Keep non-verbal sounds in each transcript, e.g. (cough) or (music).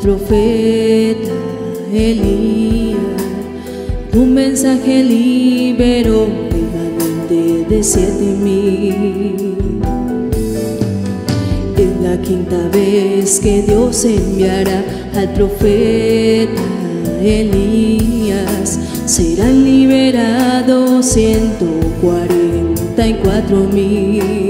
profeta Elías, un mensaje liberó remanente de siete mil. Es la quinta vez que Dios enviará al profeta Elías, serán liberados ciento cuarenta y cuatro mil.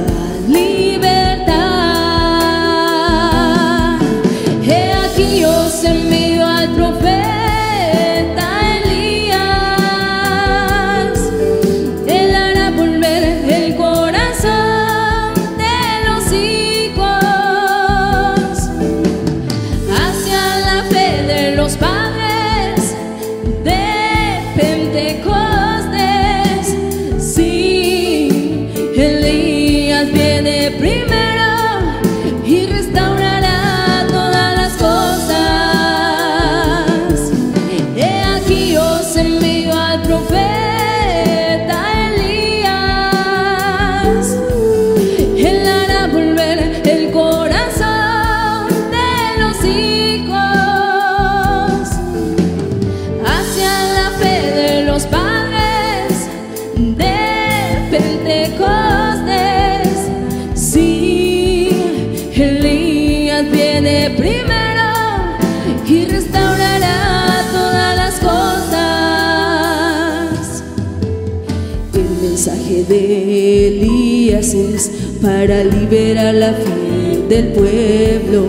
Elías es para liberar la fe del pueblo,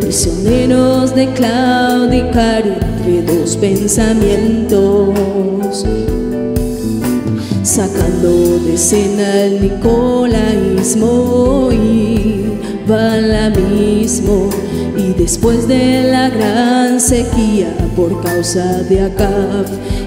prisioneros de claudicar entre dos pensamientos, sacando de escena el nicolaísmo y balamismo. Y después de la gran sequía por causa de Acab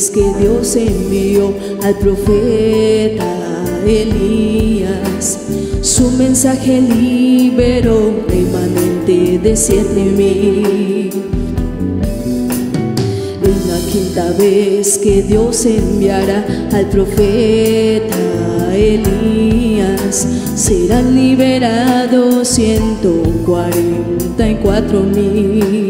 vez que Dios envió al profeta Elías, su mensaje liberó remanente de siete mil. Es la quinta vez que Dios enviará al profeta Elías, serán liberados ciento cuarenta y cuatro mil.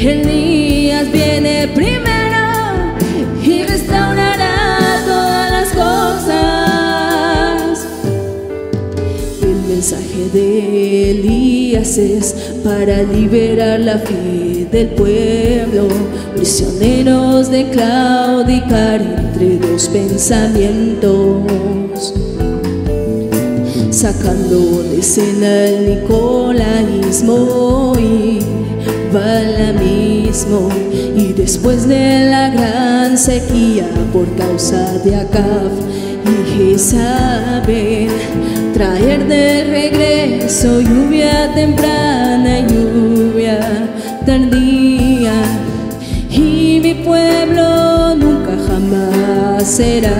Elías viene primero y restaurará todas las cosas. El mensaje de Elías es para liberar la fe del pueblo, prisioneros de claudicar entre dos pensamientos, sacando de escena el nicolaísmo y balamismo, y después de la gran sequía por causa de Acab y Jezabel, traer de regreso lluvia temprana y lluvia tardía. Y mi pueblo nunca jamás será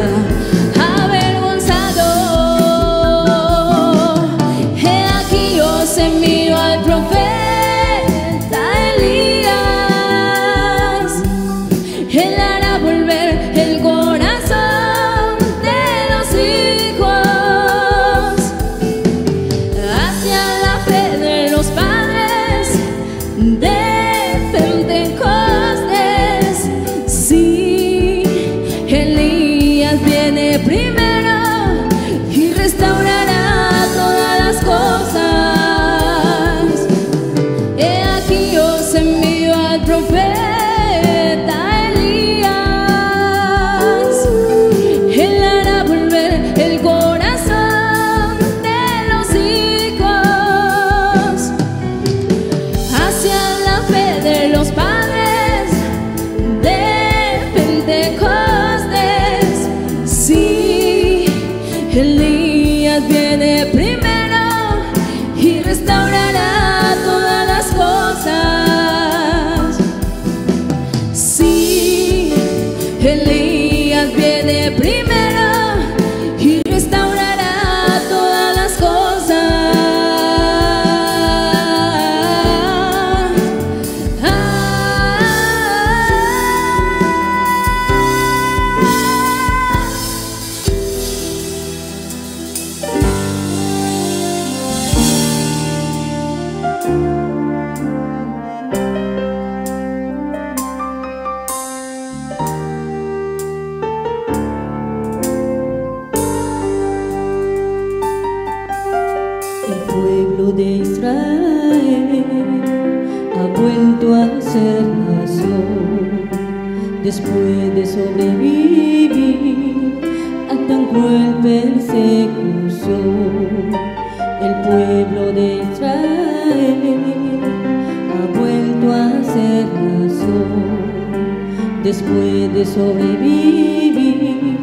de sobrevivir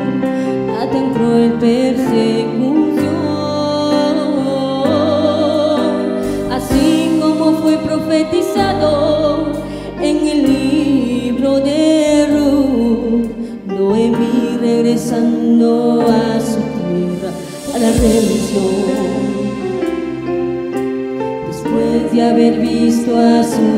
a tan cruel persecución. Así como fue profetizado en el libro de Ruth, Noemí regresando a su tierra a la redención. Después de haber visto a su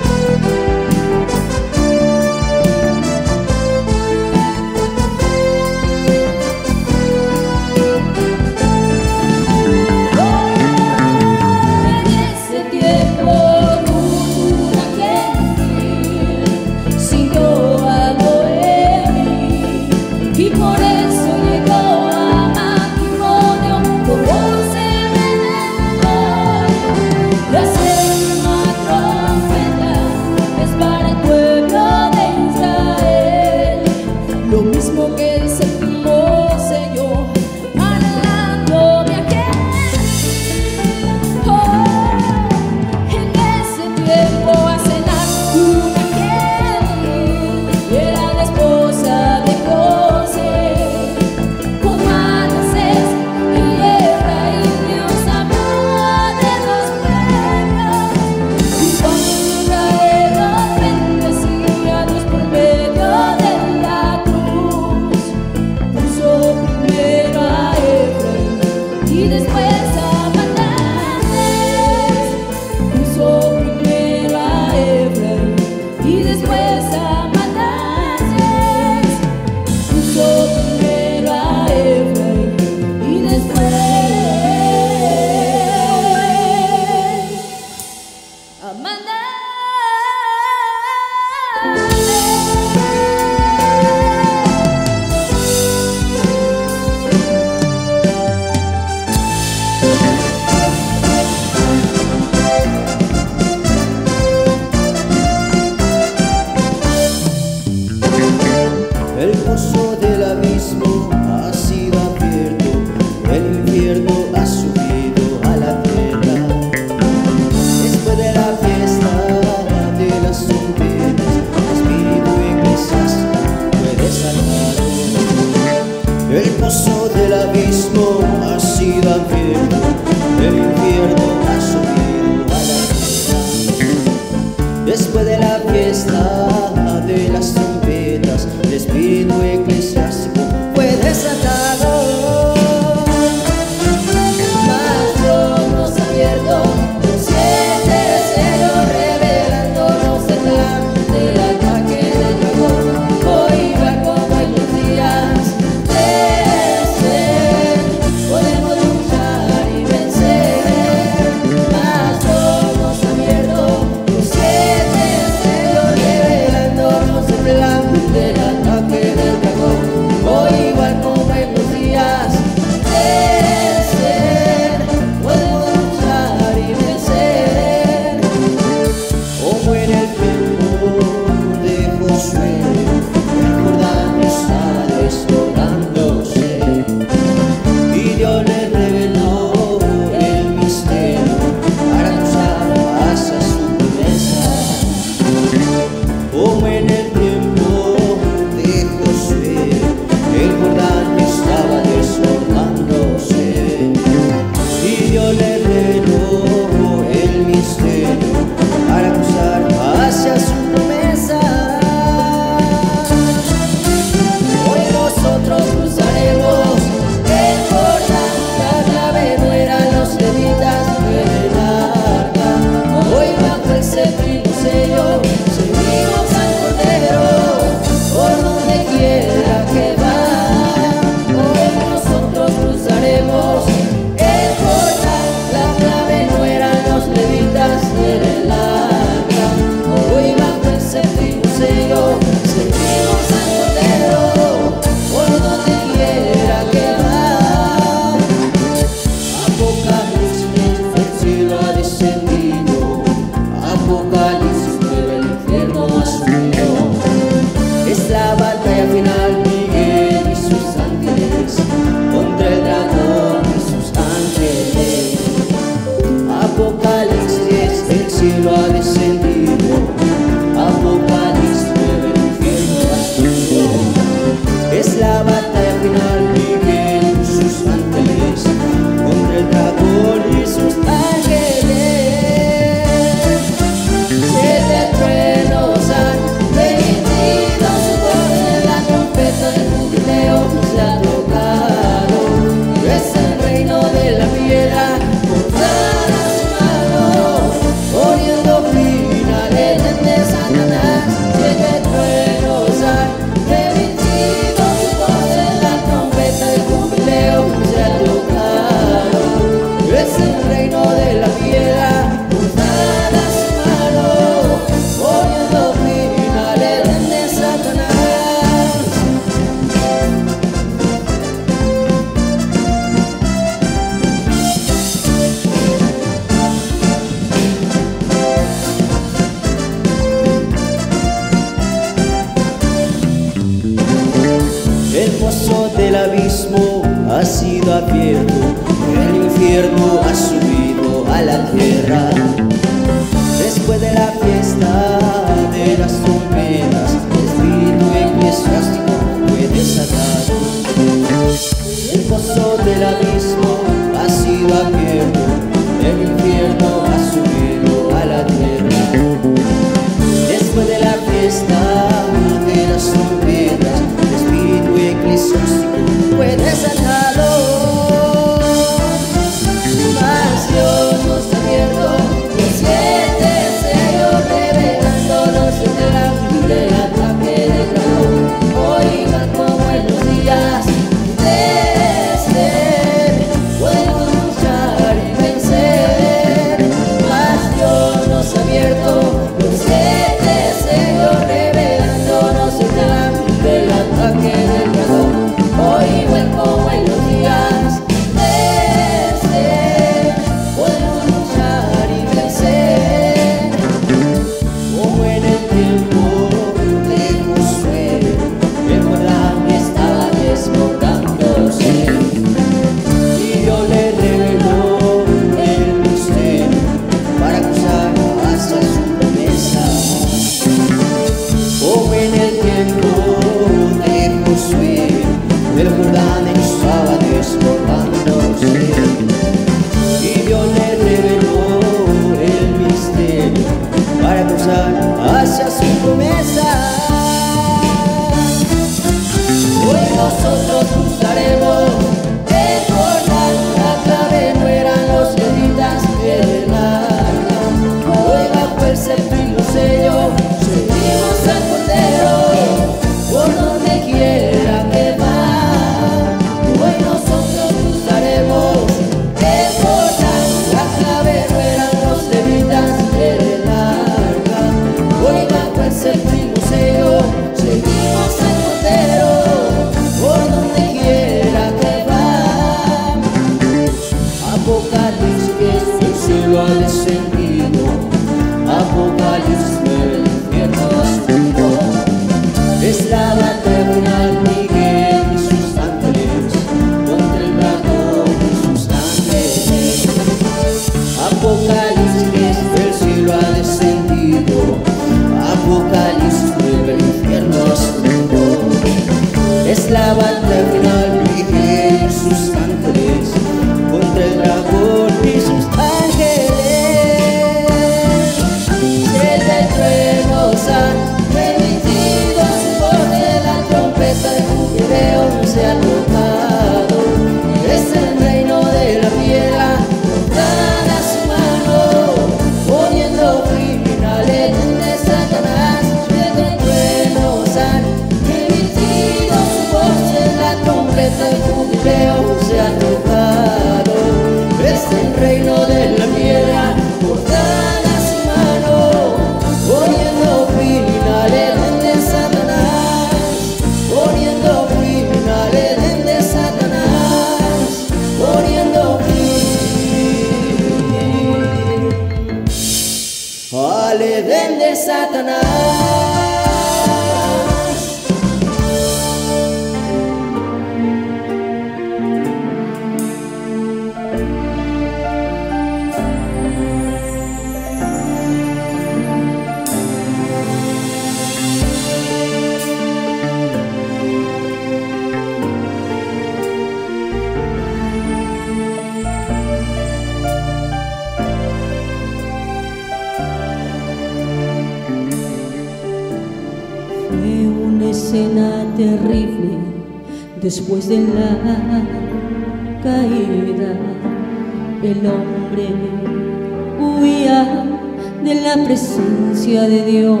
gracia de Dios.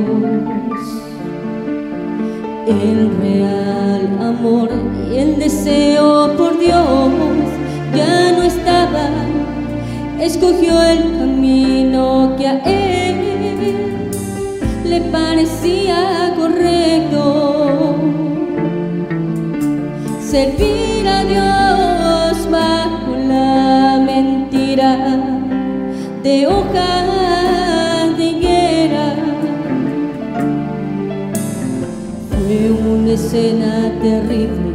escena terrible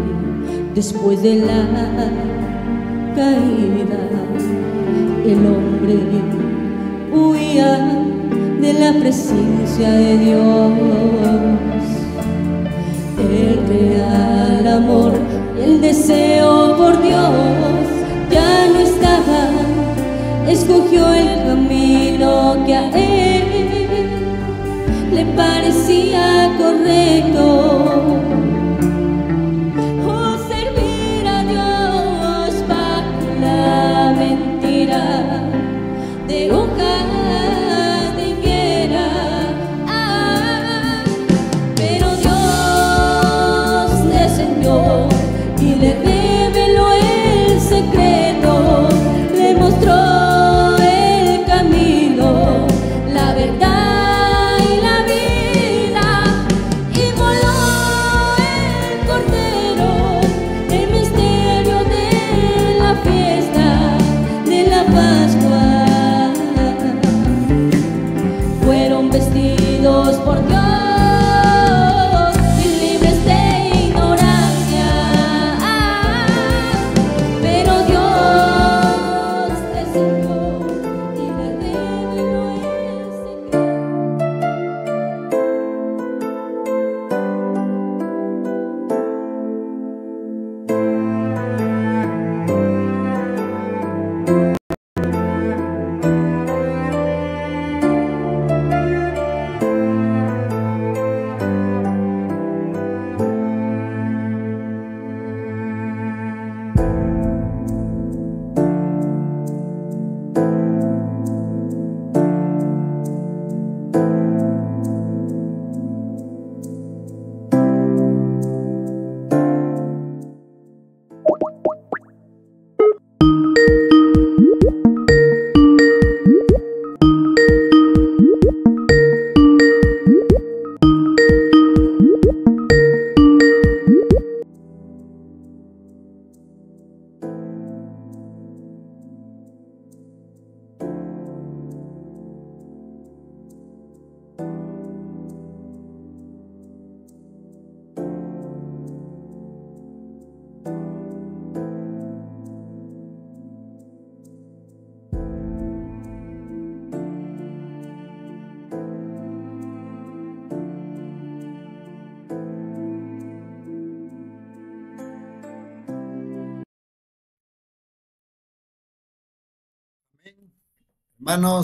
después de la caída. El hombre huía de la presencia de Dios. El real amor y el deseo por Dios ya no estaba. Escogió el camino que a él le parecía correcto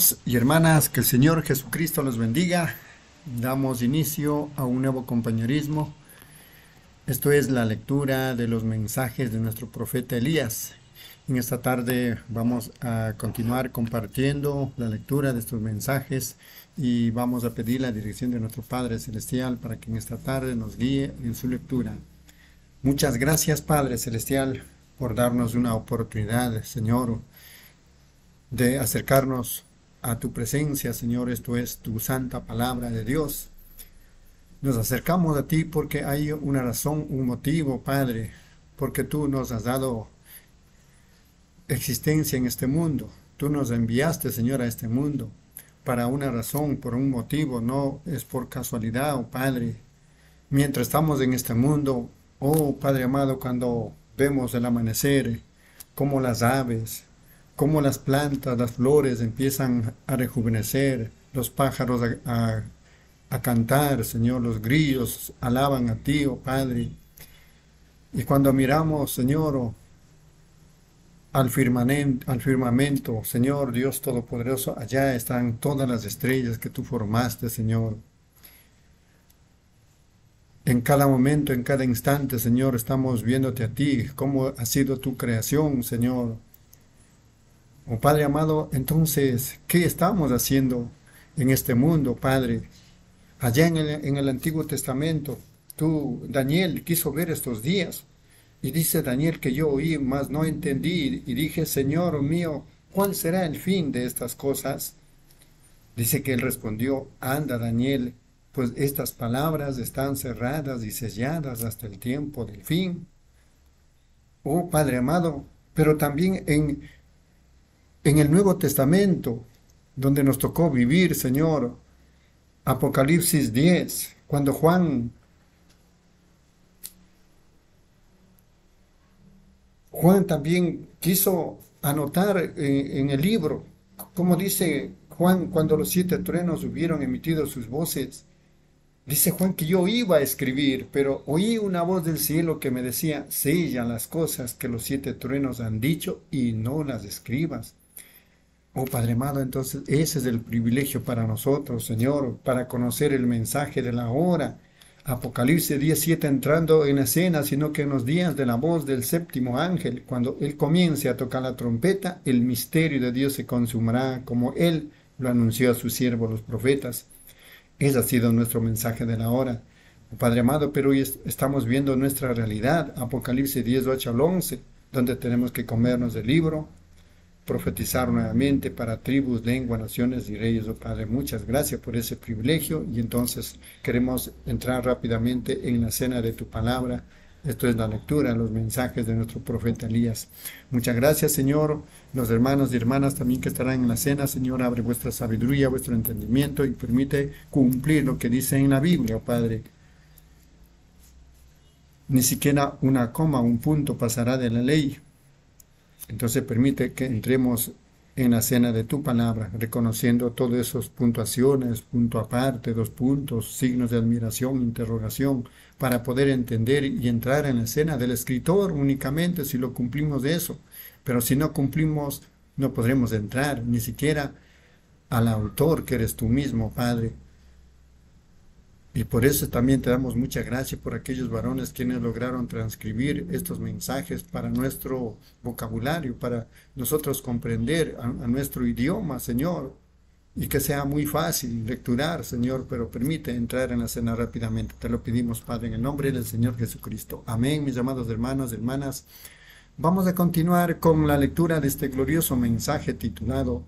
Hermanos y hermanas, que el Señor Jesucristo los bendiga. Damos inicio a un nuevo compañerismo. Esto es la lectura de los mensajes de nuestro profeta Elías. En esta tarde vamos a continuar compartiendo la lectura de estos mensajes y vamos a pedir la dirección de nuestro Padre Celestial para que en esta tarde nos guíe en su lectura. Muchas gracias Padre Celestial por darnos una oportunidad, Señor, de acercarnos a tu presencia, Señor. Esto es tu santa palabra de Dios. Nos acercamos a ti porque hay una razón, un motivo, Padre, porque tú nos has dado existencia en este mundo. Tú nos enviaste, Señor, a este mundo para una razón, por un motivo, no es por casualidad, oh Padre. Mientras estamos en este mundo, oh Padre amado, cuando vemos el amanecer, como las aves, como las plantas, las flores empiezan a rejuvenecer, los pájaros a, cantar, Señor, los grillos alaban a ti, oh Padre. Y cuando miramos, Señor, al al firmamento, Señor Dios Todopoderoso, allá están todas las estrellas que tú formaste, Señor. En cada momento, en cada instante, Señor, estamos viéndote a ti, cómo ha sido tu creación, Señor. Oh Padre amado, entonces, ¿qué estamos haciendo en este mundo, Padre? Allá en el, en el Antiguo Testamento, tú, Daniel, quiso ver estos días y dice Daniel que yo oí, mas no entendí, y dije, Señor mío, ¿cuál será el fin de estas cosas? Dice que él respondió, anda Daniel, pues estas palabras están cerradas y selladas hasta el tiempo del fin. Oh Padre amado, pero también en, en el Nuevo Testamento, donde nos tocó vivir, Señor, Apocalipsis 10, cuando Juan Juan también quiso anotar en, el libro, como dice Juan, cuando los siete truenos hubieron emitido sus voces, dice Juan que yo iba a escribir, pero oí una voz del cielo que me decía, sella las cosas que los siete truenos han dicho y no las escribas. Oh Padre amado, entonces ese es el privilegio para nosotros, Señor, para conocer el mensaje de la hora Apocalipsis 17 entrando en escena, sino que en los días de la voz del séptimo ángel, cuando él comience a tocar la trompeta, el misterio de Dios se consumará como él lo anunció a sus siervos los profetas. Ese ha sido nuestro mensaje de la hora. Padre amado, pero hoy estamos viendo nuestra realidad, Apocalipsis 10, 8 al 11, donde tenemos que comernos el libro, profetizar nuevamente para tribus, lenguas, naciones y reyes. Oh Padre, muchas gracias por ese privilegio y entonces queremos entrar rápidamente en la cena de tu palabra. Esto es la lectura, los mensajes de nuestro profeta Elías. Muchas gracias, Señor. Los hermanos y hermanas también que estarán en la cena, Señor, abre vuestra sabiduría, vuestro entendimiento y permite cumplir lo que dice en la Biblia, oh Padre. Ni siquiera una coma, un punto pasará de la ley, entonces permite que entremos en la cena de tu palabra, reconociendo todas esas puntuaciones, punto aparte, dos puntos, signos de admiración, interrogación, para poder entender y entrar en la escena del escritor únicamente si lo cumplimos de eso. Pero si no cumplimos, no podremos entrar ni siquiera al autor que eres tú mismo, Padre. Y por eso también te damos mucha gracia por aquellos varones quienes lograron transcribir estos mensajes para nuestro vocabulario, para nosotros comprender a, nuestro idioma, Señor, y que sea muy fácil lecturar, Señor, pero permite entrar en la cena rápidamente. Te lo pedimos, Padre, en el nombre del Señor Jesucristo. Amén, mis amados hermanos, hermanas. Vamos a continuar con la lectura de este glorioso mensaje titulado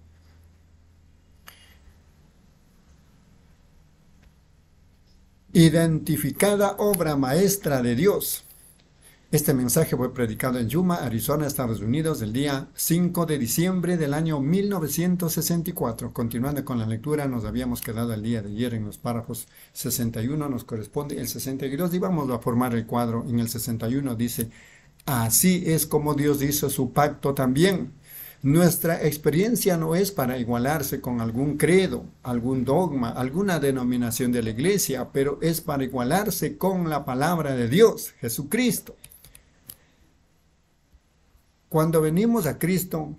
Identificada obra maestra de Dios. Este mensaje fue predicado en Yuma, Arizona, Estados Unidos, el día 5 de diciembre del año 1964. Continuando con la lectura, nos habíamos quedado el día de ayer en los párrafos 61, nos corresponde el 62 y vamos a formar el cuadro. En el 61 dice, así es como Dios hizo su pacto también nuestra experiencia no es para igualarse con algún credo, algún dogma, alguna denominación de la iglesia, pero es para igualarse con la palabra de Dios, Jesucristo. Cuando venimos a Cristo,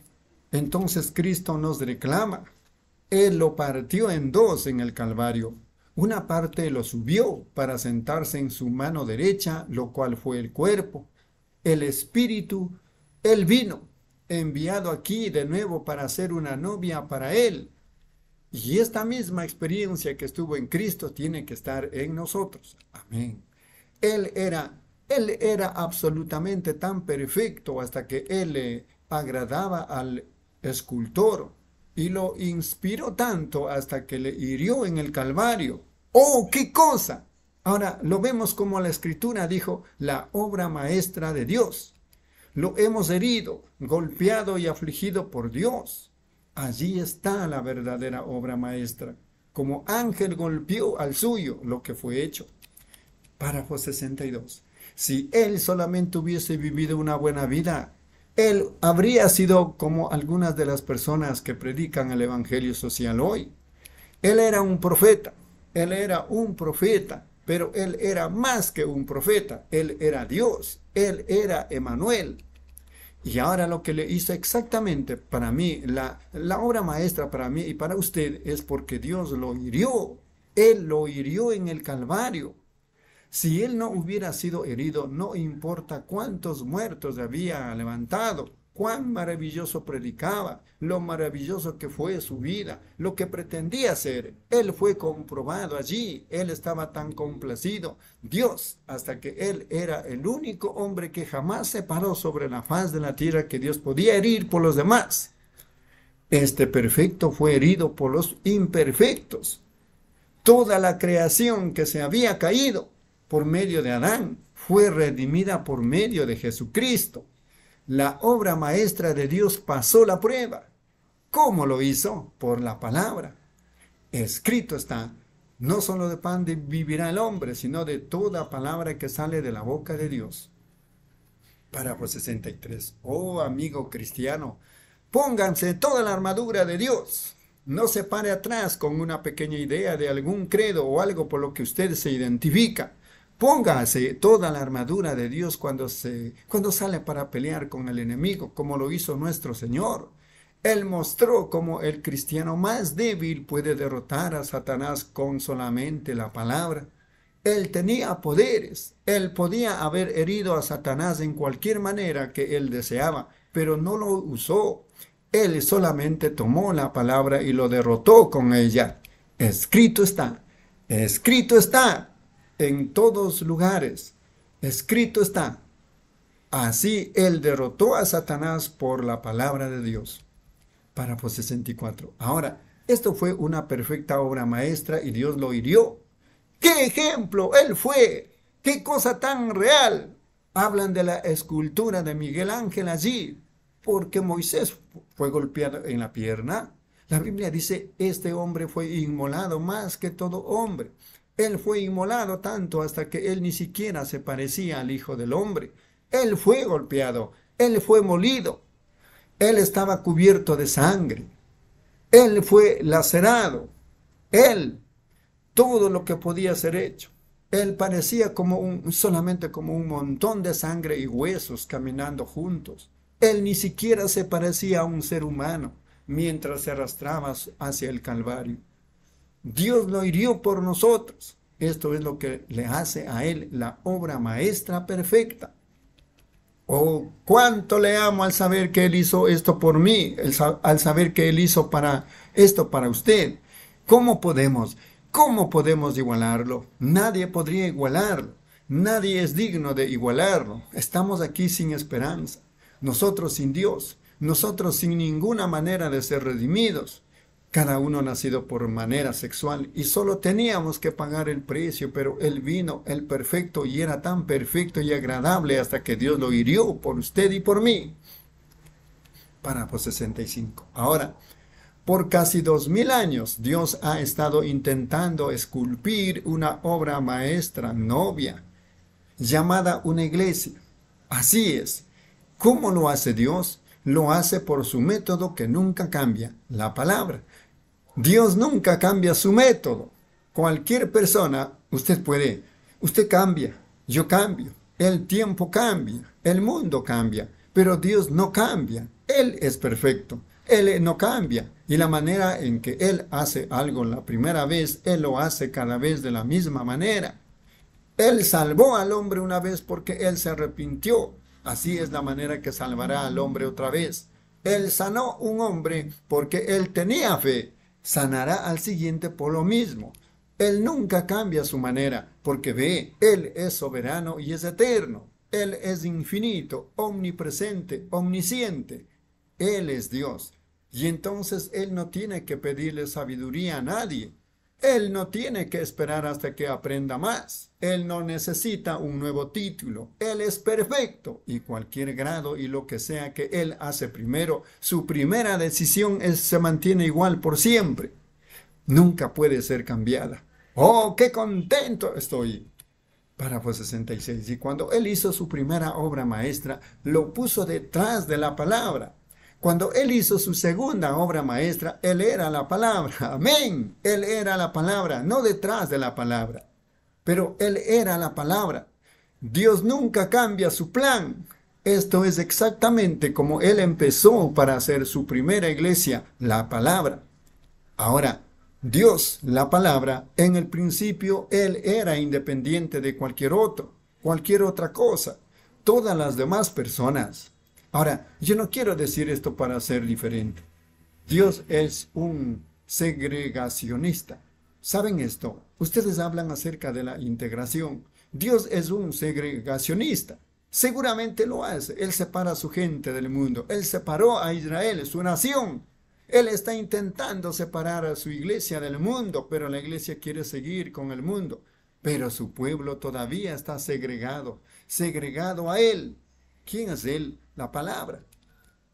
entonces Cristo nos reclama. Él lo partió en dos en el Calvario. Una parte lo subió para sentarse en su mano derecha, lo cual fue el cuerpo. El espíritu, él vino, enviado aquí de nuevo para ser una novia para él. Y esta misma experiencia que estuvo en Cristo tiene que estar en nosotros. Amén. Él era, él era absolutamente tan perfecto hasta que él le agradaba al escultor y lo inspiró tanto hasta que le hirió en el Calvario. ¡Oh, qué cosa! Ahora lo vemos como la escritura dijo, la obra maestra de Dios. Lo hemos herido, golpeado y afligido por Dios. Allí está la verdadera obra maestra. Como ángel golpeó al suyo lo que fue hecho. Párrafo 62. Si él solamente hubiese vivido una buena vida, él habría sido como algunas de las personas que predican el Evangelio social hoy. Él era un profeta, él era un profeta, pero él era más que un profeta, él era Dios, él era Emanuel. Y ahora lo que le hizo exactamente para mí, la, la obra maestra para mí y para usted es porque Dios lo hirió. Él lo hirió en el Calvario. Si él no hubiera sido herido, no importa cuántos muertos había levantado, cuán maravilloso predicaba, lo maravilloso que fue su vida, lo que pretendía ser. Él fue comprobado allí, él estaba tan complacido. Dios, hasta que él era el único hombre que jamás se paró sobre la faz de la tierra que Dios podía herir por los demás. Este perfecto fue herido por los imperfectos. Toda la creación que se había caído por medio de Adán, fue redimida por medio de Jesucristo. La obra maestra de Dios pasó la prueba. ¿Cómo lo hizo? Por la palabra. Escrito está, no solo de pan vivirá el hombre, sino de toda palabra que sale de la boca de Dios. Párrafo 63. Oh amigo cristiano, pónganse toda la armadura de Dios. No se pare atrás con una pequeña idea de algún credo o algo por lo que usted se identifica. Póngase toda la armadura de Dios cuando, se, cuando sale para pelear con el enemigo, como lo hizo nuestro Señor. Él mostró cómo el cristiano más débil puede derrotar a Satanás con solamente la palabra. Él tenía poderes, él podía haber herido a Satanás en cualquier manera que él deseaba, pero no lo usó. Él solamente tomó la palabra y lo derrotó con ella. Escrito está, escrito está, en todos lugares. Escrito está. Así él derrotó a Satanás por la palabra de Dios. Párrafo 64. Ahora, esto fue una perfecta obra maestra y Dios lo hirió. ¡Qué ejemplo! Él fue. ¡Qué cosa tan real! Hablan de la escultura de Miguel Ángel allí, porque Moisés fue golpeado en la pierna. La Biblia dice, este hombre fue inmolado más que todo hombre. Él fue inmolado tanto hasta que él ni siquiera se parecía al Hijo del Hombre. Él fue golpeado, él fue molido, él estaba cubierto de sangre, él fue lacerado, él, todo lo que podía ser hecho. Él parecía como solamente como un montón de sangre y huesos caminando juntos. Él ni siquiera se parecía a un ser humano mientras se arrastraba hacia el Calvario. Dios lo hirió por nosotros. Esto es lo que le hace a él la obra maestra perfecta. Oh, cuánto le amo al saber que él hizo esto por mí, al saber que él hizo para esto para usted. ¿Cómo podemos? ¿Cómo podemos igualarlo? Nadie podría igualarlo. Nadie es digno de igualarlo. Estamos aquí sin esperanza. Nosotros sin Dios. Nosotros sin ninguna manera de ser redimidos cada uno nacido por manera sexual y solo teníamos que pagar el precio, pero él vino, el perfecto, y era tan perfecto y agradable hasta que Dios lo hirió por usted y por mí. Párrafo 65. Ahora, por casi dos mil años Dios ha estado intentando esculpir una obra maestra novia llamada una iglesia. Así es. ¿Cómo lo hace Dios? Lo hace por su método que nunca cambia, la palabra. Dios nunca cambia su método. Cualquier persona, usted puede, usted cambia, yo cambio, el tiempo cambia, el mundo cambia, pero Dios no cambia. Él es perfecto. Él no cambia. Y la manera en que Él hace algo la primera vez, Él lo hace cada vez de la misma manera. Él salvó al hombre una vez porque Él se arrepintió. Así es la manera que salvará al hombre otra vez. Él sanó un hombre porque Él tenía fe. Sanará al siguiente por lo mismo. Él nunca cambia su manera porque ve, Él es soberano y es eterno. Él es infinito, omnipresente, omnisciente. Él es Dios. Y entonces Él no tiene que pedirle sabiduría a nadie. Él no tiene que esperar hasta que aprenda más. Él no necesita un nuevo título. Él es perfecto y cualquier grado y lo que sea que Él hace primero, su primera decisión es, se mantiene igual por siempre. Nunca puede ser cambiada. ¡Oh, qué contento estoy! Párrafo 66. Y cuando Él hizo su primera obra maestra, lo puso detrás de la palabra cuando él hizo su segunda obra maestra, él era la palabra. (laughs) Amén. Él era la palabra, no detrás de la palabra. Pero él era la palabra. Dios nunca cambia su plan. Esto es exactamente como él empezó para hacer su primera iglesia, la palabra. Ahora, Dios, la palabra, en el principio él era independiente de cualquier otro, cualquier otra cosa. Todas las demás personas Ahora, yo no quiero decir esto para ser diferente. Dios es un segregacionista. ¿Saben esto? Ustedes hablan acerca de la integración. Dios es un segregacionista. Seguramente lo hace. Él separa a su gente del mundo. Él separó a Israel, su nación. Él está intentando separar a su iglesia del mundo, pero la iglesia quiere seguir con el mundo. Pero su pueblo todavía está segregado, segregado a Él. ¿Quién es Él? La palabra.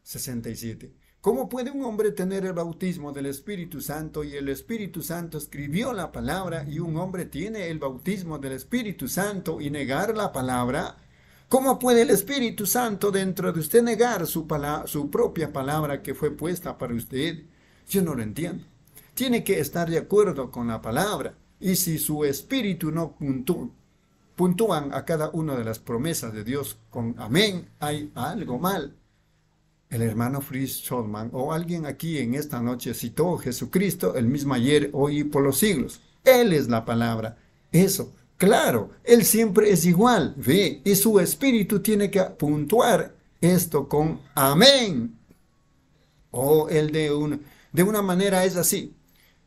67. ¿Cómo puede un hombre tener el bautismo del Espíritu Santo y el Espíritu Santo escribió la palabra y un hombre tiene el bautismo del Espíritu Santo y negar la palabra? ¿Cómo puede el Espíritu Santo dentro de usted negar su, su propia palabra que fue puesta para usted? Yo no lo entiendo. Tiene que estar de acuerdo con la palabra. Y si su espíritu no puntúan a cada una de las promesas de Dios con amén, hay algo mal. El hermano Fritz Scholman o alguien aquí en esta noche citó Jesucristo el mismo ayer, hoy y por los siglos. Él es la palabra. Eso, claro, Él siempre es igual, ve, y su espíritu tiene que puntuar esto con amén. O el de, un, de una manera es así.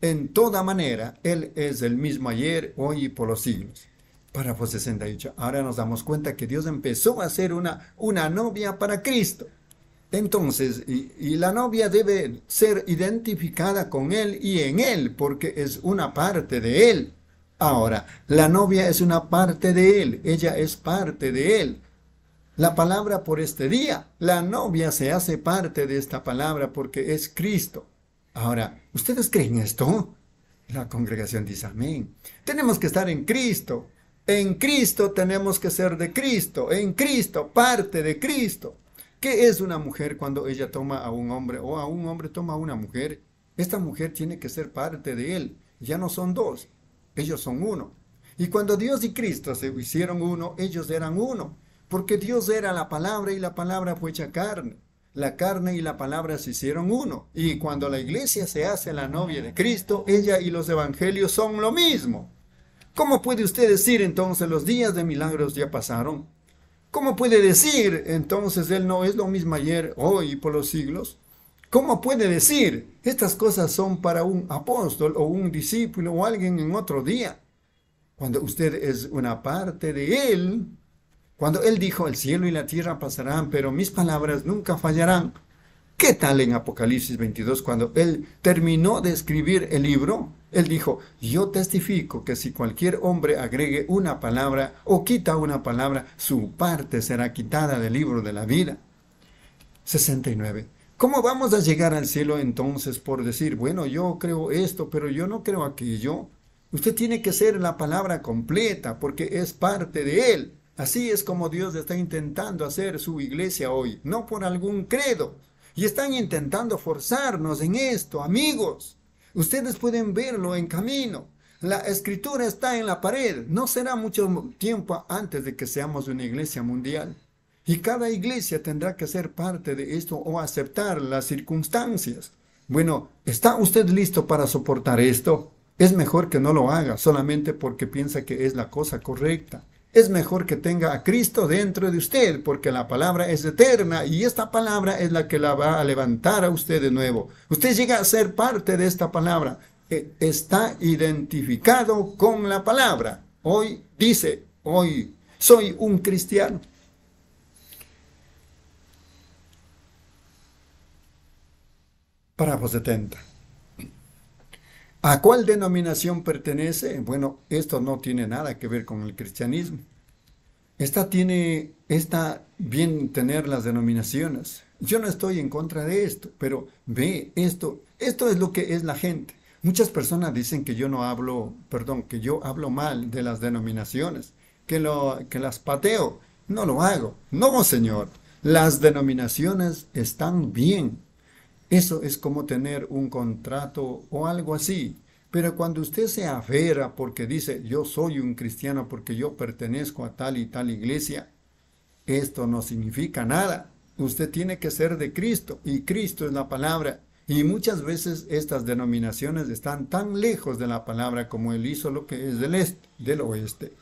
En toda manera, Él es el mismo ayer, hoy y por los siglos. Párrafo 68. Ahora nos damos cuenta que Dios empezó a ser una, una novia para Cristo. Entonces, y, y, la novia debe ser identificada con Él y en Él, porque es una parte de Él. Ahora, la novia es una parte de Él, ella es parte de Él. La palabra por este día, la novia se hace parte de esta palabra porque es Cristo. Ahora, ¿ustedes creen esto? La congregación dice amén. Tenemos que estar en Cristo. En Cristo tenemos que ser de Cristo, en Cristo, parte de Cristo. ¿Qué es una mujer cuando ella toma a un hombre o a un hombre toma a una mujer? Esta mujer tiene que ser parte de él. Ya no son dos, ellos son uno. Y cuando Dios y Cristo se hicieron uno, ellos eran uno, porque Dios era la palabra y la palabra fue hecha carne. La carne y la palabra se hicieron uno. Y cuando la iglesia se hace la novia de Cristo, ella y los evangelios son lo mismo. ¿Cómo puede usted decir entonces los días de milagros ya pasaron? ¿Cómo puede decir entonces Él no es lo mismo ayer, hoy y por los siglos? ¿Cómo puede decir estas cosas son para un apóstol o un discípulo o alguien en otro día? Cuando usted es una parte de Él, cuando Él dijo el cielo y la tierra pasarán, pero mis palabras nunca fallarán. ¿Qué tal en Apocalipsis 22 cuando Él terminó de escribir el libro? Él dijo, yo testifico que si cualquier hombre agregue una palabra o quita una palabra, su parte será quitada del libro de la vida. 69. ¿Cómo vamos a llegar al cielo entonces por decir, bueno, yo creo esto, pero yo no creo aquello? Usted tiene que ser la palabra completa porque es parte de Él. Así es como Dios está intentando hacer su iglesia hoy, no por algún credo. Y están intentando forzarnos en esto, amigos. Ustedes pueden verlo en camino. La escritura está en la pared. No será mucho tiempo antes de que seamos una iglesia mundial. Y cada iglesia tendrá que ser parte de esto o aceptar las circunstancias. Bueno, ¿está usted listo para soportar esto? Es mejor que no lo haga solamente porque piensa que es la cosa correcta. Es mejor que tenga a Cristo dentro de usted porque la palabra es eterna y esta palabra es la que la va a levantar a usted de nuevo. Usted llega a ser parte de esta palabra. E, está identificado con la palabra. Hoy dice, hoy soy un cristiano. Párrafo 70. ¿A cuál denominación pertenece? Bueno, esto no tiene nada que ver con el cristianismo. Esta tiene, está bien tener las denominaciones. Yo no estoy en contra de esto, pero ve esto, esto es lo que es la gente. Muchas personas dicen que yo no hablo, perdón, que yo hablo mal de las denominaciones, que, lo, que las pateo. No lo hago. No, señor. Las denominaciones están bien. Eso es como tener un contrato o algo así. Pero cuando usted se afera porque dice yo soy un cristiano porque yo pertenezco a tal y tal iglesia, esto no significa nada. Usted tiene que ser de Cristo y Cristo es la palabra. Y muchas veces estas denominaciones están tan lejos de la palabra como él hizo lo que es del este, del oeste.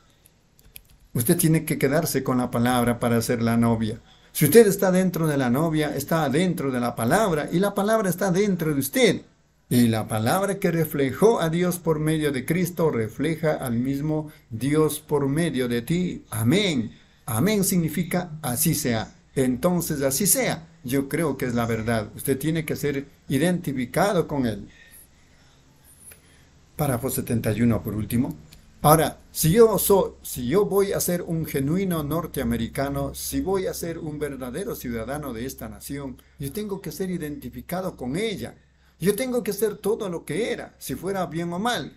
Usted tiene que quedarse con la palabra para ser la novia. Si usted está dentro de la novia, está dentro de la palabra y la palabra está dentro de usted. Y la palabra que reflejó a Dios por medio de Cristo refleja al mismo Dios por medio de ti. Amén. Amén significa así sea. Entonces así sea. Yo creo que es la verdad. Usted tiene que ser identificado con él. Párrafo 71 por último. Ahora, si yo, si yo voy a ser un genuino norteamericano, si voy a ser un verdadero ciudadano de esta nación, yo tengo que ser identificado con ella. Yo tengo que ser todo lo que era, si fuera bien o mal.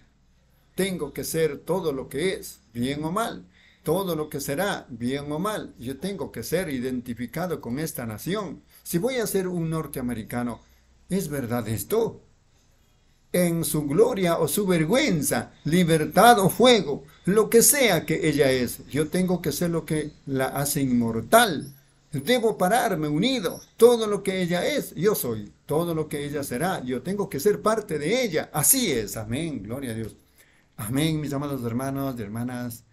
Tengo que ser todo lo que es, bien o mal. Todo lo que será, bien o mal. Yo tengo que ser identificado con esta nación. Si voy a ser un norteamericano, ¿es verdad esto? En su gloria o su vergüenza, libertad o fuego, lo que sea que ella es. Yo tengo que ser lo que la hace inmortal. Debo pararme unido. Todo lo que ella es, yo soy. Todo lo que ella será, yo tengo que ser parte de ella. Así es. Amén. Gloria a Dios. Amén, mis amados hermanos y hermanas.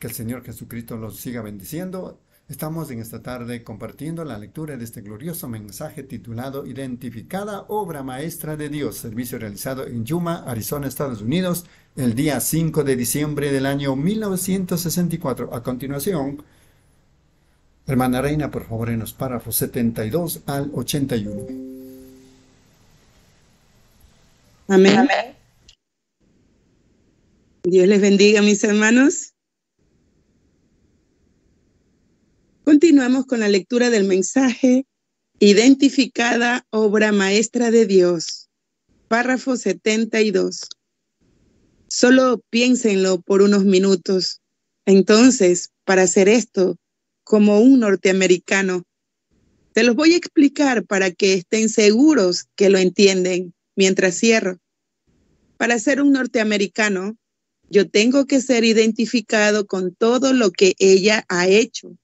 Que el Señor Jesucristo los siga bendiciendo. Estamos en esta tarde compartiendo la lectura de este glorioso mensaje titulado Identificada Obra Maestra de Dios, servicio realizado en Yuma, Arizona, Estados Unidos, el día 5 de diciembre del año 1964. A continuación, hermana Reina, por favor, en los párrafos 72 al 81. Amén. Amén. Dios les bendiga, mis hermanos. Continuamos con la lectura del mensaje Identificada obra maestra de Dios. Párrafo 72. Solo piénsenlo por unos minutos. Entonces, para hacer esto, como un norteamericano, se los voy a explicar para que estén seguros que lo entienden mientras cierro. Para ser un norteamericano, yo tengo que ser identificado con todo lo que ella ha hecho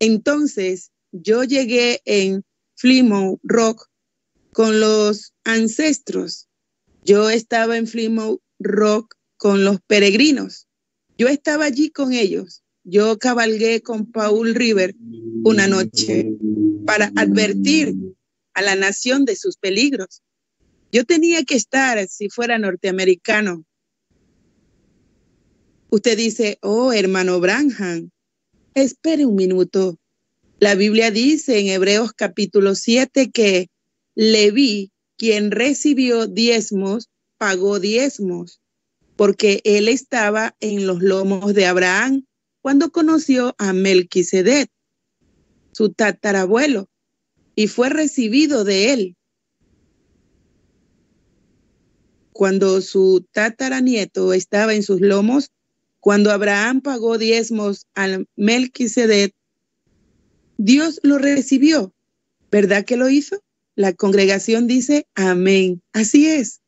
entonces, yo llegué en Plymouth Rock con los ancestros. Yo estaba en Plymouth Rock con los peregrinos. Yo estaba allí con ellos. Yo cabalgué con Paul River una noche para advertir a la nación de sus peligros. Yo tenía que estar si fuera norteamericano. Usted dice, oh, hermano Branham, Espere un minuto. La Biblia dice en Hebreos capítulo 7 que Leví, quien recibió diezmos, pagó diezmos, porque él estaba en los lomos de Abraham cuando conoció a Melquisedec, su tatarabuelo, y fue recibido de él. Cuando su tataranieto estaba en sus lomos, cuando Abraham pagó diezmos al Melquisedec, Dios lo recibió. ¿Verdad que lo hizo? La congregación dice, amén. Así es.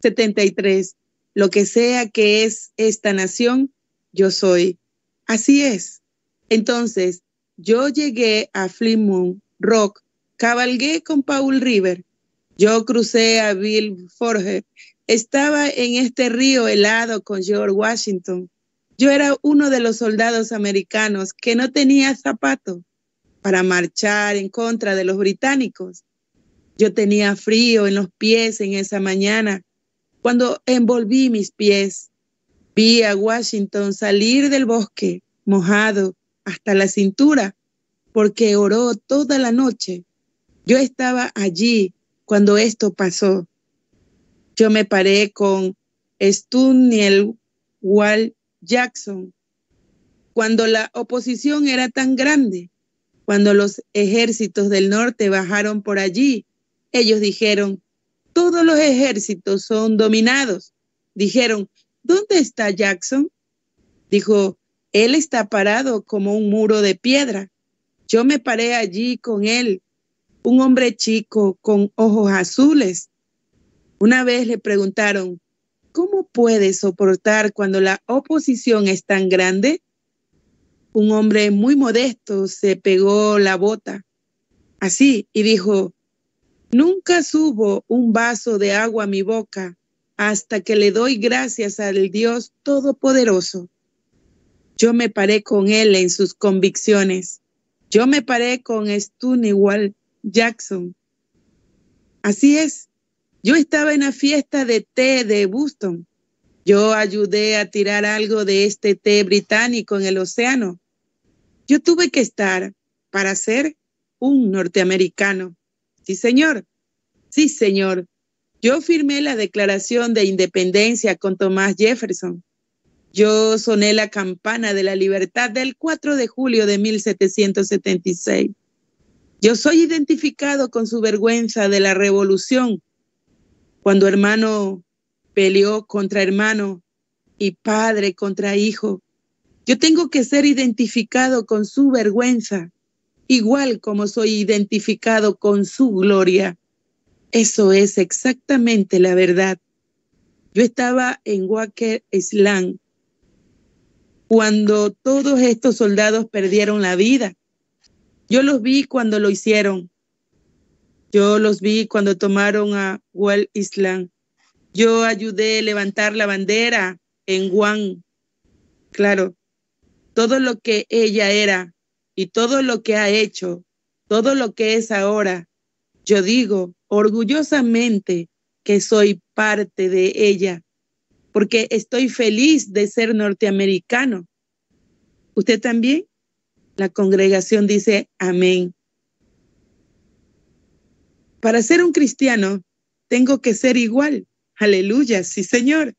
73. Lo que sea que es esta nación, yo soy. Así es. Entonces, yo llegué a Flint Rock, cabalgué con Paul River, yo crucé a Bill Forge, estaba en este río helado con George Washington. Yo era uno de los soldados americanos que no tenía zapato para marchar en contra de los británicos. Yo tenía frío en los pies en esa mañana. Cuando envolví mis pies, vi a Washington salir del bosque mojado hasta la cintura porque oró toda la noche. Yo estaba allí cuando esto pasó. Yo me paré con Stunniel Wall Jackson cuando la oposición era tan grande, cuando los ejércitos del norte bajaron por allí. Ellos dijeron, todos los ejércitos son dominados. Dijeron, ¿dónde está Jackson? Dijo, él está parado como un muro de piedra. Yo me paré allí con él, un hombre chico con ojos azules. Una vez le preguntaron, ¿cómo puede soportar cuando la oposición es tan grande? Un hombre muy modesto se pegó la bota así y dijo, nunca subo un vaso de agua a mi boca hasta que le doy gracias al Dios Todopoderoso. Yo me paré con él en sus convicciones. Yo me paré con Stonewall Jackson. Así es. Yo estaba en la fiesta de té de Boston. Yo ayudé a tirar algo de este té británico en el océano. Yo tuve que estar para ser un norteamericano. Sí, señor. Sí, señor. Yo firmé la Declaración de Independencia con Thomas Jefferson. Yo soné la campana de la libertad del 4 de julio de 1776. Yo soy identificado con su vergüenza de la revolución, cuando hermano peleó contra hermano y padre contra hijo. Yo tengo que ser identificado con su vergüenza, igual como soy identificado con su gloria. Eso es exactamente la verdad. Yo estaba en Walker Island cuando todos estos soldados perdieron la vida. Yo los vi cuando lo hicieron. Yo los vi cuando tomaron a Well Island. Yo ayudé a levantar la bandera en Guam. Claro, todo lo que ella era y todo lo que ha hecho, todo lo que es ahora, yo digo orgullosamente que soy parte de ella porque estoy feliz de ser norteamericano. ¿Usted también? La congregación dice amén. Para ser un cristiano, tengo que ser igual. Aleluya, sí, Señor.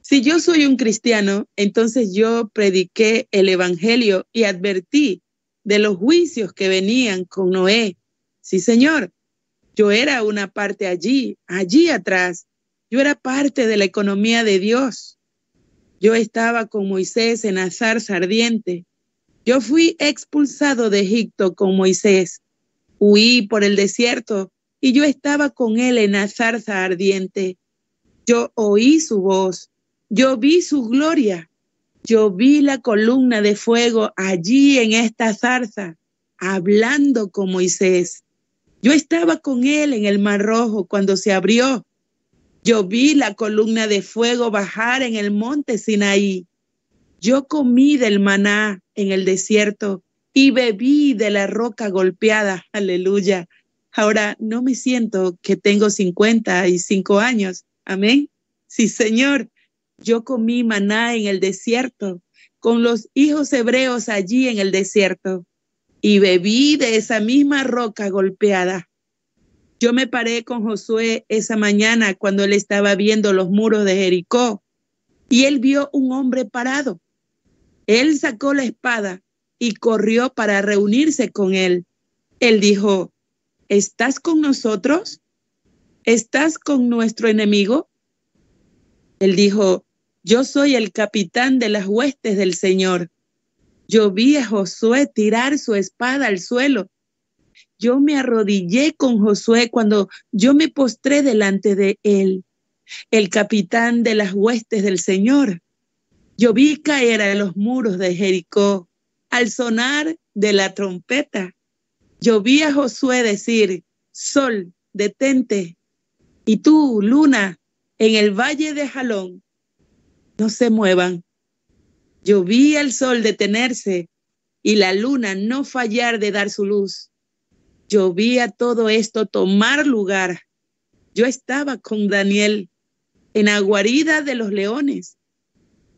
Si yo soy un cristiano, entonces yo prediqué el Evangelio y advertí de los juicios que venían con Noé. Sí, Señor. Yo era una parte allí, allí atrás, yo era parte de la economía de Dios. Yo estaba con Moisés en la zarza ardiente. Yo fui expulsado de Egipto con Moisés. Huí por el desierto y yo estaba con él en la zarza ardiente. Yo oí su voz. Yo vi su gloria. Yo vi la columna de fuego allí en esta zarza, hablando con Moisés. Yo estaba con él en el Mar Rojo cuando se abrió yo vi la columna de fuego bajar en el monte Sinaí. Yo comí del maná en el desierto y bebí de la roca golpeada. Aleluya. Ahora no me siento que tengo 55 años. Amén. Sí, Señor. Yo comí maná en el desierto con los hijos hebreos allí en el desierto y bebí de esa misma roca golpeada. Yo me paré con Josué esa mañana cuando él estaba viendo los muros de Jericó y él vio un hombre parado. Él sacó la espada y corrió para reunirse con él. Él dijo, ¿estás con nosotros? ¿Estás con nuestro enemigo? Él dijo, yo soy el capitán de las huestes del Señor. Yo vi a Josué tirar su espada al suelo yo me arrodillé con Josué cuando yo me postré delante de él, el capitán de las huestes del Señor. Yo vi caer a los muros de Jericó al sonar de la trompeta. Yo vi a Josué decir, Sol, detente, y tú, luna, en el valle de Jalón, no se muevan. Yo vi al sol detenerse y la luna no fallar de dar su luz. Yo vi a todo esto tomar lugar. Yo estaba con Daniel en la guarida de los leones,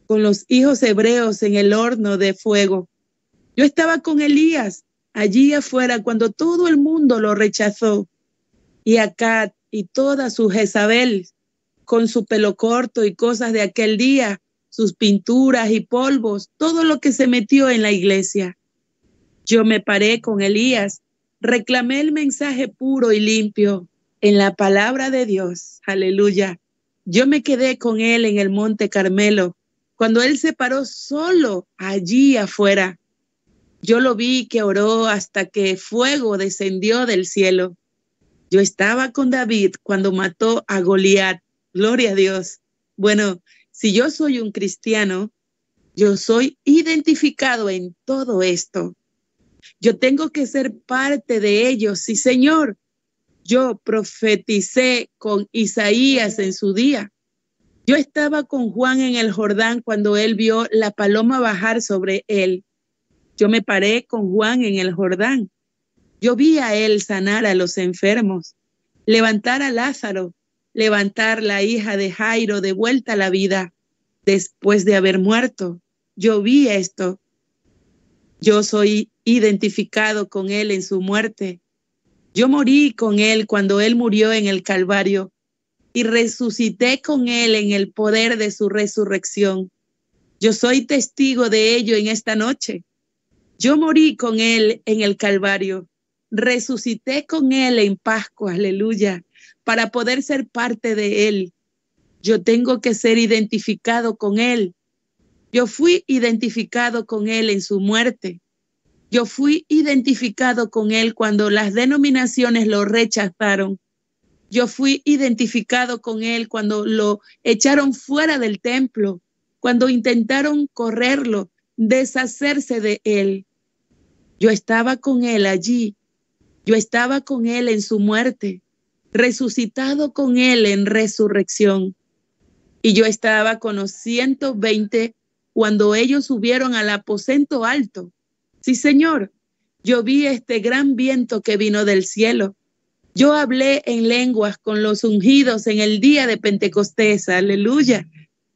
con los hijos hebreos en el horno de fuego. Yo estaba con Elías allí afuera cuando todo el mundo lo rechazó. Y acá y toda su Jezabel, con su pelo corto y cosas de aquel día, sus pinturas y polvos, todo lo que se metió en la iglesia. Yo me paré con Elías, reclamé el mensaje puro y limpio en la palabra de Dios. Aleluya. Yo me quedé con él en el monte Carmelo, cuando él se paró solo allí afuera. Yo lo vi que oró hasta que fuego descendió del cielo. Yo estaba con David cuando mató a Goliat. Gloria a Dios. Bueno, si yo soy un cristiano, yo soy identificado en todo esto. Yo tengo que ser parte de ellos. Sí, Señor, yo profeticé con Isaías en su día. Yo estaba con Juan en el Jordán cuando él vio la paloma bajar sobre él. Yo me paré con Juan en el Jordán. Yo vi a él sanar a los enfermos, levantar a Lázaro, levantar la hija de Jairo de vuelta a la vida después de haber muerto. Yo vi esto. Yo soy identificado con él en su muerte. Yo morí con él cuando él murió en el Calvario y resucité con él en el poder de su resurrección. Yo soy testigo de ello en esta noche. Yo morí con él en el Calvario, resucité con él en Pascua, aleluya, para poder ser parte de él. Yo tengo que ser identificado con él. Yo fui identificado con él en su muerte. Yo fui identificado con él cuando las denominaciones lo rechazaron. Yo fui identificado con él cuando lo echaron fuera del templo, cuando intentaron correrlo, deshacerse de él. Yo estaba con él allí. Yo estaba con él en su muerte, resucitado con él en resurrección. Y yo estaba con los 120 cuando ellos subieron al aposento alto Sí, Señor, yo vi este gran viento que vino del cielo. Yo hablé en lenguas con los ungidos en el día de Pentecostés. Aleluya.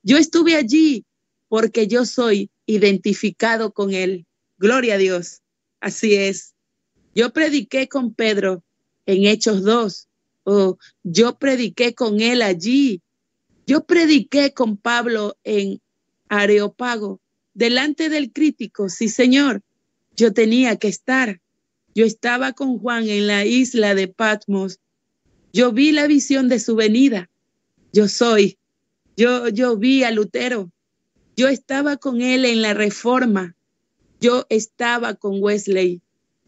Yo estuve allí porque yo soy identificado con Él. Gloria a Dios. Así es. Yo prediqué con Pedro en Hechos 2. o yo prediqué con Él allí. Yo prediqué con Pablo en Areopago, delante del crítico. Sí, Señor yo tenía que estar. Yo estaba con Juan en la isla de Patmos. Yo vi la visión de su venida. Yo soy. Yo, yo vi a Lutero. Yo estaba con él en la reforma. Yo estaba con Wesley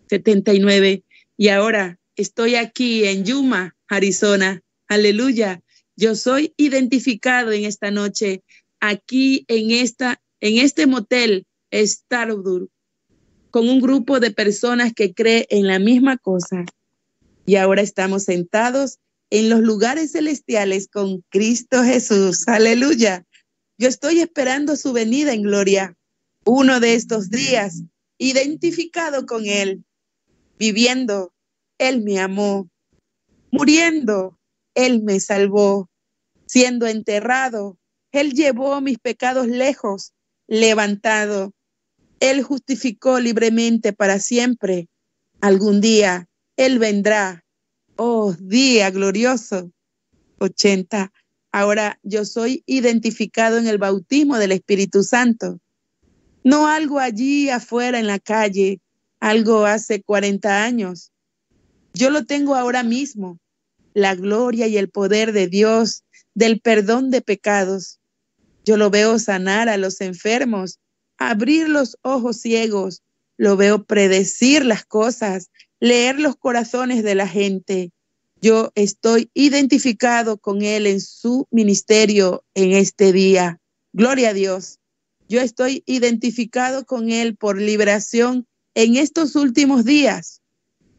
79 y ahora estoy aquí en Yuma, Arizona. Aleluya. Yo soy identificado en esta noche aquí en esta en este motel Starwood con un grupo de personas que cree en la misma cosa. Y ahora estamos sentados en los lugares celestiales con Cristo Jesús. Aleluya. Yo estoy esperando su venida en gloria. Uno de estos días, identificado con Él, viviendo, Él me amó. Muriendo, Él me salvó. Siendo enterrado, Él llevó mis pecados lejos. Levantado, él justificó libremente para siempre. Algún día Él vendrá. Oh, día glorioso. 80. Ahora yo soy identificado en el bautismo del Espíritu Santo. No algo allí afuera en la calle, algo hace 40 años. Yo lo tengo ahora mismo. La gloria y el poder de Dios, del perdón de pecados. Yo lo veo sanar a los enfermos abrir los ojos ciegos, lo veo predecir las cosas, leer los corazones de la gente. Yo estoy identificado con Él en su ministerio en este día. Gloria a Dios. Yo estoy identificado con Él por liberación en estos últimos días.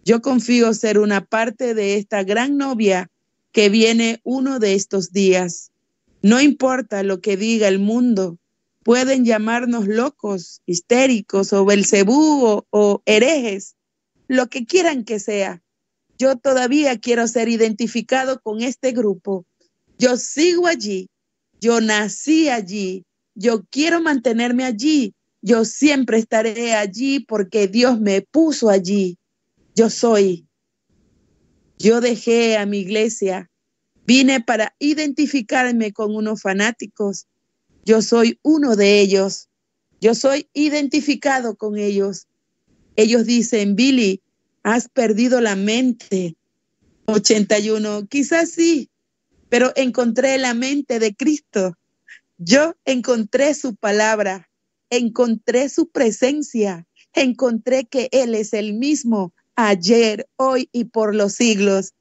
Yo confío ser una parte de esta gran novia que viene uno de estos días. No importa lo que diga el mundo, pueden llamarnos locos, histéricos o belcebú o, o herejes, lo que quieran que sea. Yo todavía quiero ser identificado con este grupo. Yo sigo allí, yo nací allí, yo quiero mantenerme allí, yo siempre estaré allí porque Dios me puso allí. Yo soy. Yo dejé a mi iglesia, vine para identificarme con unos fanáticos. Yo soy uno de ellos. Yo soy identificado con ellos. Ellos dicen, Billy, has perdido la mente. 81, quizás sí, pero encontré la mente de Cristo. Yo encontré su palabra, encontré su presencia, encontré que Él es el mismo ayer, hoy y por los siglos.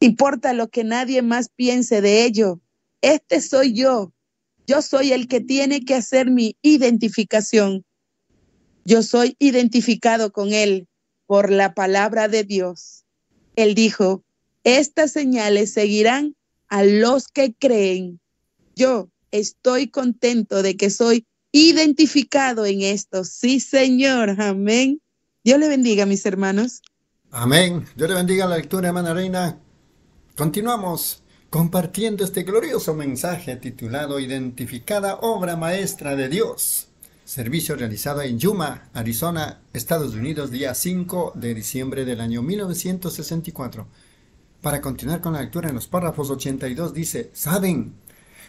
Importa lo que nadie más piense de ello. Este soy yo. Yo soy el que tiene que hacer mi identificación. Yo soy identificado con Él por la palabra de Dios. Él dijo, estas señales seguirán a los que creen. Yo estoy contento de que soy identificado en esto. Sí, Señor. Amén. Dios le bendiga, mis hermanos. Amén. Dios le bendiga la lectura, hermana Reina. Continuamos compartiendo este glorioso mensaje titulado Identificada Obra Maestra de Dios. Servicio realizado en Yuma, Arizona, Estados Unidos, día 5 de diciembre del año 1964. Para continuar con la lectura en los párrafos 82 dice, ¿saben?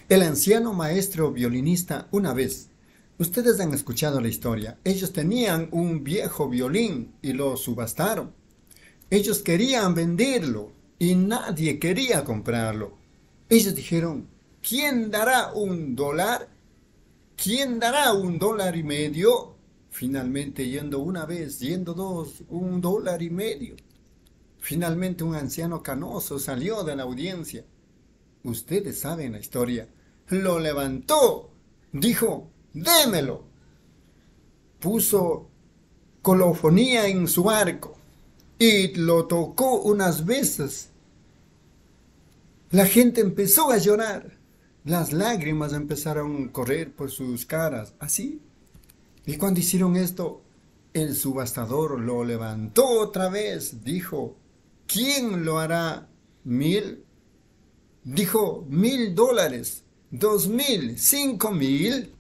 El anciano maestro violinista una vez. Ustedes han escuchado la historia. Ellos tenían un viejo violín y lo subastaron. Ellos querían venderlo y nadie quería comprarlo. Ellos dijeron, ¿quién dará un dólar? ¿Quién dará un dólar y medio? Finalmente yendo una vez, yendo dos, un dólar y medio. Finalmente un anciano canoso salió de la audiencia. Ustedes saben la historia lo levantó, dijo, démelo. Puso colofonía en su arco y lo tocó unas veces. La gente empezó a llorar. Las lágrimas empezaron a correr por sus caras, así. Y cuando hicieron esto, el subastador lo levantó otra vez, dijo, ¿quién lo hará? ¿Mil? Dijo, mil dólares dos mil, cinco mil.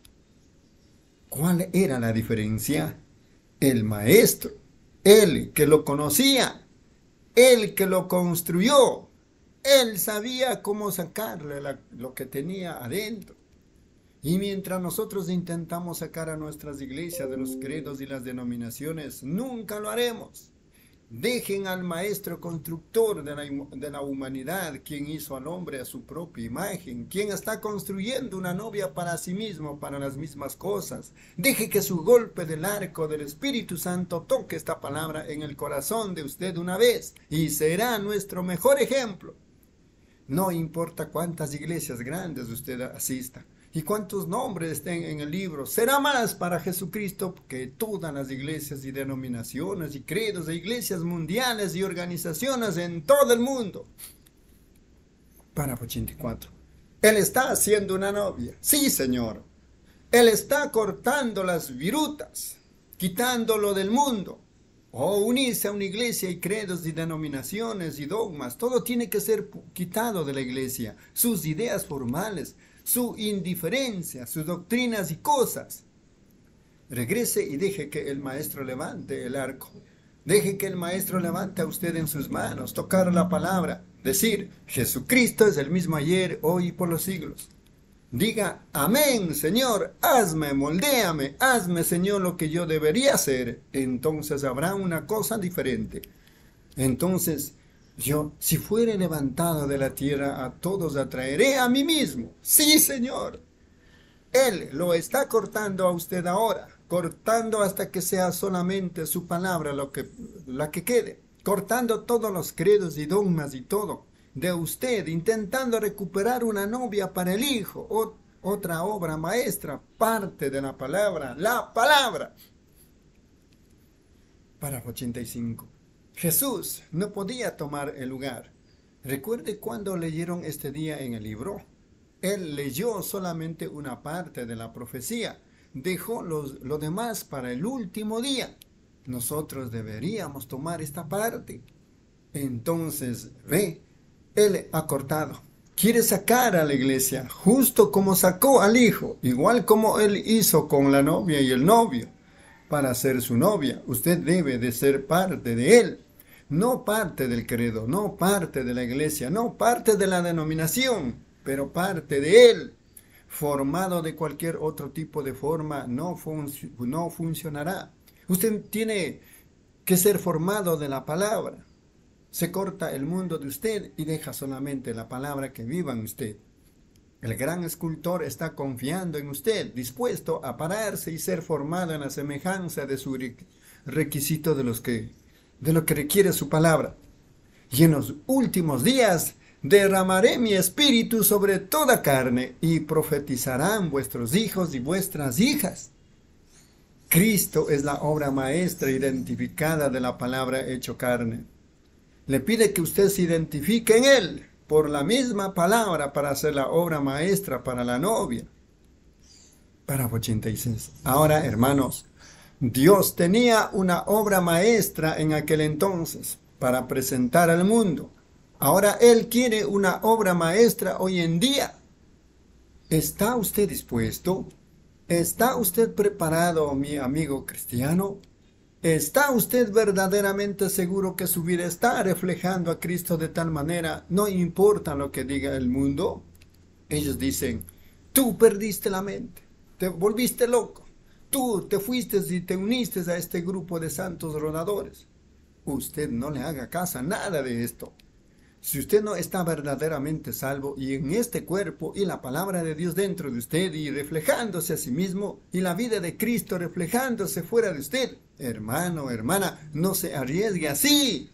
¿Cuál era la diferencia? El maestro, él que lo conocía, él que lo construyó, él sabía cómo sacarle lo que tenía adentro. Y mientras nosotros intentamos sacar a nuestras iglesias de los credos y las denominaciones, nunca lo haremos. Dejen al maestro constructor de la, de la, humanidad, quien hizo al hombre a su propia imagen, quien está construyendo una novia para sí mismo, para las mismas cosas. Deje que su golpe del arco del Espíritu Santo toque esta palabra en el corazón de usted una vez y será nuestro mejor ejemplo. No importa cuántas iglesias grandes usted asista, y cuántos nombres estén en el libro. Será más para Jesucristo que todas las iglesias y denominaciones y credos de iglesias mundiales y organizaciones en todo el mundo. Para 84. Él está haciendo una novia. Sí, Señor. Él está cortando las virutas, quitándolo del mundo. O unirse a una iglesia y credos y denominaciones y dogmas. Todo tiene que ser quitado de la iglesia. Sus ideas formales, su indiferencia, sus doctrinas y cosas. Regrese y deje que el maestro levante el arco. Deje que el maestro levante a usted en sus manos, tocar la palabra, decir, Jesucristo es el mismo ayer, hoy y por los siglos. Diga, amén, Señor, hazme, moldéame, hazme, Señor, lo que yo debería hacer. Entonces habrá una cosa diferente. Entonces yo, si fuere levantado de la tierra, a todos atraeré a mí mismo. Sí, Señor. Él lo está cortando a usted ahora, cortando hasta que sea solamente su palabra lo que, la que quede, cortando todos los credos y dogmas y todo de usted, intentando recuperar una novia para el hijo o, otra obra maestra, parte de la palabra, la palabra. Párrafo 85. Jesús no podía tomar el lugar. Recuerde cuando leyeron este día en el libro. Él leyó solamente una parte de la profecía, dejó los, lo demás para el último día. Nosotros deberíamos tomar esta parte. Entonces, ve, Él ha cortado. Quiere sacar a la iglesia, justo como sacó al hijo, igual como Él hizo con la novia y el novio. Para ser su novia, usted debe de ser parte de Él no parte del credo, no parte de la iglesia, no parte de la denominación, pero parte de Él. Formado de cualquier otro tipo de forma, no, no funcionará. Usted tiene que ser formado de la palabra. Se corta el mundo de usted y deja solamente la palabra que viva en usted. El gran escultor está confiando en usted, dispuesto a pararse y ser formado en la semejanza de su requisito de lo que requiere su palabra. Y en los últimos días derramaré mi espíritu sobre toda carne y profetizarán vuestros hijos y vuestras hijas. Cristo es la obra maestra identificada de la palabra hecho carne. Le pide que usted se identifique en él por la misma palabra para hacer la obra maestra para la novia. Para 86. Ahora, hermanos, Dios tenía una obra maestra en aquel entonces para presentar al mundo. Ahora Él quiere una obra maestra hoy en día. ¿Está usted dispuesto? ¿Está usted preparado, mi amigo cristiano? ¿Está usted verdaderamente seguro que su vida está reflejando a Cristo de tal manera, no importa lo que diga el mundo? Ellos dicen, tú perdiste la mente, te volviste loco tú te fuiste y te uniste a este grupo de santos rodadores. Usted no le haga caso a nada de esto. Si usted no está verdaderamente salvo y en este cuerpo y la palabra de Dios dentro de usted y reflejándose a sí mismo y la vida de Cristo reflejándose fuera de usted, hermano, hermana, no se arriesgue así.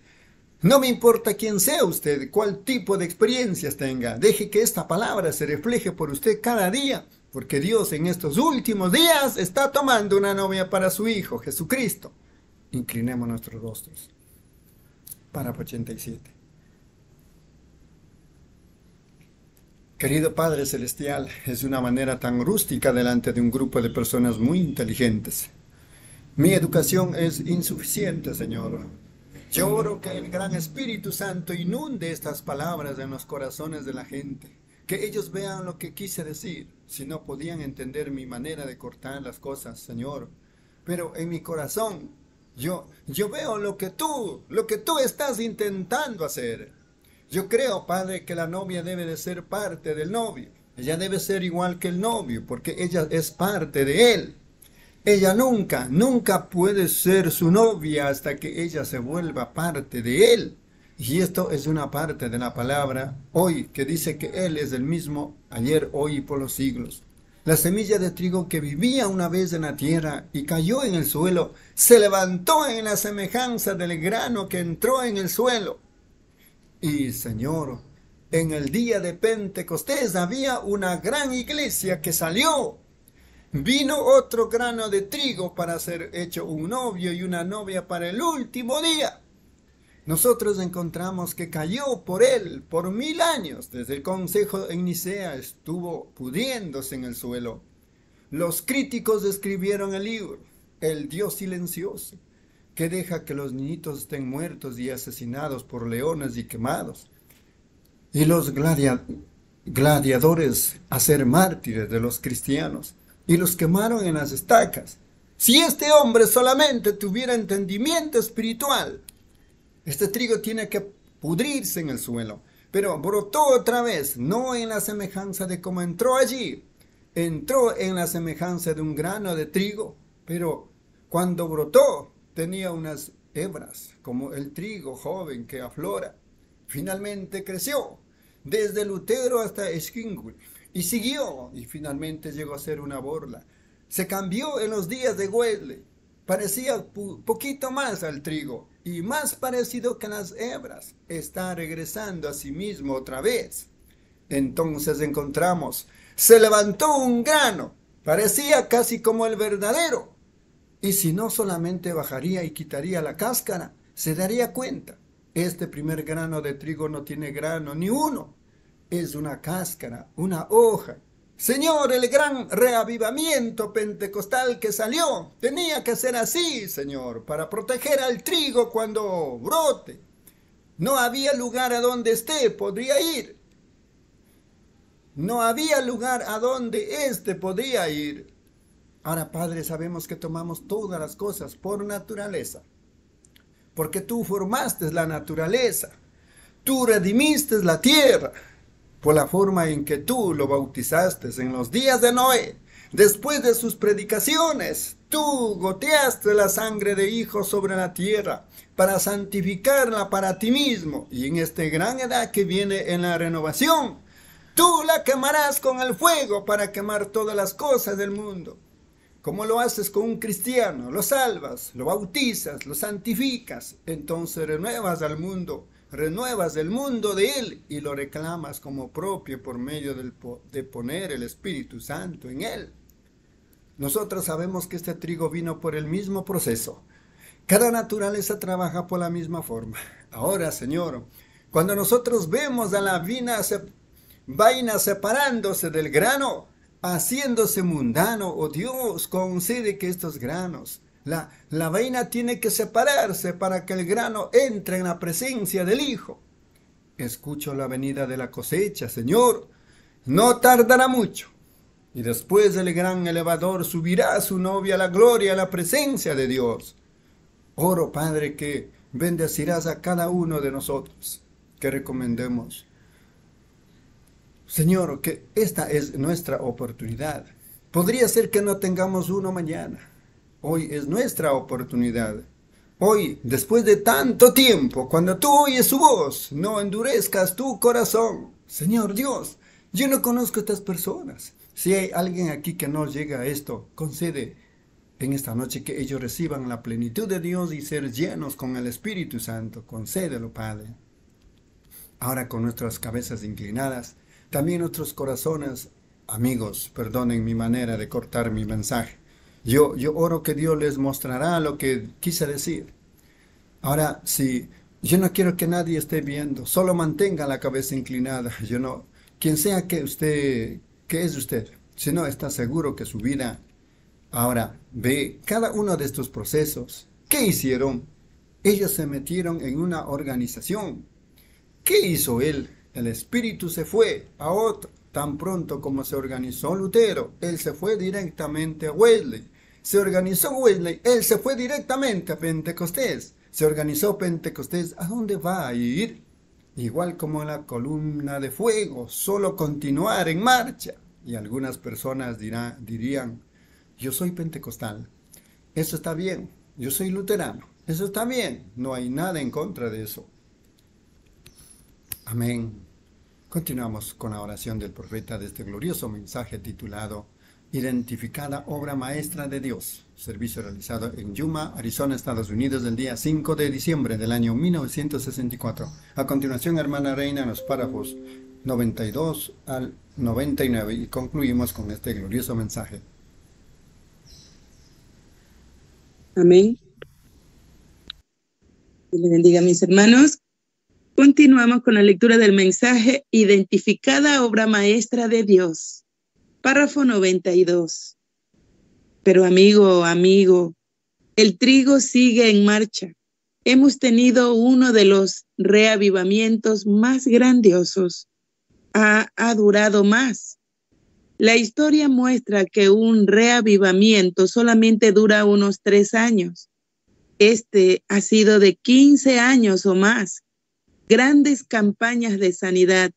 No me importa quién sea usted, cuál tipo de experiencias tenga, deje que esta palabra se refleje por usted cada día porque Dios en estos últimos días está tomando una novia para su Hijo, Jesucristo. Inclinemos nuestros rostros. Para 87. Querido Padre Celestial, es una manera tan rústica delante de un grupo de personas muy inteligentes. Mi educación es insuficiente, Señor. Yo oro que el gran Espíritu Santo inunde estas palabras en los corazones de la gente que ellos vean lo que quise decir, si no podían entender mi manera de cortar las cosas, Señor. Pero en mi corazón, yo, yo veo lo que tú, lo que tú estás intentando hacer. Yo creo, Padre, que la novia debe de ser parte del novio. Ella debe ser igual que el novio, porque ella es parte de él. Ella nunca, nunca puede ser su novia hasta que ella se vuelva parte de él. Y esto es una parte de la palabra hoy que dice que Él es el mismo ayer, hoy y por los siglos. La semilla de trigo que vivía una vez en la tierra y cayó en el suelo, se levantó en la semejanza del grano que entró en el suelo. Y Señor, en el día de Pentecostés había una gran iglesia que salió. Vino otro grano de trigo para ser hecho un novio y una novia para el último día nosotros encontramos que cayó por él por mil años. Desde el consejo en Nicea estuvo pudriéndose en el suelo. Los críticos escribieron el libro, El Dios silencioso, que deja que los niñitos estén muertos y asesinados por leones y quemados. Y los gladiadores a ser mártires de los cristianos y los quemaron en las estacas. Si este hombre solamente tuviera entendimiento espiritual, este trigo tiene que pudrirse en el suelo, pero brotó otra vez, no en la semejanza de como entró allí. Entró en la semejanza de un grano de trigo, pero cuando brotó tenía unas hebras, como el trigo joven que aflora. Finalmente creció, desde Lutero hasta Esquingul, y siguió, y finalmente llegó a ser una borla. Se cambió en los días de Wesley, parecía poquito más al trigo, y más parecido que las hebras, está regresando a sí mismo otra vez. Entonces encontramos se levantó un grano, parecía casi como el verdadero. Y si no solamente bajaría y quitaría la cáscara, se daría cuenta. Este primer grano de trigo no tiene grano, ni uno. Es una cáscara, una hoja. Señor, el gran reavivamiento pentecostal que salió tenía que ser así, Señor, para proteger al trigo cuando brote. No había lugar a donde esté, podría ir. No había lugar a donde éste podía ir. Ahora, Padre, sabemos que tomamos todas las cosas por naturaleza. Porque tú formaste la naturaleza. Tú redimiste la tierra. Por la forma en que tú lo bautizaste en los días de Noé. Después de sus predicaciones, tú goteaste la sangre de hijo sobre la tierra para santificarla para ti mismo. Y en esta gran edad que viene en la renovación, Tú la quemarás con el fuego para quemar todas las cosas del mundo. Como lo haces con un cristiano, lo salvas, lo bautizas, lo santificas, entonces renuevas al mundo, renuevas el mundo de él y lo reclamas como propio por medio de poner el Espíritu Santo en él. Nosotros sabemos que este trigo vino por el mismo proceso. Cada naturaleza trabaja por la misma forma. Ahora, Señor, cuando nosotros vemos a la vaina separándose del grano, haciéndose mundano. Oh Dios, concede que estos granos, la, la vaina tiene que separarse para que el grano entre en la presencia del Hijo. Escucho la venida de la cosecha, Señor. No tardará mucho. Y después del gran elevador subirá su novia a la gloria, a la presencia de Dios. Oro, Padre, que bendecirás a cada uno de nosotros, que recomendemos Señor, que esta es nuestra oportunidad. Podría ser que no tengamos uno mañana. Hoy es nuestra oportunidad. Hoy, después de tanto tiempo, cuando tú oyes su voz, no endurezcas tu corazón. Señor Dios, yo no conozco a estas personas. Si hay alguien aquí que no llega a esto, concede en esta noche que ellos reciban la plenitud de Dios y ser llenos con el Espíritu Santo. Concédelo, Padre. Ahora con nuestras cabezas inclinadas, también nuestros corazones, amigos, perdonen mi manera de cortar mi mensaje. Yo, yo oro que Dios les mostrará lo que quise decir. Ahora, si yo no quiero que nadie esté viendo, solo mantenga la cabeza inclinada. Yo no, quien sea que usted, que es usted, si no está seguro que su vida ahora ve cada uno de estos procesos. ¿Qué hicieron? Ellos se metieron en una organización. ¿Qué hizo él? El espíritu se fue a otro. Tan pronto como se organizó Lutero, él se fue directamente a Wesley. Se organizó Wesley, él se fue directamente a Pentecostés. Se organizó Pentecostés, ¿a dónde va a ir? Igual como la columna de fuego, solo continuar en marcha. Y algunas personas dirían, yo soy pentecostal, eso está bien, yo soy luterano, eso está bien, no hay nada en contra de eso. Amén. Continuamos con la oración del profeta de este glorioso mensaje titulado Identificada obra maestra de Dios, servicio realizado en Yuma, Arizona, Estados Unidos, el día 5 de diciembre del año 1964. A continuación, hermana Reina, los párrafos 92 al 99 y concluimos con este glorioso mensaje. Amén. Y le bendiga a mis hermanos. Continuamos con la lectura del mensaje Identificada obra maestra de Dios. Párrafo 92. Pero amigo, amigo, el trigo sigue en marcha. Hemos tenido uno de los reavivamientos más grandiosos. Ha, ha durado más. La historia muestra que un reavivamiento solamente dura unos tres años. Este ha sido de 15 años o más grandes campañas de sanidad,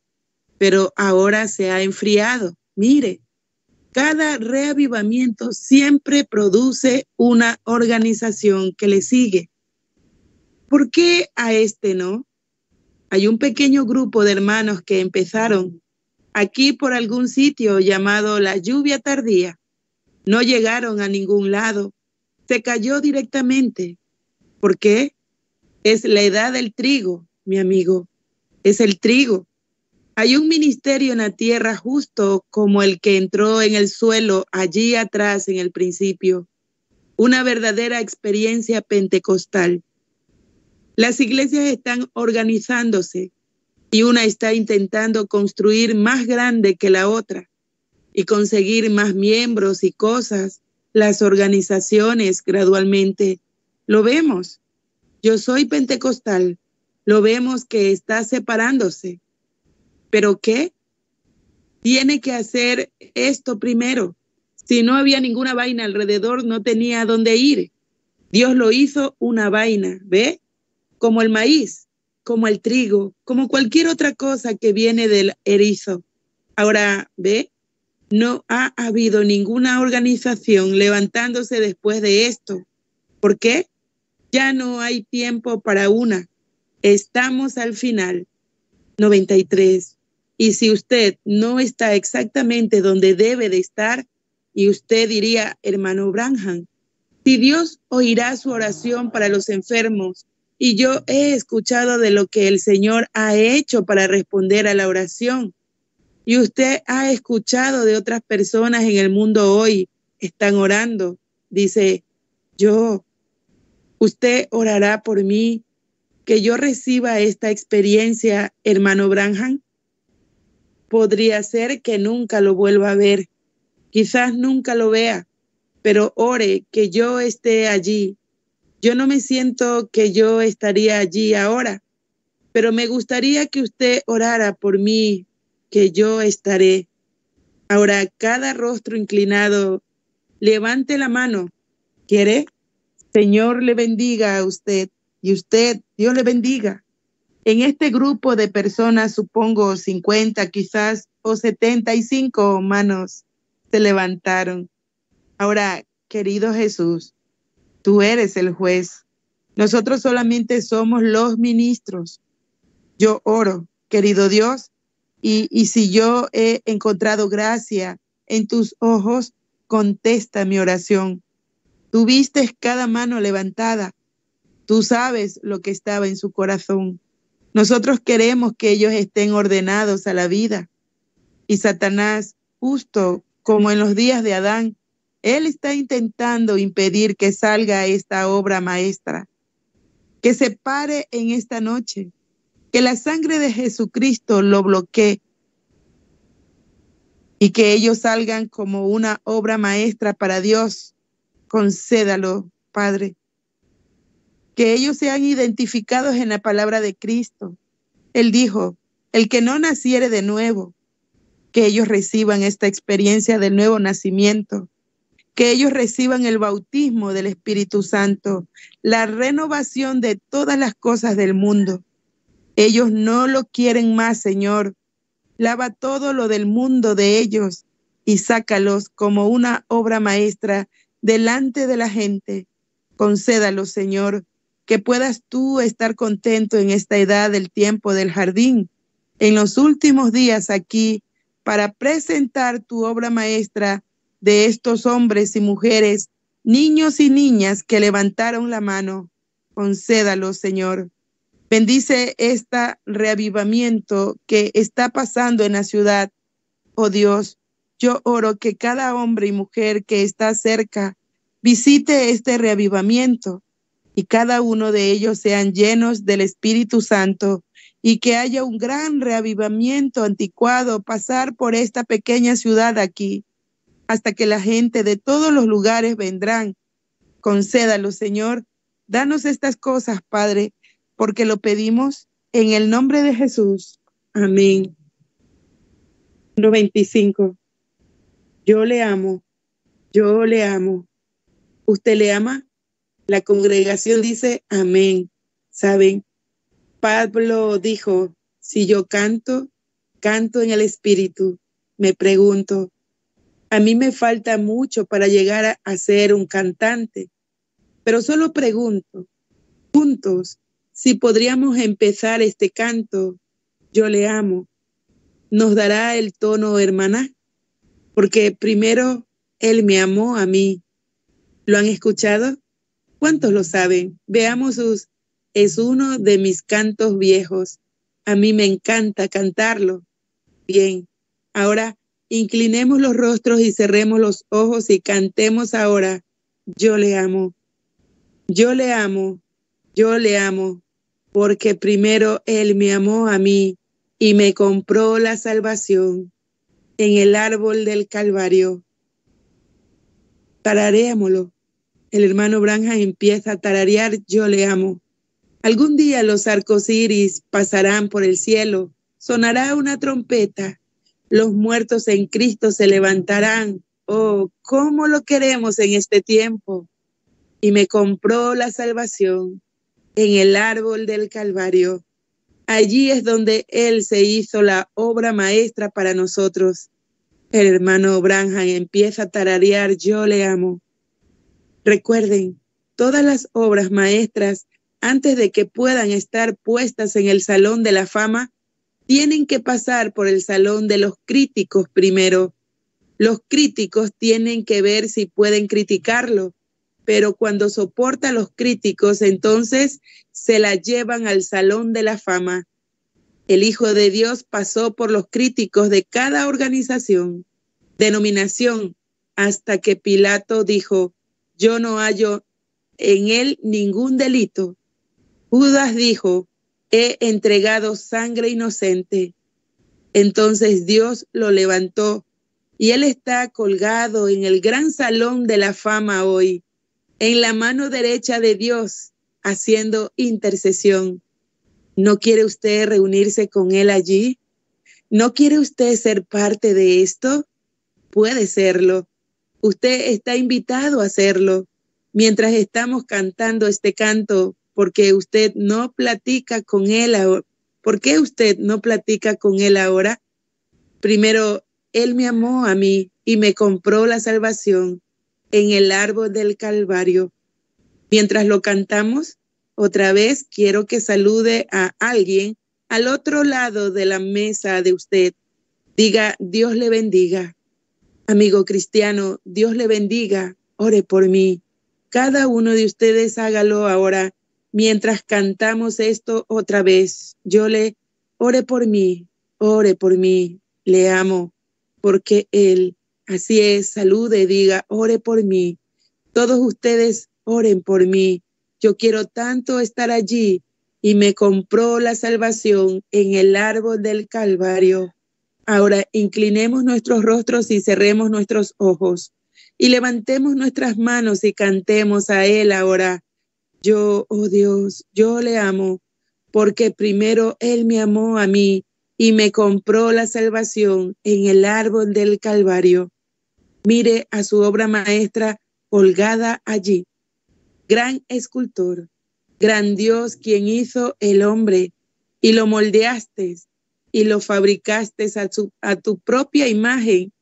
pero ahora se ha enfriado. Mire, cada reavivamiento siempre produce una organización que le sigue. ¿Por qué a este no? Hay un pequeño grupo de hermanos que empezaron aquí por algún sitio llamado la lluvia tardía. No llegaron a ningún lado. Se cayó directamente. ¿Por qué? Es la edad del trigo mi amigo, es el trigo. Hay un ministerio en la tierra justo como el que entró en el suelo allí atrás en el principio, una verdadera experiencia pentecostal. Las iglesias están organizándose y una está intentando construir más grande que la otra y conseguir más miembros y cosas. Las organizaciones gradualmente lo vemos. Yo soy pentecostal. Lo vemos que está separándose. ¿Pero qué? Tiene que hacer esto primero. Si no había ninguna vaina alrededor, no tenía dónde ir. Dios lo hizo una vaina, ¿ve? como el maíz, como el trigo, como cualquier otra cosa que viene del erizo. Ahora, ¿ve? No ha habido ninguna organización levantándose después de esto. ¿Por qué? Ya no hay tiempo para una. Estamos al final. 93. Y si usted no está exactamente donde debe de estar, y usted diría, hermano Branham, si Dios oirá su oración para los enfermos, y yo he escuchado de lo que el Señor ha hecho para responder a la oración. Y usted ha escuchado de otras personas en el mundo hoy, están orando. Dice, yo, usted orará por mí, que yo reciba esta experiencia, hermano Branham. Podría ser que nunca lo vuelva a ver, quizás nunca lo vea, pero ore que yo esté allí yo no me siento que yo estaría allí ahora, pero me gustaría que usted orara por mí, que yo estaré. Ahora, cada rostro inclinado, levante la mano. ¿Quiere? Señor le bendiga a usted y usted, Dios le bendiga. En este grupo de personas, supongo 50 quizás o 75 manos se levantaron. Ahora, querido Jesús, Tú eres el juez. Nosotros solamente somos los ministros. Yo oro, querido Dios, y, y si yo he encontrado gracia en tus ojos, contesta mi oración. Tú vistes cada mano levantada. Tú sabes lo que estaba en su corazón. Nosotros queremos que ellos estén ordenados a la vida. Y Satanás, justo como en los días de Adán, él está intentando impedir que salga esta obra maestra, que se pare en esta noche, que la sangre de Jesucristo lo bloquee y que ellos salgan como una obra maestra para Dios. Concédalo, Padre. Que ellos sean identificados en la palabra de Cristo. Él dijo, el que no naciere de nuevo, que ellos reciban esta experiencia del nuevo nacimiento que ellos reciban el bautismo del Espíritu Santo, la renovación de todas las cosas del mundo. Ellos no lo quieren más, Señor. Lava todo lo del mundo de ellos y sácalos como una obra maestra delante de la gente. Concédalo, Señor, que puedas tú estar contento en esta edad del tiempo del jardín, en los últimos días aquí, para presentar tu obra maestra de estos hombres y mujeres, niños y niñas que levantaron la mano. Concédalo, Señor. Bendice este reavivamiento que está pasando en la ciudad. Oh Dios, yo oro que cada hombre y mujer que está cerca visite este reavivamiento y cada uno de ellos sean llenos del Espíritu Santo y que haya un gran reavivamiento anticuado pasar por esta pequeña ciudad aquí hasta que la gente de todos los lugares vendrán. Concédalo, Señor. Danos estas cosas, Padre, porque lo pedimos en el nombre de Jesús. Amén. 95. Yo le amo. Yo le amo. ¿Usted le ama? La congregación dice amén. ¿Saben? Pablo dijo, si yo canto, canto en el Espíritu. Me pregunto, a mí me falta mucho para llegar a, ser un cantante, pero solo pregunto, juntos, si podríamos empezar este canto, yo le amo, nos dará el tono hermana, porque primero él me amó a mí. ¿Lo han escuchado? ¿Cuántos lo saben? Veamos sus. Es uno de mis cantos viejos. A mí me encanta cantarlo. Bien, ahora inclinemos los rostros y cerremos los ojos y cantemos ahora, yo le amo, yo le amo, yo le amo, porque primero Él me amó a mí y me compró la salvación en el árbol del Calvario. Tarareámoslo. El hermano Branja empieza a tararear, yo le amo. Algún día los arcos iris pasarán por el cielo, sonará una trompeta, los muertos en Cristo se levantarán. Oh, cómo lo queremos en este tiempo. Y me compró la salvación en el árbol del Calvario. Allí es donde Él se hizo la obra maestra para nosotros. El hermano Branham empieza a tararear Yo le amo. Recuerden, todas las obras maestras, antes de que puedan estar puestas en el Salón de la Fama, tienen que pasar por el Salón de los Críticos primero. Los críticos tienen que ver si pueden criticarlo, pero cuando soporta a los críticos, entonces se la llevan al Salón de la Fama. El Hijo de Dios pasó por los críticos de cada organización, denominación, hasta que Pilato dijo, yo no hallo en él ningún delito. Judas dijo, he entregado sangre inocente. Entonces Dios lo levantó y él está colgado en el gran salón de la fama hoy, en la mano derecha de Dios, haciendo intercesión. ¿No quiere usted reunirse con él allí? ¿No quiere usted ser parte de esto? Puede serlo. Usted está invitado a hacerlo mientras estamos cantando este canto, porque usted no platica con él ahora. ¿Por qué usted no platica con él ahora? Primero, él me amó a mí y me compró la salvación en el árbol del Calvario. Mientras lo cantamos, otra vez quiero que salude a alguien al otro lado de la mesa de usted. Diga, Dios le bendiga. Amigo cristiano, Dios le bendiga, ore por mí. Cada uno de ustedes hágalo ahora mientras cantamos esto otra vez. Yo le ore por mí, ore por mí, le amo, porque Él, así es, salude, diga, ore por mí. Todos ustedes oren por mí. Yo quiero tanto estar allí y me compró la salvación en el árbol del Calvario. Ahora inclinemos nuestros rostros y cerremos nuestros ojos y levantemos nuestras manos y cantemos a Él ahora. Yo, oh Dios, yo le amo, porque primero Él me amó a mí y me compró la salvación en el árbol del Calvario. Mire a su obra maestra colgada allí. Gran escultor, gran Dios quien hizo el hombre y lo moldeaste y lo fabricaste a, tu propia imagen.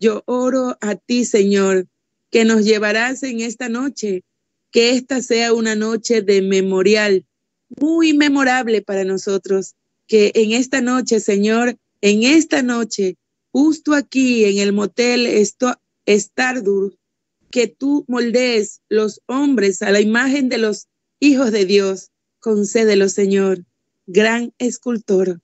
Yo oro a ti, Señor, que nos llevarás en esta noche, que esta sea una noche de memorial, muy memorable para nosotros, que en esta noche, Señor, en esta noche, justo aquí en el motel Stardur, que tú moldees los hombres a la imagen de los hijos de Dios. Concédelo, Señor, gran escultor.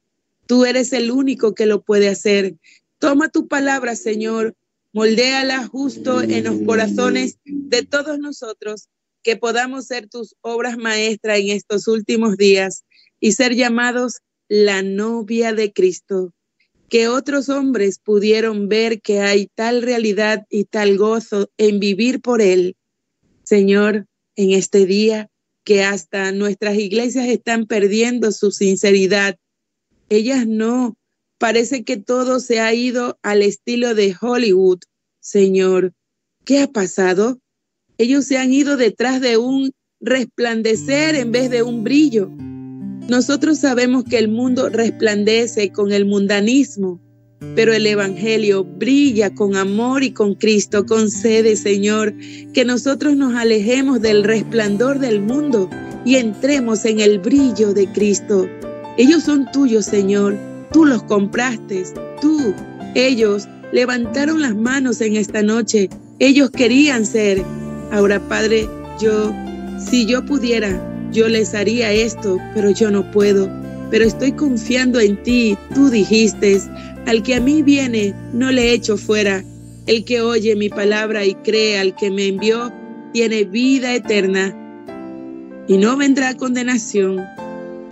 Tú eres el único que lo puede hacer. Toma tu palabra, Señor, moldéala justo en los corazones de todos nosotros, que podamos ser tus obras maestras en estos últimos días y ser llamados la novia de Cristo. Que otros hombres pudieron ver que hay tal realidad y tal gozo en vivir por Él. Señor, en este día que hasta nuestras iglesias están perdiendo su sinceridad ellas no. Parece que todo se ha ido al estilo de Hollywood. Señor, ¿qué ha pasado? Ellos se han ido detrás de un resplandecer en vez de un brillo. Nosotros sabemos que el mundo resplandece con el mundanismo, pero el Evangelio brilla con amor y con Cristo. Concede, Señor, que nosotros nos alejemos del resplandor del mundo y entremos en el brillo de Cristo. Ellos son tuyos, Señor. Tú los compraste. Tú. Ellos levantaron las manos en esta noche. Ellos querían ser. Ahora, Padre, yo, si yo pudiera, yo les haría esto, pero yo no puedo. Pero estoy confiando en ti. Tú dijiste, Al que a mí viene, no le echo fuera. El que oye mi palabra y cree al que me envió, tiene vida eterna y no vendrá condenación.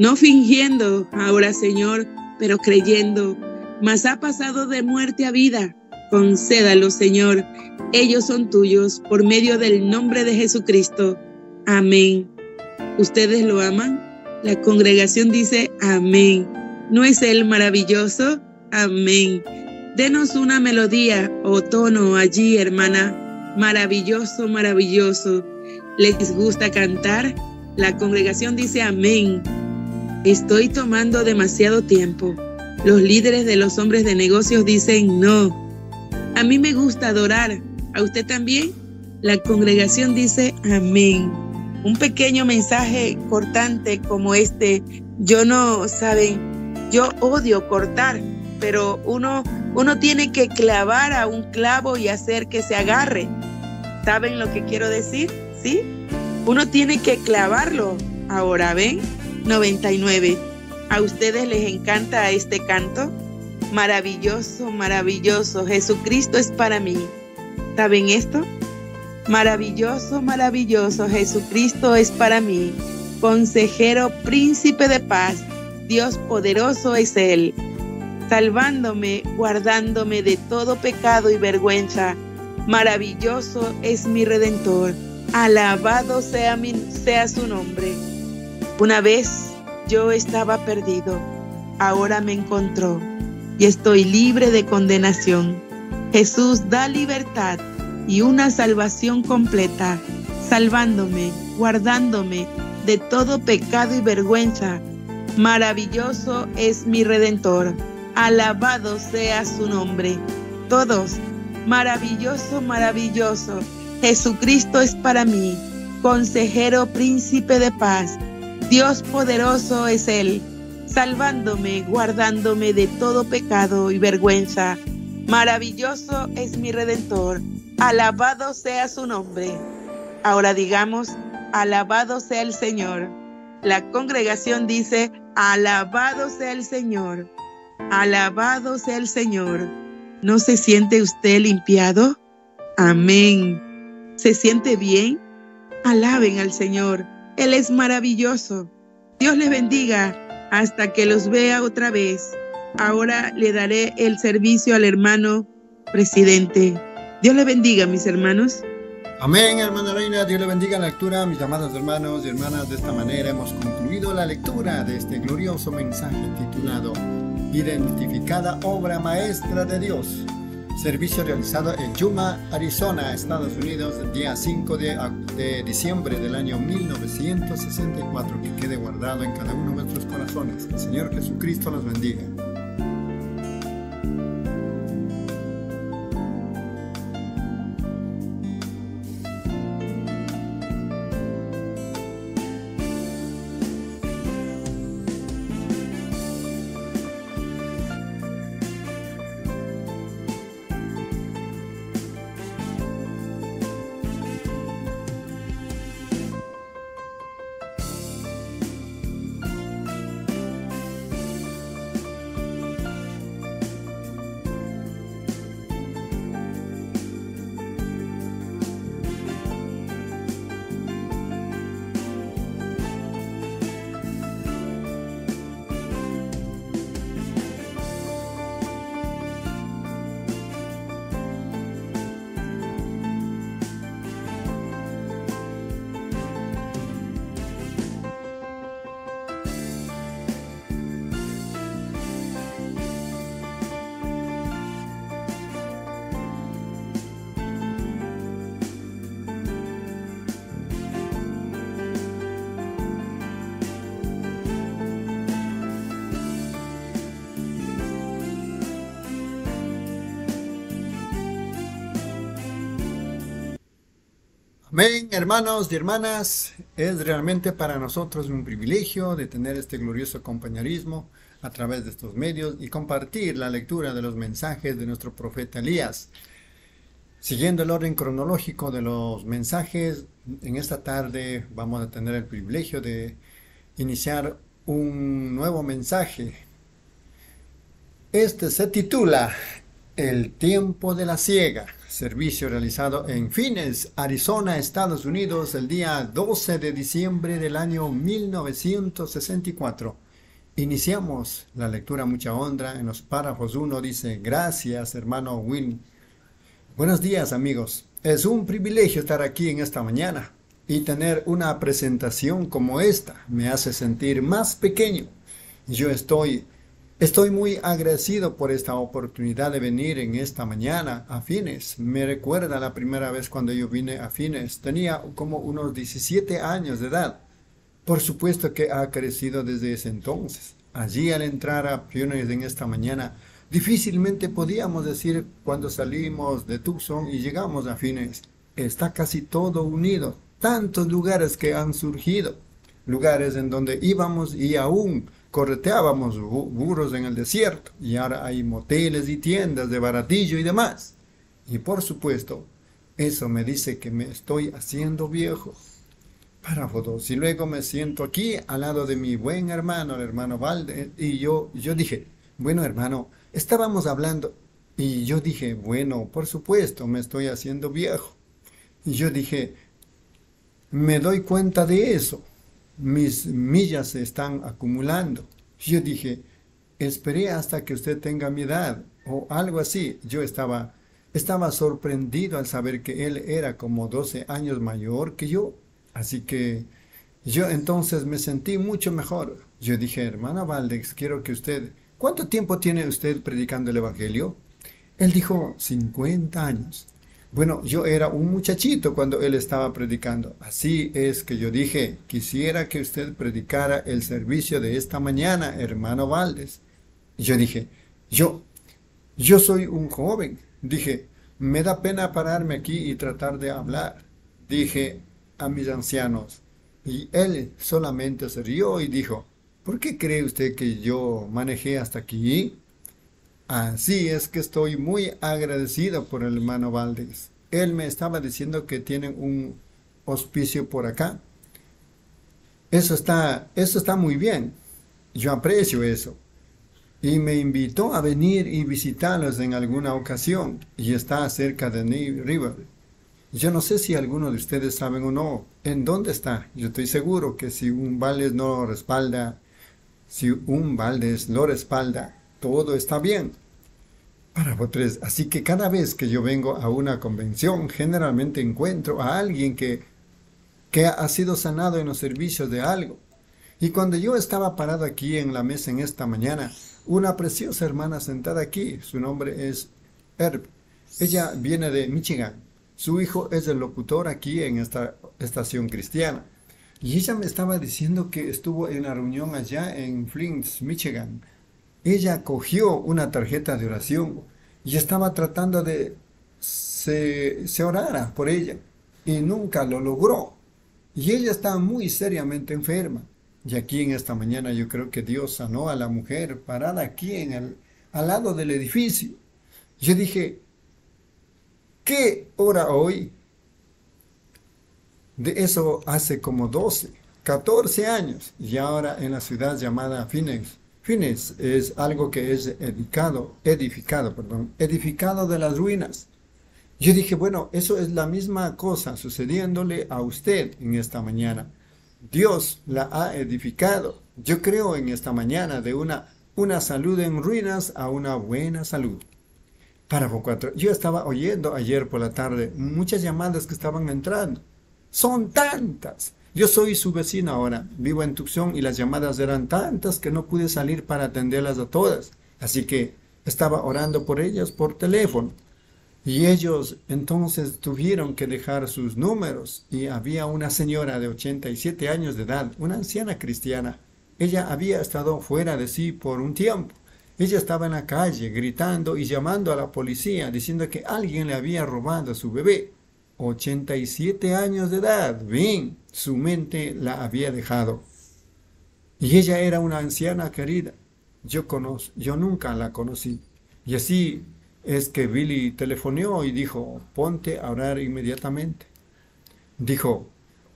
No fingiendo ahora, Señor, pero creyendo, mas ha pasado de muerte a vida. Concédalo, Señor. Ellos son tuyos por medio del nombre de Jesucristo. Amén. ¿Ustedes lo aman? La congregación dice amén. ¿No es Él maravilloso? Amén. Denos una melodía o tono allí, hermana. Maravilloso, maravilloso. ¿Les gusta cantar? La congregación dice amén. Estoy tomando demasiado tiempo. Los líderes de los hombres de negocios dicen no. A mí me gusta adorar. ¿A usted también? La congregación dice amén. Un pequeño mensaje cortante como este. Yo no, saben, yo odio cortar pero uno, uno tiene que clavar a un clavo y hacer que se agarre. ¿Saben lo que quiero decir? ¿Sí? Uno tiene que clavarlo. Ahora, ¿ven? 99. ¿A ustedes les encanta este canto? Maravilloso, maravilloso. Jesucristo es para mí. ¿Saben esto? Maravilloso, maravilloso. Jesucristo es para mí. Consejero, príncipe de paz. Dios poderoso es Él salvándome, guardándome de todo pecado y vergüenza. Maravilloso es mi redentor. Alabado sea, sea su nombre. Una vez yo estaba perdido, ahora me encontró y estoy libre de condenación. Jesús da libertad y una salvación completa, salvándome, guardándome de todo pecado y vergüenza. Maravilloso es mi redentor. Alabado sea su nombre. Todos, maravilloso, maravilloso. Jesucristo es para mí, consejero, príncipe de paz. Dios poderoso es Él, salvándome, guardándome de todo pecado y vergüenza. Maravilloso es mi redentor. Alabado sea su nombre. Ahora digamos, alabado sea el Señor. La congregación dice, alabado sea el Señor. Alabado sea el Señor. ¿No se siente usted limpiado? Amén. ¿Se siente bien? Alaben al Señor. Él es maravilloso. Dios les bendiga hasta que los vea otra vez. Ahora le daré el servicio al hermano presidente. Dios le bendiga, mis hermanos. Amén, hermana Reina. Dios le bendiga la lectura, mis amados hermanos y hermanas. De esta manera hemos concluido la lectura de este glorioso mensaje titulado identificada obra maestra de Dios. Servicio realizado en Yuma, Arizona, Estados Unidos, el día 5 de, diciembre del año 1964. Que quede guardado en cada uno de nuestros corazones. El Señor Jesucristo los bendiga. Hermanos y hermanas. Es realmente para nosotros un privilegio de tener este glorioso compañerismo a través de estos medios y compartir la lectura de los mensajes de nuestro profeta Elías. Siguiendo el orden cronológico de los mensajes, en esta tarde vamos a tener el privilegio de iniciar un nuevo mensaje Este se titula El tiempo de la ciega, servicio realizado en Phoenix, Arizona, Estados Unidos, el día 12 de diciembre del año 1964. Iniciamos la lectura mucha honra. En los párrafos 1 dice, gracias hermano Will. Buenos días amigos. Es un privilegio estar aquí en esta mañana y tener una presentación como esta me hace sentir más pequeño. Yo estoy Estoy muy agradecido por esta oportunidad de venir en esta mañana a Fines. Me recuerda la primera vez cuando yo vine a Fines. Tenía como unos 17 años de edad. Por supuesto que ha crecido desde ese entonces. Allí al entrar a Fines en esta mañana, difícilmente podíamos decir cuando salimos de Tucson y llegamos a Fines. Está casi todo unido. Tantos lugares que han surgido. Lugares en donde íbamos y aún correteábamos burros en el desierto y ahora hay moteles y tiendas de baratillo y demás. Y por supuesto, eso me dice que me estoy haciendo viejo. Párrafo 2. Y luego me siento aquí al lado de mi buen hermano, el hermano Valde, y yo, yo dije, bueno hermano, estábamos hablando, y yo dije, bueno, por supuesto, me estoy haciendo viejo. Y yo dije, me doy cuenta de eso mis millas se están acumulando. Yo dije, esperé hasta que usted tenga mi edad o algo así. Yo estaba, estaba sorprendido al saber que él era como 12 años mayor que yo. Así que yo entonces me sentí mucho mejor. Yo dije, hermana Valdex, quiero que usted, ¿cuánto tiempo tiene usted predicando el Evangelio? Él dijo, 50 años. Bueno, yo era un muchachito cuando él estaba predicando. Así es que yo dije, quisiera que usted predicara el servicio de esta mañana, hermano Valdes. Y yo dije, yo, yo soy un joven. Dije, me da pena pararme aquí y tratar de hablar. Dije a mis ancianos. Y él solamente se rió y dijo, ¿por qué cree usted que yo manejé hasta aquí? Así es que estoy muy agradecido por el hermano Valdés. Él me estaba diciendo que tienen un hospicio por acá. Eso está, eso está muy bien. Yo aprecio eso. Y me invitó a venir y visitarlos en alguna ocasión. Y está cerca de New River. Yo no sé si alguno de ustedes saben o no en dónde está. Yo estoy seguro que si un Valdes no lo respalda, si un Valdes lo respalda, todo está bien. Párrafo 3. Así que cada vez que yo vengo a una convención, generalmente encuentro a alguien que, que ha sido sanado en los servicios de algo. Y cuando yo estaba parado aquí en la mesa en esta mañana, una preciosa hermana sentada aquí, su nombre es Herb. Ella viene de Michigan. Su hijo es el locutor aquí en esta estación cristiana. Y ella me estaba diciendo que estuvo en la reunión allá en Flint, Michigan ella cogió una tarjeta de oración y estaba tratando de se, orara por ella y nunca lo logró. Y ella estaba muy seriamente enferma. Y aquí en esta mañana yo creo que Dios sanó a la mujer parada aquí en el, al lado del edificio. Yo dije, ¿qué hora hoy? De eso hace como 12, 14 años. Y ahora en la ciudad llamada Phoenix, Fines es algo que es edificado, edificado, perdón, edificado de las ruinas. Yo dije, bueno, eso es la misma cosa sucediéndole a usted en esta mañana. Dios la ha edificado. Yo creo en esta mañana de una, una salud en ruinas a una buena salud. Párrafo 4. Yo estaba oyendo ayer por la tarde muchas llamadas que estaban entrando. Son tantas. Yo soy su vecino ahora, vivo en Tucson y las llamadas eran tantas que no pude salir para atenderlas a todas. Así que estaba orando por ellas por teléfono. Y ellos entonces tuvieron que dejar sus números y había una señora de 87 años de edad, una anciana cristiana. Ella había estado fuera de sí por un tiempo. Ella estaba en la calle gritando y llamando a la policía diciendo que alguien le había robado a su bebé. 87 años de edad. Bien, su mente la había dejado. Y ella era una anciana querida. Yo, conozco, yo nunca la conocí. Y así es que Billy telefoneó y dijo, ponte a orar inmediatamente. Dijo,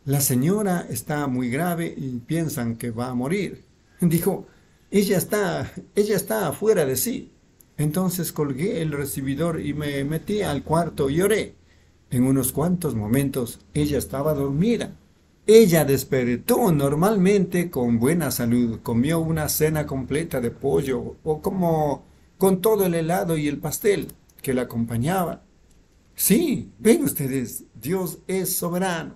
la señora está muy grave y piensan que va a morir. Dijo, ella está, ella está fuera de sí. Entonces colgué el recibidor y me metí al cuarto y lloré. En unos cuantos momentos ella estaba dormida. Ella despertó normalmente con buena salud, comió una cena completa de pollo o como con todo el helado y el pastel que la acompañaba. Sí, ven ustedes, Dios es soberano.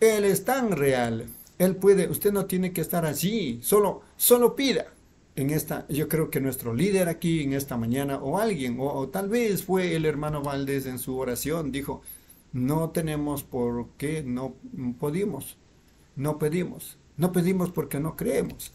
Él es tan real. Él puede, usted no tiene que estar allí, solo, solo pida. En esta, yo creo que nuestro líder aquí en esta mañana, o alguien, o, tal vez fue el hermano Valdés en su oración, dijo, no tenemos por qué, no podemos, no pedimos, no pedimos porque no creemos.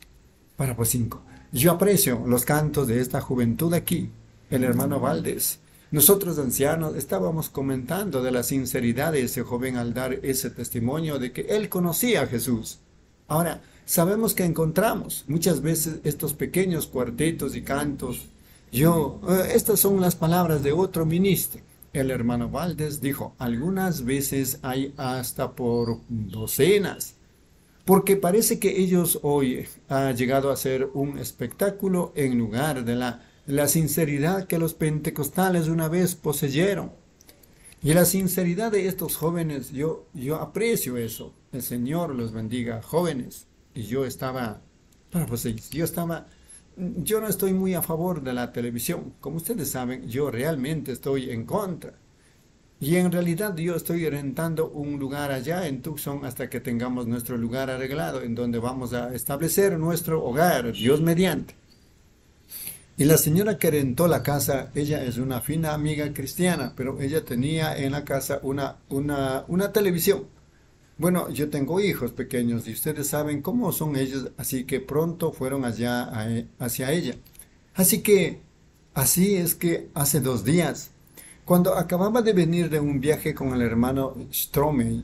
Pues cinco. Yo aprecio los cantos de esta juventud aquí, el hermano Valdés. Nosotros ancianos estábamos comentando de la sinceridad de ese joven al dar ese testimonio de que él conocía a Jesús. Ahora, sabemos que encontramos muchas veces estos pequeños cuartetos y cantos. Yo, eh, estas son las palabras de otro ministro. El hermano Valdés dijo, algunas veces hay hasta por docenas, porque parece que ellos hoy ha llegado a ser un espectáculo en lugar de la la sinceridad que los pentecostales una vez poseyeron. Y la sinceridad de estos jóvenes, yo, yo aprecio eso. El Señor los bendiga, jóvenes. Y yo estaba, pues yo estaba, yo no estoy muy a favor de la televisión. Como ustedes saben, yo realmente estoy en contra. Y en realidad yo estoy rentando un lugar allá en Tucson hasta que tengamos nuestro lugar arreglado, en donde vamos a establecer nuestro hogar, Dios mediante. Y la señora que rentó la casa, ella es una fina amiga cristiana, pero ella tenía en la casa una, una, una televisión. Bueno, yo tengo hijos pequeños y ustedes saben cómo son ellos, así que pronto fueron allá hacia ella. Así que, así es que hace dos días, cuando acababa de venir de un viaje con el hermano Stromey,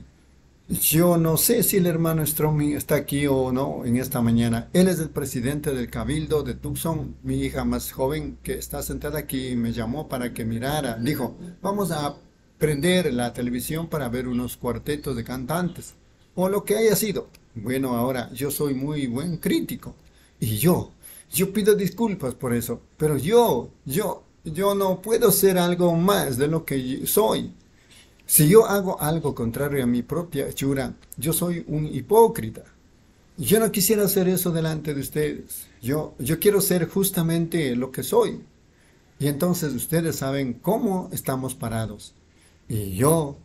yo no sé si el hermano Stroming está aquí o no en esta mañana. Él es el presidente del Cabildo de Tucson. Mi hija más joven que está sentada aquí me llamó para que mirara. Dijo, vamos a prender la televisión para ver unos cuartetos de cantantes. O lo que haya sido. Bueno, ahora yo soy muy buen crítico. Y yo, yo pido disculpas por eso. Pero yo, yo, yo no puedo ser algo más de lo que soy. Si yo hago algo contrario a mi propia hechura, yo soy un hipócrita. Yo no quisiera hacer eso delante de ustedes. Yo, yo quiero ser justamente lo que soy. Y entonces ustedes saben cómo estamos parados. Y yo,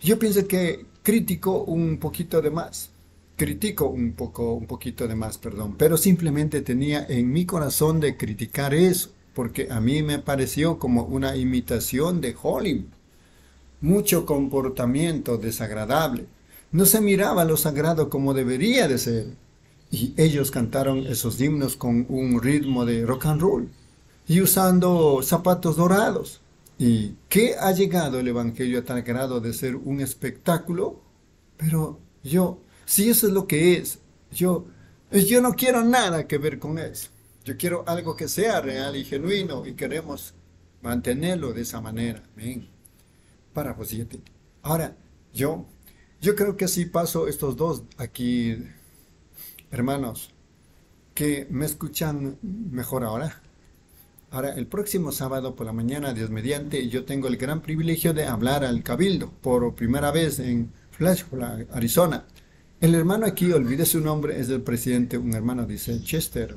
yo pienso que critico un poquito de más. Critico un poco, un poquito de más, perdón. Pero simplemente tenía en mi corazón de criticar eso, porque a mí me pareció como una imitación de Hollywood mucho comportamiento desagradable. No se miraba lo sagrado como debería de ser. Y ellos cantaron esos himnos con un ritmo de rock and roll y usando zapatos dorados. ¿Y qué ha llegado el Evangelio a tal grado de ser un espectáculo? Pero yo, si eso es lo que es, yo, yo no quiero nada que ver con eso. Yo quiero algo que sea real y genuino y queremos mantenerlo de esa manera. Amén. Ahora, yo, yo creo que si paso estos dos aquí, hermanos, que me escuchan mejor ahora. Ahora, el próximo sábado por la mañana, Dios mediante, yo tengo el gran privilegio de hablar al Cabildo por primera vez en Flashpoint, Arizona. El hermano aquí, olvide su nombre, es el presidente, un hermano dice Chester.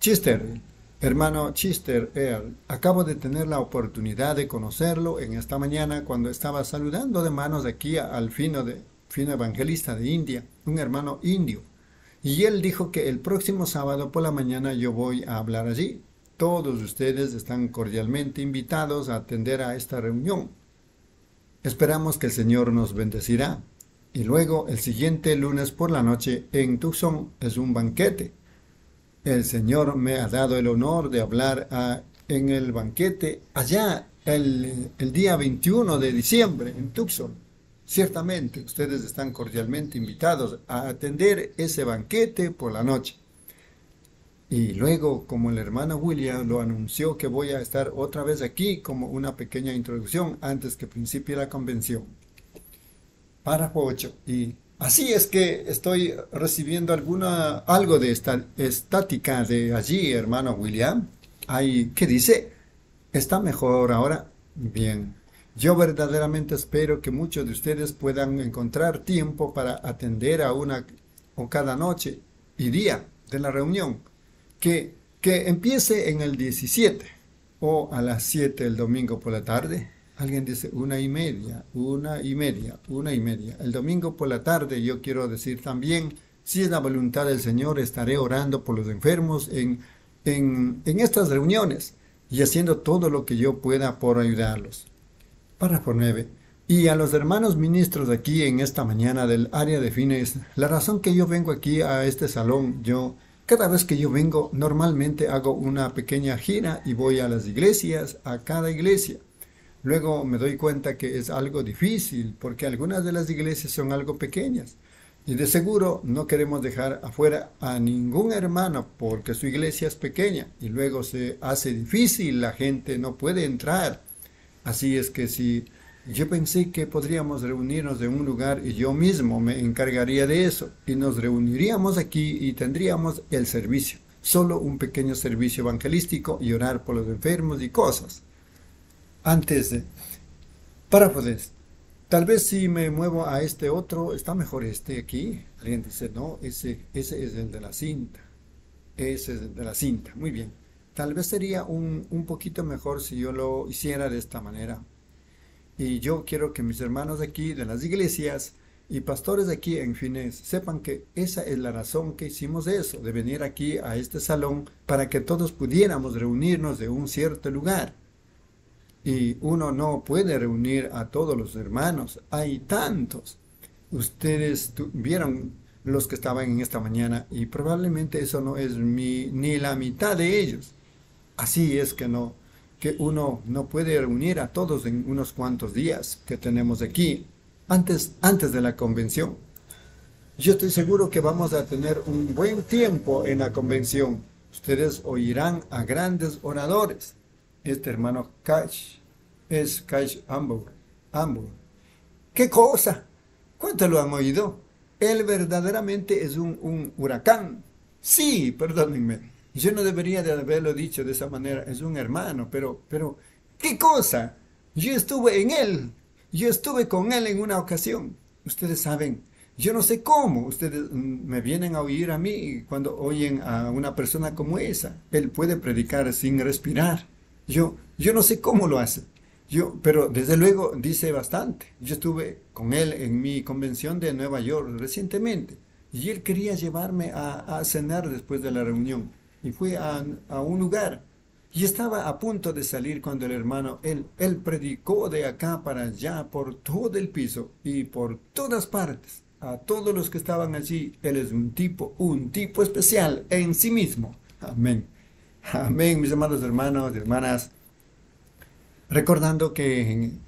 Chester, Hermano Chister Earl, acabo de tener la oportunidad de conocerlo en esta mañana cuando estaba saludando de manos aquí al fino, de, fino evangelista de India, un hermano indio. Y él dijo que el próximo sábado por la mañana yo voy a hablar allí. Todos ustedes están cordialmente invitados a atender a esta reunión. Esperamos que el Señor nos bendecirá. Y luego el siguiente lunes por la noche en Tucson es un banquete el Señor me ha dado el honor de hablar ah, en el banquete allá el, el, día 21 de diciembre en Tucson. Ciertamente ustedes están cordialmente invitados a atender ese banquete por la noche. Y luego, como el hermano William lo anunció que voy a estar otra vez aquí como una pequeña introducción antes que principie la convención. Párrafo 8. Y Así es que estoy recibiendo alguna, algo de esta estática de allí, hermano William. Hay, ¿qué dice? ¿Está mejor ahora? Bien. Yo verdaderamente espero que muchos de ustedes puedan encontrar tiempo para atender a una o cada noche y día de la reunión. Que, empiece en el 17 o a las 7 el domingo por la tarde. Alguien dice una y media, una y media, una y media. El domingo por la tarde yo quiero decir también, si es la voluntad del Señor, estaré orando por los enfermos en, en, en estas reuniones y haciendo todo lo que yo pueda por ayudarlos. Párrafo 9. Y a los hermanos ministros de aquí en esta mañana del área de fines, la razón que yo vengo aquí a este salón, yo cada vez que yo vengo normalmente hago una pequeña gira y voy a las iglesias, a cada iglesia. Luego me doy cuenta que es algo difícil porque algunas de las iglesias son algo pequeñas. Y de seguro no queremos dejar afuera a ningún hermano porque su iglesia es pequeña y luego se hace difícil, la gente no puede entrar. Así es que si yo pensé que podríamos reunirnos en un lugar y yo mismo me encargaría de eso y nos reuniríamos aquí y tendríamos el servicio, solo un pequeño servicio evangelístico y orar por los enfermos y cosas. Antes de... Para poder Tal vez si me muevo a este otro, está mejor este aquí. Alguien dice, no, ese, ese es el de la cinta. Ese es el de la cinta. Muy bien. Tal vez sería un, un poquito mejor si yo lo hiciera de esta manera. Y yo quiero que mis hermanos aquí de las iglesias y pastores aquí en Fines sepan que esa es la razón que hicimos eso, de venir aquí a este salón para que todos pudiéramos reunirnos de un cierto lugar y uno no puede reunir a todos los hermanos. Hay tantos. Ustedes vieron los que estaban en esta mañana y probablemente eso no es ni la mitad de ellos. Así es que no, que uno no puede reunir a todos en unos cuantos días que tenemos aquí, antes, antes de la convención. Yo estoy seguro que vamos a tener un buen tiempo en la convención. Ustedes oirán a grandes oradores este hermano Cash es Cash Ambur. Ambur. ¿Qué cosa? ¿Cuánto lo han oído? Él verdaderamente es un, huracán. Sí, perdónenme. Yo no debería de haberlo dicho de esa manera. Es un hermano, pero, pero, ¿qué cosa? Yo estuve en él. Yo estuve con él en una ocasión. Ustedes saben, yo no sé cómo. Ustedes mm, me vienen a oír a mí cuando oyen a una persona como esa. Él puede predicar sin respirar. Yo, yo no sé cómo lo hace. Yo, pero desde luego dice bastante. Yo estuve con él en mi convención de Nueva York recientemente y él quería llevarme a, cenar después de la reunión y fui a, un lugar y estaba a punto de salir cuando el hermano, él, él predicó de acá para allá por todo el piso y por todas partes. A todos los que estaban allí, él es un tipo, un tipo especial en sí mismo. Amén. Amén, mis amados hermanos y hermanas. Recordando que en,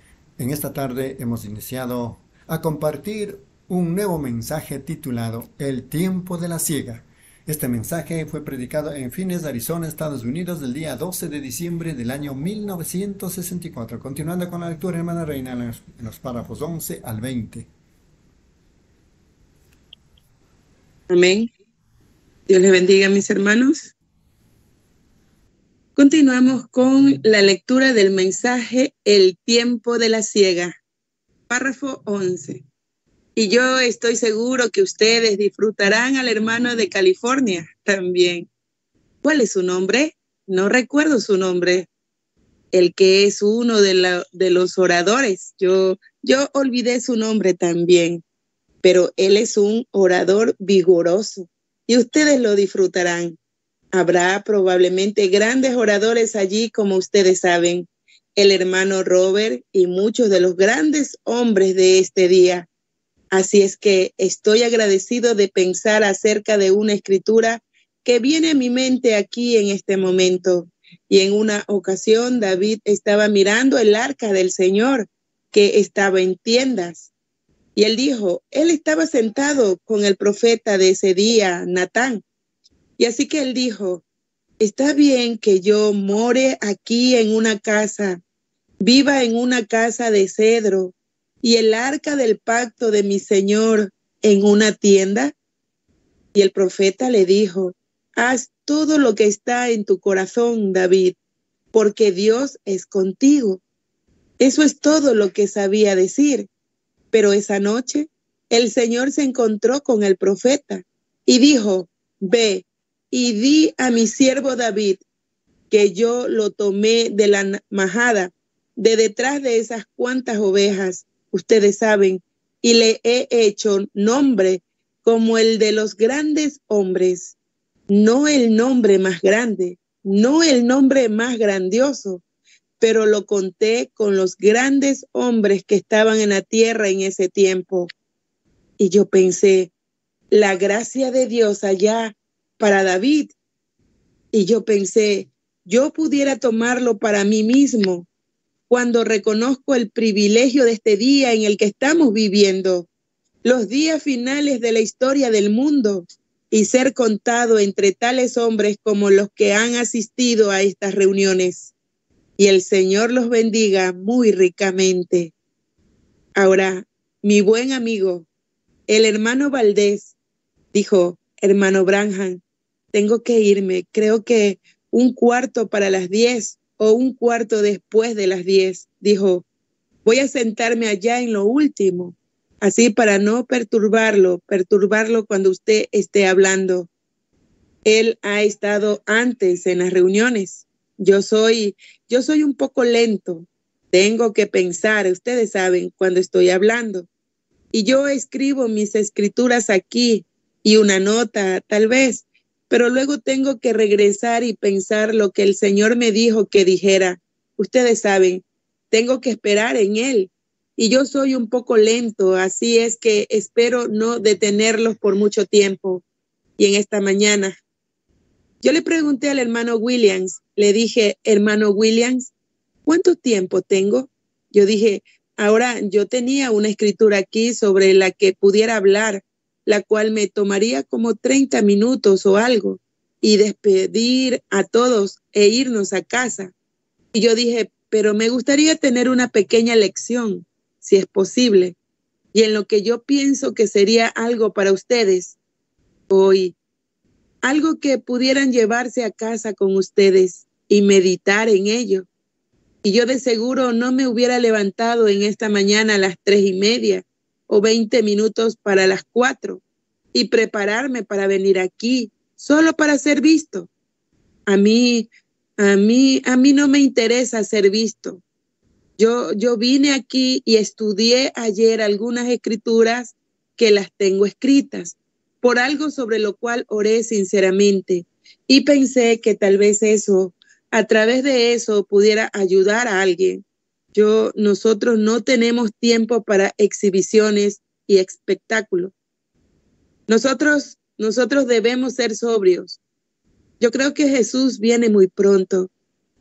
esta tarde hemos iniciado a compartir un nuevo mensaje titulado El tiempo de la ciega. Este mensaje fue predicado en Phoenix, Arizona, Estados Unidos, el día 12 de diciembre del año 1964. Continuando con la lectura, hermana Reina, en los, en los párrafos 11 al 20. Amén. Dios les bendiga, mis hermanos. Continuamos con la lectura del mensaje El tiempo de la ciega, párrafo 11. Y yo estoy seguro que ustedes disfrutarán al hermano de California también. ¿Cuál es su nombre? No recuerdo su nombre. El que es uno de, los oradores. Yo olvidé su nombre también, pero él es un orador vigoroso y ustedes lo disfrutarán. Habrá probablemente grandes oradores allí, como ustedes saben, el hermano Robert y muchos de los grandes hombres de este día. Así es que estoy agradecido de pensar acerca de una escritura que viene a mi mente aquí en este momento. Y en una ocasión David estaba mirando el arca del Señor que estaba en tiendas. Y él dijo, él estaba sentado con el profeta de ese día, Natán y así que él dijo, está bien que yo more aquí en una casa, viva en una casa de cedro y el arca del pacto de mi Señor en una tienda. Y el profeta le dijo, haz todo lo que está en tu corazón, David. porque Dios es contigo. Eso es todo lo que sabía decir. Pero esa noche el Señor se encontró con el profeta y dijo, ve y di a mi siervo David que yo lo tomé de la majada, de detrás de esas cuantas ovejas, ustedes saben, y le he hecho nombre como el de los grandes hombres, no el nombre más grande, no el nombre más grandioso, pero lo conté con los grandes hombres que estaban en la tierra en ese tiempo. Y yo pensé, la gracia de Dios allá para David. Y yo pensé, yo pudiera tomarlo para mí mismo cuando reconozco el privilegio de este día en el que estamos viviendo, los días finales de la historia del mundo y ser contado entre tales hombres como los que han asistido a estas reuniones. Y el Señor los bendiga muy ricamente. Ahora, mi buen amigo, el hermano Valdés, dijo, hermano Branham, tengo que irme, creo que un cuarto para las diez o un cuarto después de las diez. Dijo, voy a sentarme allá en lo último, así para no perturbarlo, perturbarlo cuando usted esté hablando. Él ha estado antes en las reuniones. Yo soy, yo soy un poco lento. Tengo que pensar, ustedes saben, cuando estoy hablando. Y yo escribo mis escrituras aquí y una nota, tal vez, pero luego tengo que regresar y pensar lo que el Señor me dijo que dijera. Ustedes saben, tengo que esperar en Él. Y yo soy un poco lento, así es que espero no detenerlos por mucho tiempo. Y en esta mañana, yo le pregunté al hermano Williams, le dije, hermano Williams, ¿cuánto tiempo tengo? Yo dije, ahora yo tenía una escritura aquí sobre la que pudiera hablar la cual me tomaría como 30 minutos o algo, y despedir a todos e irnos a casa. Y yo dije, pero me gustaría tener una pequeña lección, si es posible, y en lo que yo pienso que sería algo para ustedes hoy, algo que pudieran llevarse a casa con ustedes y meditar en ello. Y yo de seguro no me hubiera levantado en esta mañana a las tres y media o 20 minutos para las 4 y prepararme para venir aquí solo para ser visto. A mí, a mí, a mí no me interesa ser visto. Yo, yo vine aquí y estudié ayer algunas escrituras que las tengo escritas por algo sobre lo cual oré sinceramente y pensé que tal vez eso, a través de eso, pudiera ayudar a alguien yo, nosotros no tenemos tiempo para exhibiciones y espectáculos. Nosotros, nosotros debemos ser sobrios. Yo creo que Jesús viene muy pronto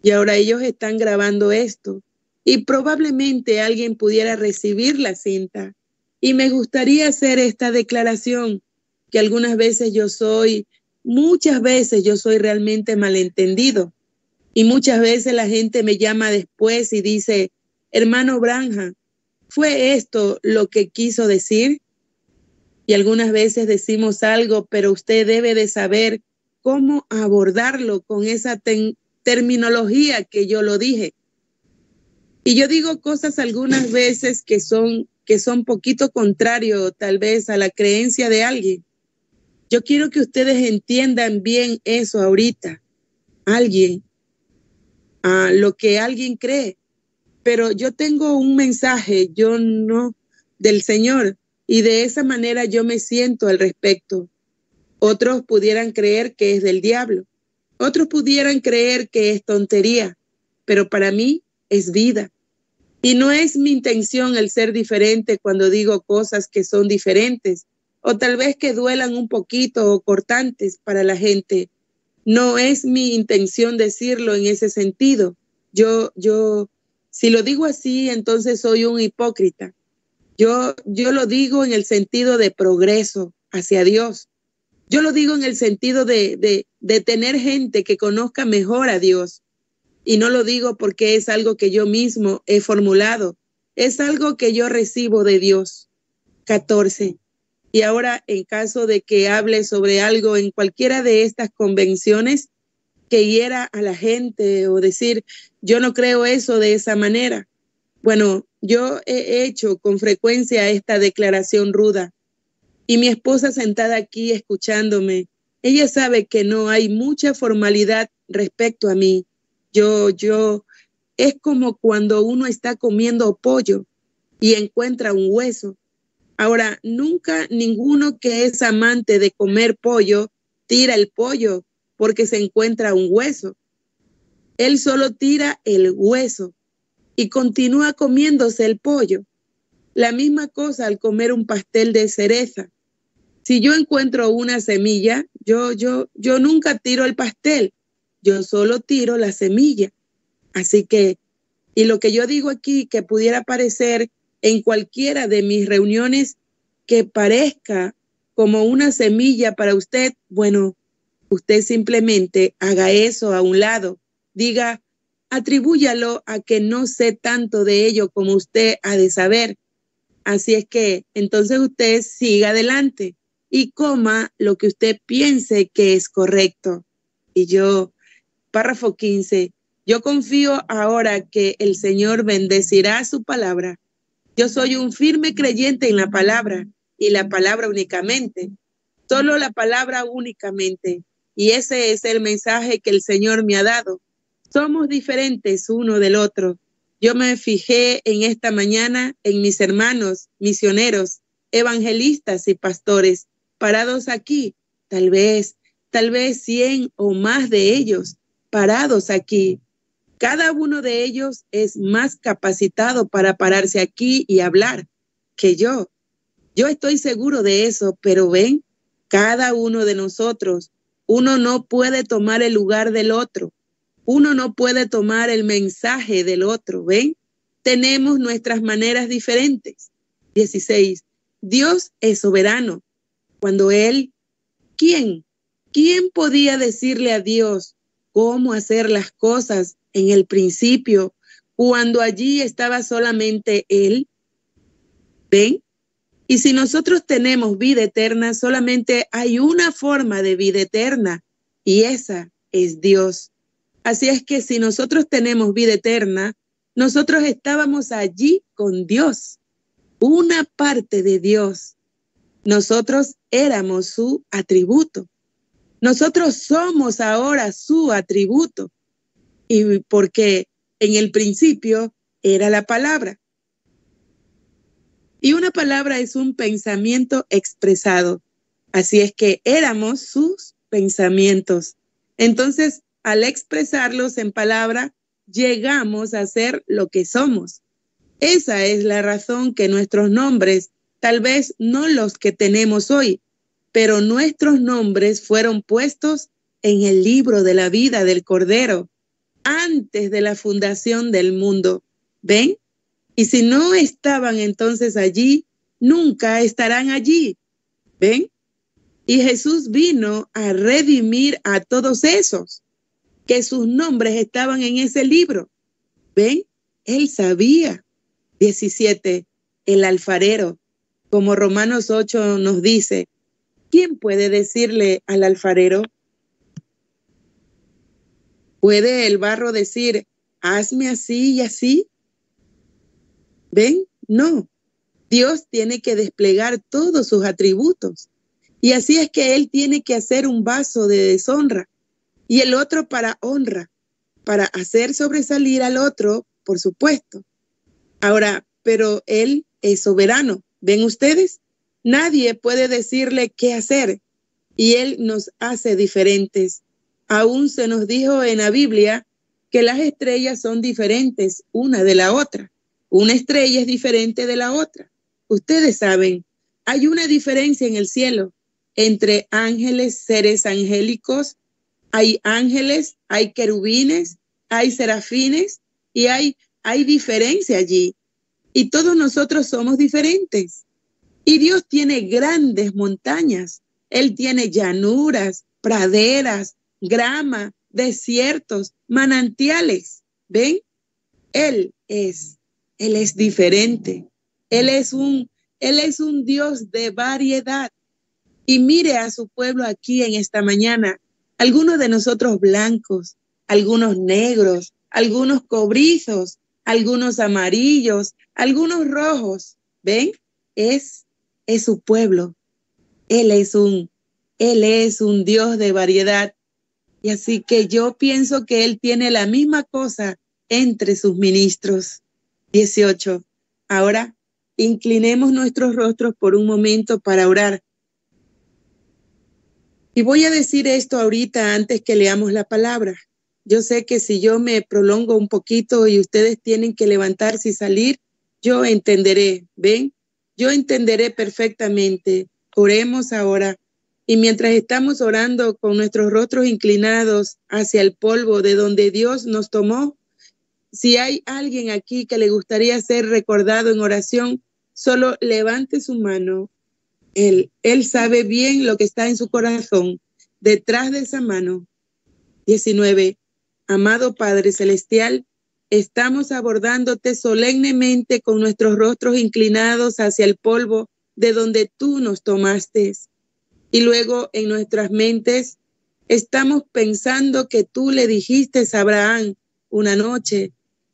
y ahora ellos están grabando esto y probablemente alguien pudiera recibir la cinta. Y me gustaría hacer esta declaración, que algunas veces yo soy, muchas veces yo soy realmente malentendido. Y muchas veces la gente me llama después y dice, Hermano Branja, ¿fue esto lo que quiso decir? Y algunas veces decimos algo, pero usted debe de saber cómo abordarlo con esa terminología que yo lo dije. Y yo digo cosas algunas veces que son que son poquito contrario tal vez a la creencia de alguien. Yo quiero que ustedes entiendan bien eso ahorita. Alguien, a lo que alguien cree pero yo tengo un mensaje, yo no, del Señor, y de esa manera yo me siento al respecto. Otros pudieran creer que es del diablo, otros pudieran creer que es tontería, pero para mí es vida. Y no es mi intención el ser diferente cuando digo cosas que son diferentes, o tal vez que duelan un poquito o cortantes para la gente. No es mi intención decirlo en ese sentido. Yo, yo si lo digo así, entonces soy un hipócrita. Yo, yo lo digo en el sentido de progreso hacia Dios. Yo lo digo en el sentido de, de, de tener gente que conozca mejor a Dios. Y no lo digo porque es algo que yo mismo he formulado. Es algo que yo recibo de Dios. 14. Y ahora, en caso de que hable sobre algo en cualquiera de estas convenciones, que hiera a la gente o decir, yo no creo eso de esa manera. Bueno, yo he hecho con frecuencia esta declaración ruda y mi esposa sentada aquí escuchándome, ella sabe que no hay mucha formalidad respecto a mí. Yo, yo, es como cuando uno está comiendo pollo y encuentra un hueso. Ahora, nunca ninguno que es amante de comer pollo tira el pollo porque se encuentra un hueso. Él solo tira el hueso y continúa comiéndose el pollo. La misma cosa al comer un pastel de cereza. Si yo encuentro una semilla, yo, yo, yo nunca tiro el pastel, yo solo tiro la semilla. Así que, y lo que yo digo aquí, que pudiera parecer en cualquiera de mis reuniones, que parezca como una semilla para usted, bueno, usted simplemente haga eso a un lado, diga, atribúyalo a que no sé tanto de ello como usted ha de saber. Así es que entonces usted siga adelante y coma lo que usted piense que es correcto. Y yo, párrafo 15, yo confío ahora que el Señor bendecirá su palabra. Yo soy un firme creyente en la palabra y la palabra únicamente, solo la palabra únicamente. Y ese es el mensaje que el Señor me ha dado. Somos diferentes uno del otro. Yo me fijé en esta mañana en mis hermanos misioneros, evangelistas y pastores parados aquí, tal vez, tal vez cien o más de ellos parados aquí. Cada uno de ellos es más capacitado para pararse aquí y hablar que yo. Yo estoy seguro de eso, pero ven, cada uno de nosotros, uno no puede tomar el lugar del otro. Uno no puede tomar el mensaje del otro, ¿ven? Tenemos nuestras maneras diferentes. 16. Dios es soberano. Cuando Él, ¿quién? ¿Quién podía decirle a Dios cómo hacer las cosas en el principio cuando allí estaba solamente Él? ¿Ven? Y si nosotros tenemos vida eterna, solamente hay una forma de vida eterna y esa es Dios. Así es que si nosotros tenemos vida eterna, nosotros estábamos allí con Dios, una parte de Dios. Nosotros éramos su atributo. Nosotros somos ahora su atributo. Y porque en el principio era la palabra. Y una palabra es un pensamiento expresado. Así es que éramos sus pensamientos. Entonces, al expresarlos en palabra, llegamos a ser lo que somos. Esa es la razón que nuestros nombres, tal vez no los que tenemos hoy, pero nuestros nombres fueron puestos en el libro de la vida del Cordero antes de la fundación del mundo. ¿Ven? Y si no estaban entonces allí, nunca estarán allí. ¿Ven? Y Jesús vino a redimir a todos esos que sus nombres estaban en ese libro. ¿Ven? Él sabía. 17. El alfarero. Como Romanos 8 nos dice, ¿quién puede decirle al alfarero? ¿Puede el barro decir, hazme así y así? ¿Ven? No. Dios tiene que desplegar todos sus atributos. Y así es que Él tiene que hacer un vaso de deshonra y el otro para honra, para hacer sobresalir al otro, por supuesto. Ahora, pero Él es soberano. ¿Ven ustedes? Nadie puede decirle qué hacer y Él nos hace diferentes. Aún se nos dijo en la Biblia que las estrellas son diferentes una de la otra. Una estrella es diferente de la otra. Ustedes saben, hay una diferencia en el cielo entre ángeles, seres angélicos. Hay ángeles, hay querubines, hay serafines y hay, hay diferencia allí. Y todos nosotros somos diferentes. Y Dios tiene grandes montañas. Él tiene llanuras, praderas, grama, desiertos, manantiales. ¿Ven? Él es él es diferente. Él es un, Él es un Dios de variedad. Y mire a su pueblo aquí en esta mañana. algunos de nosotros blancos, algunos negros, algunos cobrizos, algunos amarillos, algunos rojos. ¿Ven? Es, es su pueblo. Él es un, Él es un Dios de variedad. Y así que yo pienso que Él tiene la misma cosa entre sus ministros. 18. Ahora inclinemos nuestros rostros por un momento para orar. Y voy a decir esto ahorita antes que leamos la palabra. Yo sé que si yo me prolongo un poquito y ustedes tienen que levantarse y salir, yo entenderé, ¿ven? Yo entenderé perfectamente. Oremos ahora. Y mientras estamos orando con nuestros rostros inclinados hacia el polvo de donde Dios nos tomó, si hay alguien aquí que le gustaría ser recordado en oración, solo levante su mano. Él, sabe bien lo que está en su corazón. Detrás de esa mano. 19. Amado Padre Celestial, estamos abordándote solemnemente con nuestros rostros inclinados hacia el polvo de donde tú nos tomaste. Y luego en nuestras mentes estamos pensando que tú le dijiste a Abraham una noche,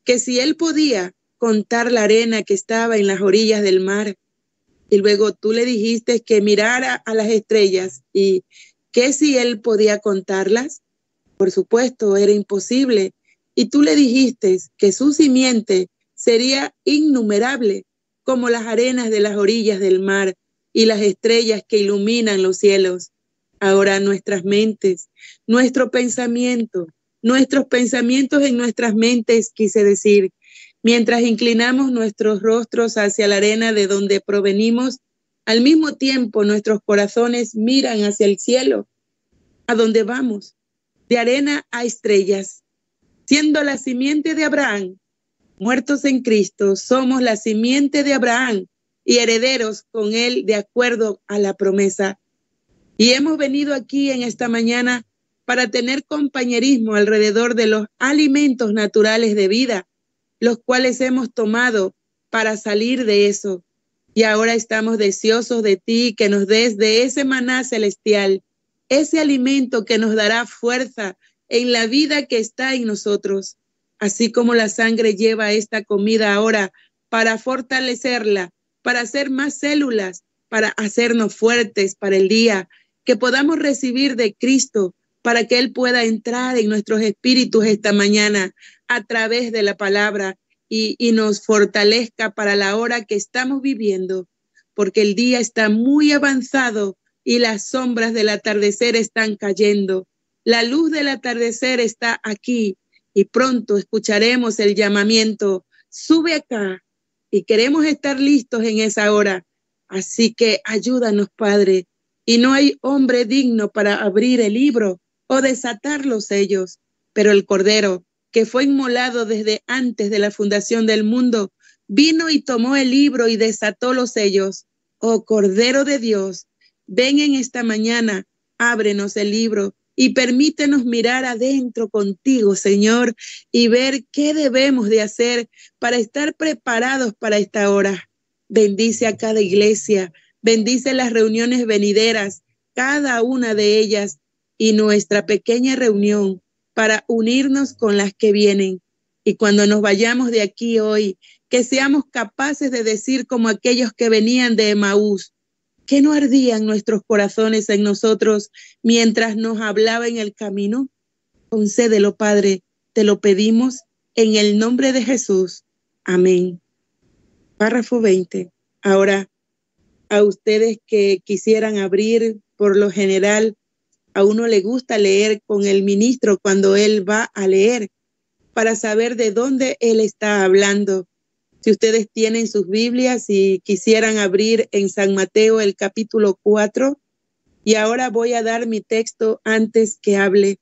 que si él podía contar la arena que estaba en las orillas del mar, y luego tú le dijiste que mirara a las estrellas y que si él podía contarlas, por supuesto, era imposible. Y tú le dijiste que su simiente sería innumerable como las arenas de las orillas del mar y las estrellas que iluminan los cielos. Ahora nuestras mentes, nuestro pensamiento, nuestros pensamientos en nuestras mentes, quise decir, mientras inclinamos nuestros rostros hacia la arena de donde provenimos, al mismo tiempo nuestros corazones miran hacia el cielo, a donde vamos, de arena a estrellas, siendo la simiente de Abraham, muertos en Cristo, somos la simiente de Abraham y herederos con él de acuerdo a la promesa. Y hemos venido aquí en esta mañana para tener compañerismo alrededor de los alimentos naturales de vida, los cuales hemos tomado para salir de eso. Y ahora estamos deseosos de ti, que nos des de ese maná celestial, ese alimento que nos dará fuerza en la vida que está en nosotros, así como la sangre lleva esta comida ahora para fortalecerla, para hacer más células, para hacernos fuertes para el día, que podamos recibir de Cristo para que Él pueda entrar en nuestros espíritus esta mañana a través de la palabra y, y, nos fortalezca para la hora que estamos viviendo, porque el día está muy avanzado y las sombras del atardecer están cayendo. La luz del atardecer está aquí y pronto escucharemos el llamamiento, sube acá y queremos estar listos en esa hora. Así que ayúdanos, Padre. Y no hay hombre digno para abrir el libro o desatar los sellos, pero el Cordero, que fue inmolado desde antes de la fundación del mundo, vino y tomó el libro y desató los sellos. Oh Cordero de Dios, ven en esta mañana, ábrenos el libro y permítenos mirar adentro contigo, Señor, y ver qué debemos de hacer para estar preparados para esta hora. Bendice a cada iglesia, bendice las reuniones venideras, cada una de ellas, y nuestra pequeña reunión para unirnos con las que vienen. Y cuando nos vayamos de aquí hoy, que seamos capaces de decir como aquellos que venían de Emaús, que no ardían nuestros corazones en nosotros mientras nos hablaba en el camino. Concédelo, Padre, te lo pedimos en el nombre de Jesús. Amén. Párrafo 20. Ahora, a ustedes que quisieran abrir, por lo general, a uno le gusta leer con el ministro cuando él va a leer para saber de dónde él está hablando. Si ustedes tienen sus Biblias y quisieran abrir en San Mateo el capítulo 4, y ahora voy a dar mi texto antes que hable.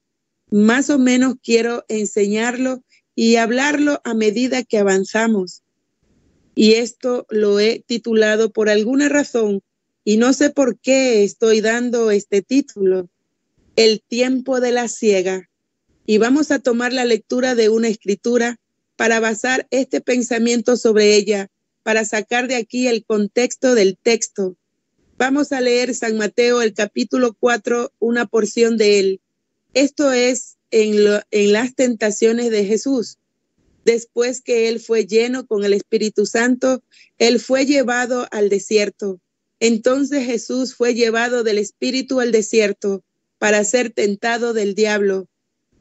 Más o menos quiero enseñarlo y hablarlo a medida que avanzamos. Y esto lo he titulado por alguna razón y no sé por qué estoy dando este título el tiempo de la ciega. Y vamos a tomar la lectura de una escritura para basar este pensamiento sobre ella, para sacar de aquí el contexto del texto. Vamos a leer San Mateo, el capítulo 4, una porción de él. Esto es en, en las tentaciones de Jesús. Después que él fue lleno con el Espíritu Santo, él fue llevado al desierto. Entonces Jesús fue llevado del Espíritu al desierto para ser tentado del diablo.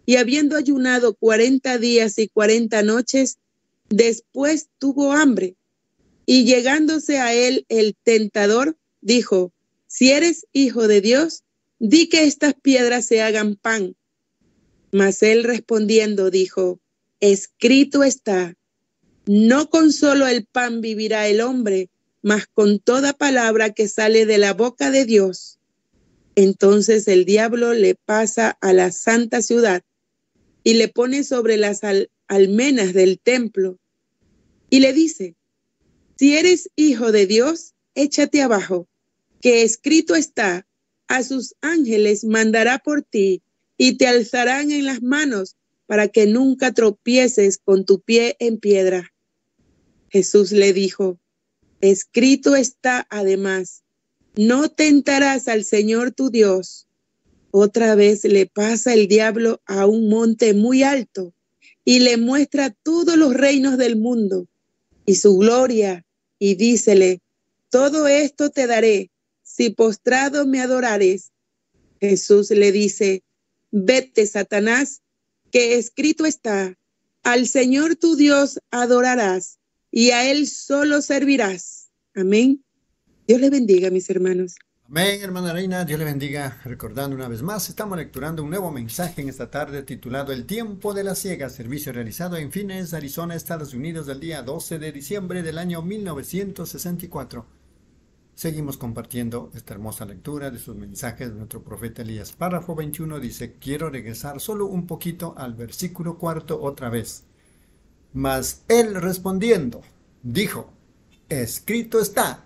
Y habiendo ayunado cuarenta días y cuarenta noches, después tuvo hambre. Y llegándose a él el tentador, dijo, si eres hijo de Dios, di que estas piedras se hagan pan. Mas él respondiendo dijo, escrito está, no con solo el pan vivirá el hombre, mas con toda palabra que sale de la boca de Dios. Entonces el diablo le pasa a la santa ciudad y le pone sobre las almenas del templo y le dice, si eres hijo de Dios, échate abajo, que escrito está, a sus ángeles mandará por ti y te alzarán en las manos para que nunca tropieces con tu pie en piedra. Jesús le dijo, escrito está además, no tentarás al Señor tu Dios. Otra vez le pasa el diablo a un monte muy alto y le muestra todos los reinos del mundo y su gloria y dícele, todo esto te daré si postrado me adorares. Jesús le dice, vete, Satanás, que escrito está, al Señor tu Dios adorarás y a Él solo servirás. Amén. Dios le bendiga, mis hermanos. Amén, hermana Reina, Dios le bendiga. Recordando una vez más, estamos lecturando un nuevo mensaje en esta tarde titulado El tiempo de la ciega, servicio realizado en Fines, Arizona, Estados Unidos, del día 12 de diciembre del año 1964. Seguimos compartiendo esta hermosa lectura de sus mensajes de nuestro profeta Elías. Párrafo 21 dice, quiero regresar solo un poquito al versículo cuarto otra vez. Mas él respondiendo, dijo, escrito está,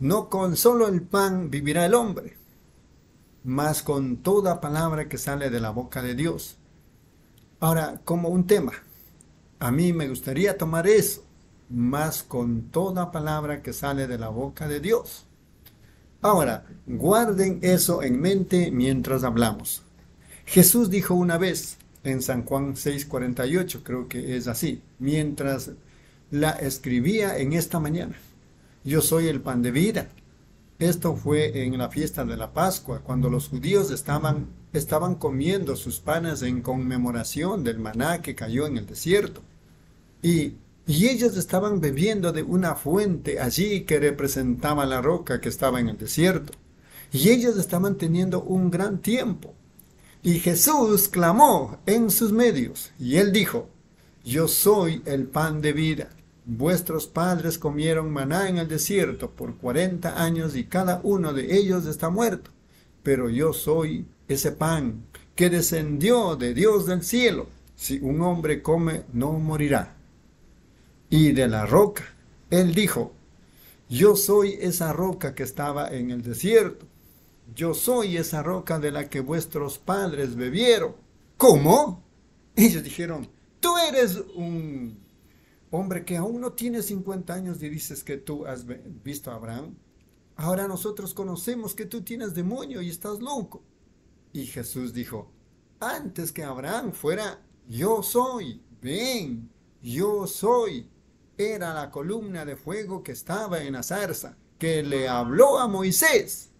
no con solo el pan vivirá el hombre, mas con toda palabra que sale de la boca de Dios. Ahora, como un tema, a mí me gustaría tomar eso, más con toda palabra que sale de la boca de Dios. Ahora, guarden eso en mente mientras hablamos. Jesús dijo una vez en San Juan 6:48, creo que es así, mientras la escribía en esta mañana yo soy el pan de vida. Esto fue en la fiesta de la Pascua, cuando los judíos estaban, estaban comiendo sus panes en conmemoración del maná que cayó en el desierto. Y, y ellos estaban bebiendo de una fuente allí que representaba la roca que estaba en el desierto. Y ellos estaban teniendo un gran tiempo. Y Jesús clamó en sus medios, y él dijo, Yo soy el pan de vida. Vuestros padres comieron maná en el desierto por cuarenta años y cada uno de ellos está muerto. Pero yo soy ese pan que descendió de Dios del cielo. Si un hombre come, no morirá. Y de la roca, él dijo, yo soy esa roca que estaba en el desierto. Yo soy esa roca de la que vuestros padres bebieron. ¿Cómo? Ellos dijeron, tú eres un hombre que aún no tiene 50 años y dices que tú has visto a Abraham, ahora nosotros conocemos que tú tienes demonio y estás loco. Y Jesús dijo, antes que Abraham fuera, yo soy, ven, yo soy. Era la columna de fuego que estaba en la zarza, que le habló a Moisés.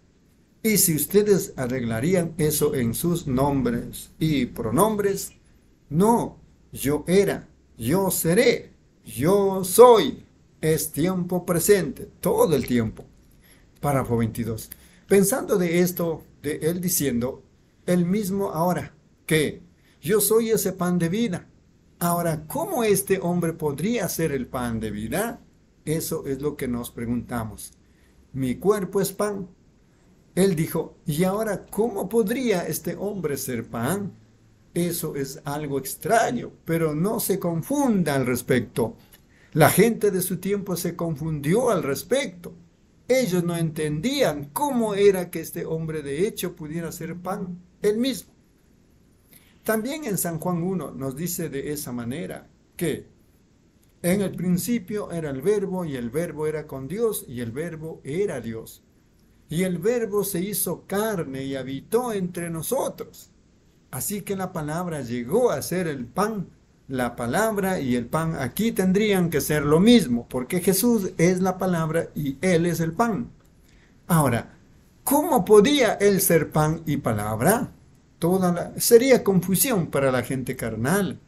Y si ustedes arreglarían eso en sus nombres y pronombres, no, yo era, yo seré. Yo soy. Es tiempo presente, todo el tiempo. Párrafo 22. Pensando de esto, de él diciendo, el mismo ahora, que yo soy ese pan de vida. Ahora, ¿cómo este hombre podría ser el pan de vida? Eso es lo que nos preguntamos. Mi cuerpo es pan. Él dijo, ¿y ahora cómo podría este hombre ser pan? Eso es algo extraño, pero no se confunda al respecto. La gente de su tiempo se confundió al respecto. Ellos no entendían cómo era que este hombre de hecho pudiera ser pan él mismo. También en San Juan 1 nos dice de esa manera que en el principio era el verbo y el verbo era con Dios y el verbo era Dios. Y el verbo se hizo carne y habitó entre nosotros Así que la palabra llegó a ser el pan. La palabra y el pan aquí tendrían que ser lo mismo, porque Jesús es la palabra y Él es el pan. Ahora, ¿cómo podía Él ser pan y palabra? Toda sería confusión para la gente carnal.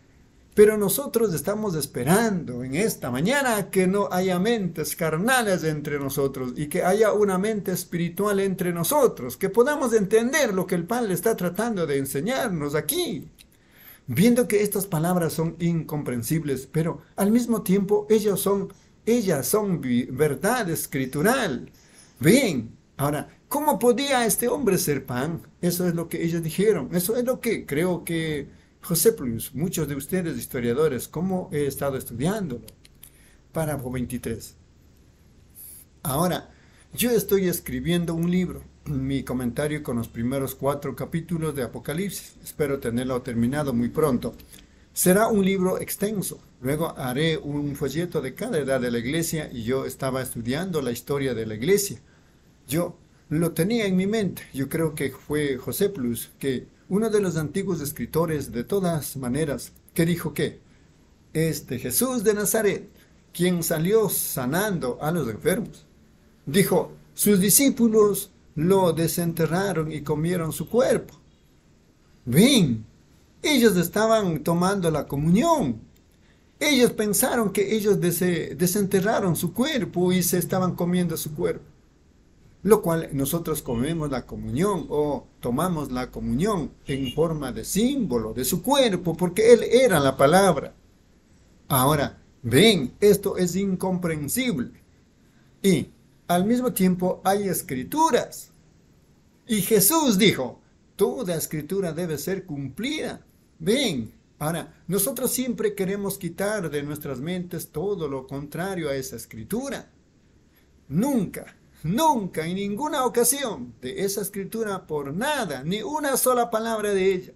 Pero nosotros estamos esperando en esta mañana que no haya mentes carnales entre nosotros y que haya una mente espiritual entre nosotros, que podamos entender lo que el Padre está tratando de enseñarnos aquí. Viendo que estas palabras son incomprensibles, pero al mismo tiempo ellas son, ellas son verdad escritural. Bien, ahora, ¿cómo podía este hombre ser pan? Eso es lo que ellos dijeron, eso es lo que creo que José muchos de ustedes historiadores, ¿cómo he estado estudiándolo? Párrafo 23. Ahora, yo estoy escribiendo un libro, mi comentario con los primeros cuatro capítulos de Apocalipsis. Espero tenerlo terminado muy pronto. Será un libro extenso. Luego haré un folleto de cada edad de la iglesia y yo estaba estudiando la historia de la iglesia. Yo lo tenía en mi mente. Yo creo que fue José Plus que uno de los antiguos escritores de todas maneras, que dijo que este Jesús de Nazaret, quien salió sanando a los enfermos, dijo, sus discípulos lo desenterraron y comieron su cuerpo. Ven, ellos estaban tomando la comunión. Ellos pensaron que ellos desenterraron su cuerpo y se estaban comiendo su cuerpo lo cual nosotros comemos la comunión o tomamos la comunión en forma de símbolo de su cuerpo, porque Él era la palabra. Ahora, ven, esto es incomprensible. Y al mismo tiempo hay escrituras. Y Jesús dijo, toda escritura debe ser cumplida. Ven, ahora, nosotros siempre queremos quitar de nuestras mentes todo lo contrario a esa escritura. Nunca nunca en ninguna ocasión de esa escritura por nada, ni una sola palabra de ella.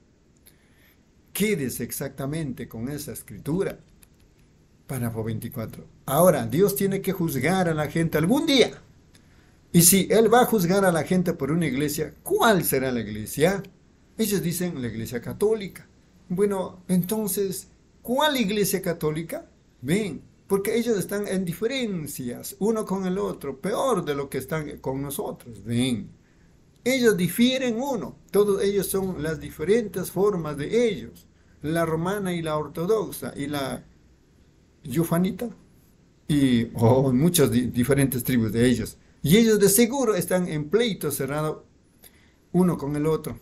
Quédese exactamente con esa escritura. Párrafo 24. Ahora, Dios tiene que juzgar a la gente algún día. Y si Él va a juzgar a la gente por una iglesia, ¿cuál será la iglesia? Ellos dicen la iglesia católica. Bueno, entonces, ¿cuál iglesia católica? Ven, porque ellos están en diferencias uno con el otro, peor de lo que están con nosotros. Ven, ellos difieren uno, todos ellos son las diferentes formas de ellos, la romana y la ortodoxa y la yufanita y oh, muchas diferentes tribus de ellos. Y ellos de seguro están en pleito cerrado uno con el otro.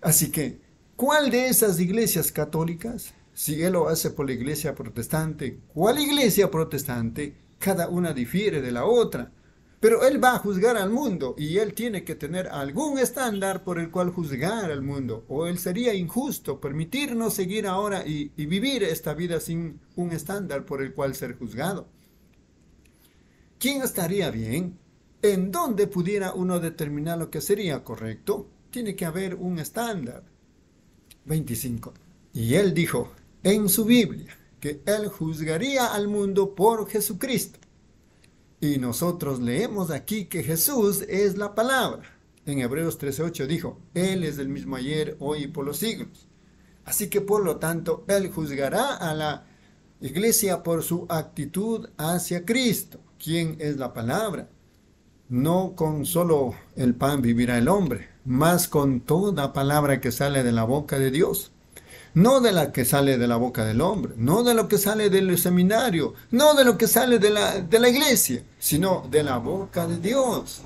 Así que, ¿cuál de esas iglesias católicas si él lo hace por la iglesia protestante, ¿cuál iglesia protestante? Cada una difiere de la otra. Pero él va a juzgar al mundo y él tiene que tener algún estándar por el cual juzgar al mundo. O él sería injusto permitirnos seguir ahora y, vivir esta vida sin un estándar por el cual ser juzgado. ¿Quién estaría bien? ¿En dónde pudiera uno determinar lo que sería correcto? Tiene que haber un estándar. 25. Y él dijo, en su Biblia que Él juzgaría al mundo por Jesucristo. Y nosotros leemos aquí que Jesús es la palabra. En Hebreos 13:8 dijo, Él es el mismo ayer, hoy y por los siglos. Así que por lo tanto, Él juzgará a la iglesia por su actitud hacia Cristo, quien es la palabra. No con solo el pan vivirá el hombre, más con toda palabra que sale de la boca de Dios no de la que sale de la boca del hombre, no de lo que sale del seminario, no de lo que sale de la, de la iglesia, sino de la boca de Dios.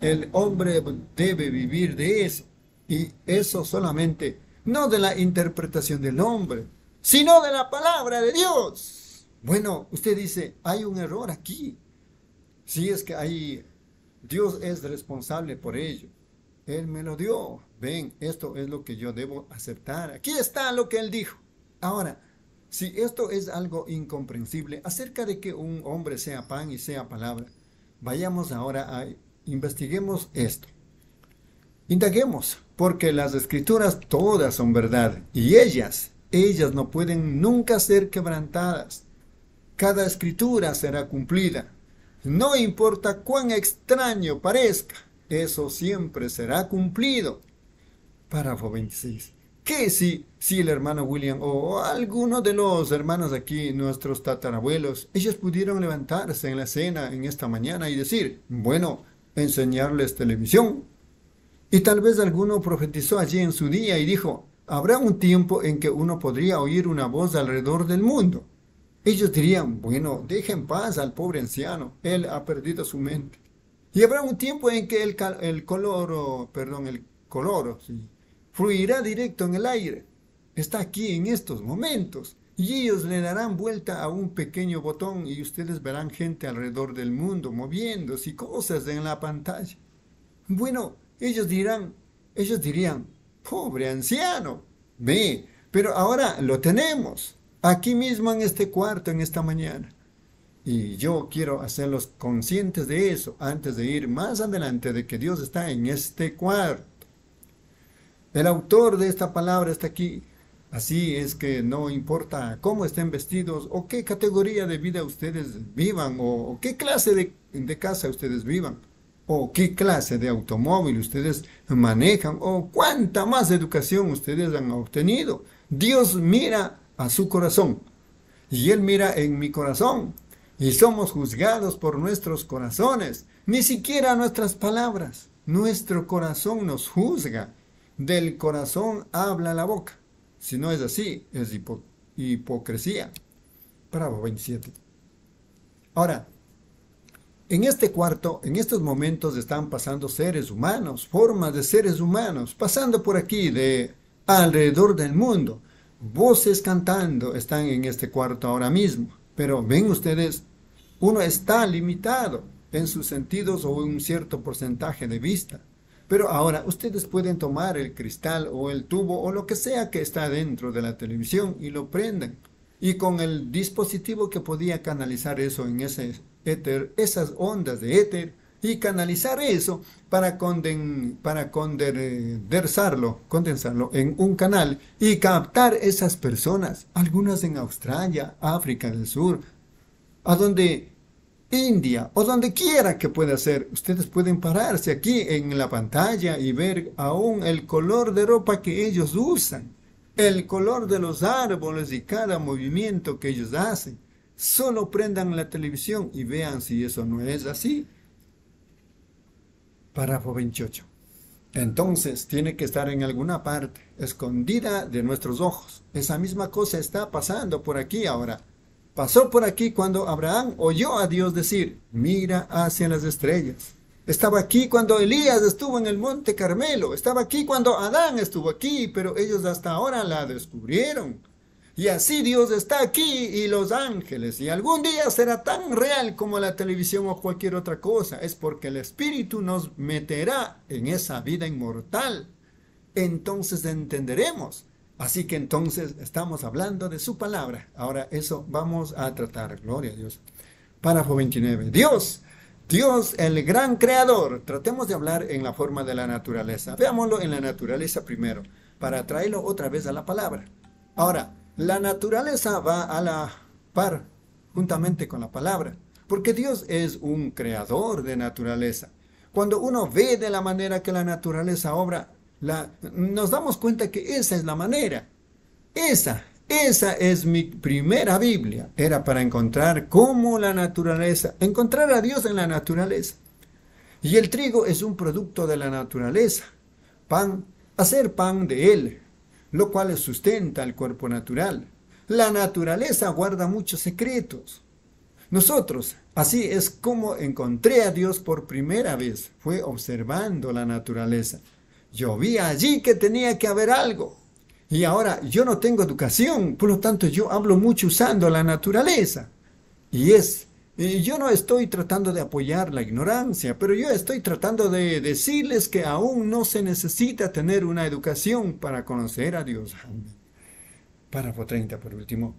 El hombre debe vivir de eso, y eso solamente, no de la interpretación del hombre, sino de la palabra de Dios. Bueno, usted dice, hay un error aquí. Si es que hay, Dios es responsable por ello. Él me lo dio. Ven, esto es lo que yo debo aceptar. Aquí está lo que Él dijo. Ahora, si esto es algo incomprensible acerca de que un hombre sea pan y sea palabra, vayamos ahora a investiguemos esto. Indaguemos, porque las escrituras todas son verdad y ellas, ellas no pueden nunca ser quebrantadas. Cada escritura será cumplida. No importa cuán extraño parezca, eso siempre será cumplido. Párrafo 26. que si, si el hermano William o alguno de los hermanos aquí, nuestros tatarabuelos, ellos pudieron levantarse en la cena en esta mañana y decir, bueno, enseñarles televisión. Y tal vez alguno profetizó allí en su día y dijo, habrá un tiempo en que uno podría oír una voz alrededor del mundo. Ellos dirían, bueno, dejen paz al pobre anciano, él ha perdido su mente. Y habrá un tiempo en que el, el color, perdón, el color, sí, fluirá directo en el aire. Está aquí en estos momentos. Y ellos le darán vuelta a un pequeño botón y ustedes verán gente alrededor del mundo moviéndose y cosas en la pantalla. Bueno, ellos dirán, ellos dirían, pobre anciano, ve, pero ahora lo tenemos, aquí mismo en este cuarto, en esta mañana. Y yo quiero hacerlos conscientes de eso antes de ir más adelante, de que Dios está en este cuarto. El autor de esta palabra está aquí. Así es que no importa cómo estén vestidos o qué categoría de vida ustedes vivan o, qué clase de, de casa ustedes vivan o qué clase de automóvil ustedes manejan o cuánta más educación ustedes han obtenido. Dios mira a su corazón y Él mira en mi corazón y somos juzgados por nuestros corazones, ni siquiera nuestras palabras. Nuestro corazón nos juzga del corazón habla la boca. Si no es así, es hipocresía. Bravo 27. Ahora, en este cuarto, en estos momentos están pasando seres humanos, formas de seres humanos, pasando por aquí de alrededor del mundo. Voces cantando están en este cuarto ahora mismo. Pero ven ustedes, uno está limitado en sus sentidos o en un cierto porcentaje de vista. Pero ahora ustedes pueden tomar el cristal o el tubo o lo que sea que está dentro de la televisión y lo prenden. Y con el dispositivo que podía canalizar eso en ese éter, esas ondas de éter, y canalizar eso para, conden, para condensarlo, condensarlo en un canal y captar esas personas, algunas en Australia, África del Sur, a donde India o donde quiera que pueda ser, ustedes pueden pararse aquí en la pantalla y ver aún el color de ropa que ellos usan, el color de los árboles y cada movimiento que ellos hacen. Solo prendan la televisión y vean si eso no es así. Párrafo 28. Entonces tiene que estar en alguna parte, escondida de nuestros ojos. Esa misma cosa está pasando por aquí ahora. Pasó por aquí cuando Abraham oyó a Dios decir, mira hacia las estrellas. Estaba aquí cuando Elías estuvo en el monte Carmelo. Estaba aquí cuando Adán estuvo aquí, pero ellos hasta ahora la descubrieron. Y así Dios está aquí y los ángeles. Y algún día será tan real como la televisión o cualquier otra cosa. Es porque el Espíritu nos meterá en esa vida inmortal. Entonces entenderemos Así que entonces estamos hablando de su palabra. Ahora eso vamos a tratar. Gloria a Dios. Párrafo 29. Dios, Dios el gran creador. Tratemos de hablar en la forma de la naturaleza. Veámoslo en la naturaleza primero, para traerlo otra vez a la palabra. Ahora, la naturaleza va a la par juntamente con la palabra, porque Dios es un creador de naturaleza. Cuando uno ve de la manera que la naturaleza obra, nos damos cuenta que esa es la manera. Esa, esa es mi primera Biblia. Era para encontrar cómo la naturaleza, encontrar a Dios en la naturaleza. Y el trigo es un producto de la naturaleza. Pan, hacer pan de él, lo cual sustenta el cuerpo natural. La naturaleza guarda muchos secretos. Nosotros, así es como encontré a Dios por primera vez, fue observando la naturaleza. Yo vi allí que tenía que haber algo. Y ahora yo no tengo educación, por lo tanto yo hablo mucho usando la naturaleza. Y es, yo no estoy tratando de apoyar la ignorancia, pero yo estoy tratando de decirles que aún no se necesita tener una educación para conocer a Dios. Párrafo 30 por último.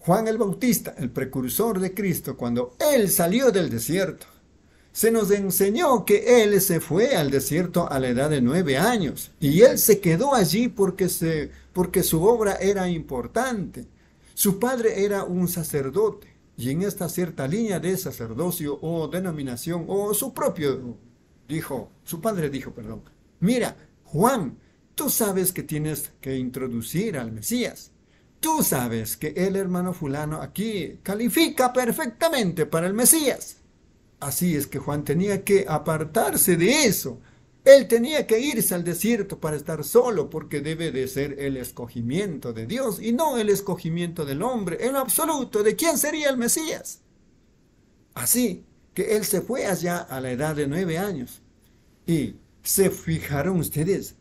Juan el Bautista, el precursor de Cristo, cuando él salió del desierto, se nos enseñó que él se fue al desierto a la edad de nueve años y él se quedó allí porque, se, porque su obra era importante. Su padre era un sacerdote y en esta cierta línea de sacerdocio o denominación o su propio dijo, su padre dijo, perdón, mira, Juan, Tú sabes que tienes que introducir al Mesías. Tú sabes que el hermano fulano aquí califica perfectamente para el Mesías. Así es que Juan tenía que apartarse de eso. Él tenía que irse al desierto para estar solo porque debe de ser el escogimiento de Dios y no el escogimiento del hombre en absoluto de quién sería el Mesías. Así que él se fue allá a la edad de nueve años. Y se fijaron ustedes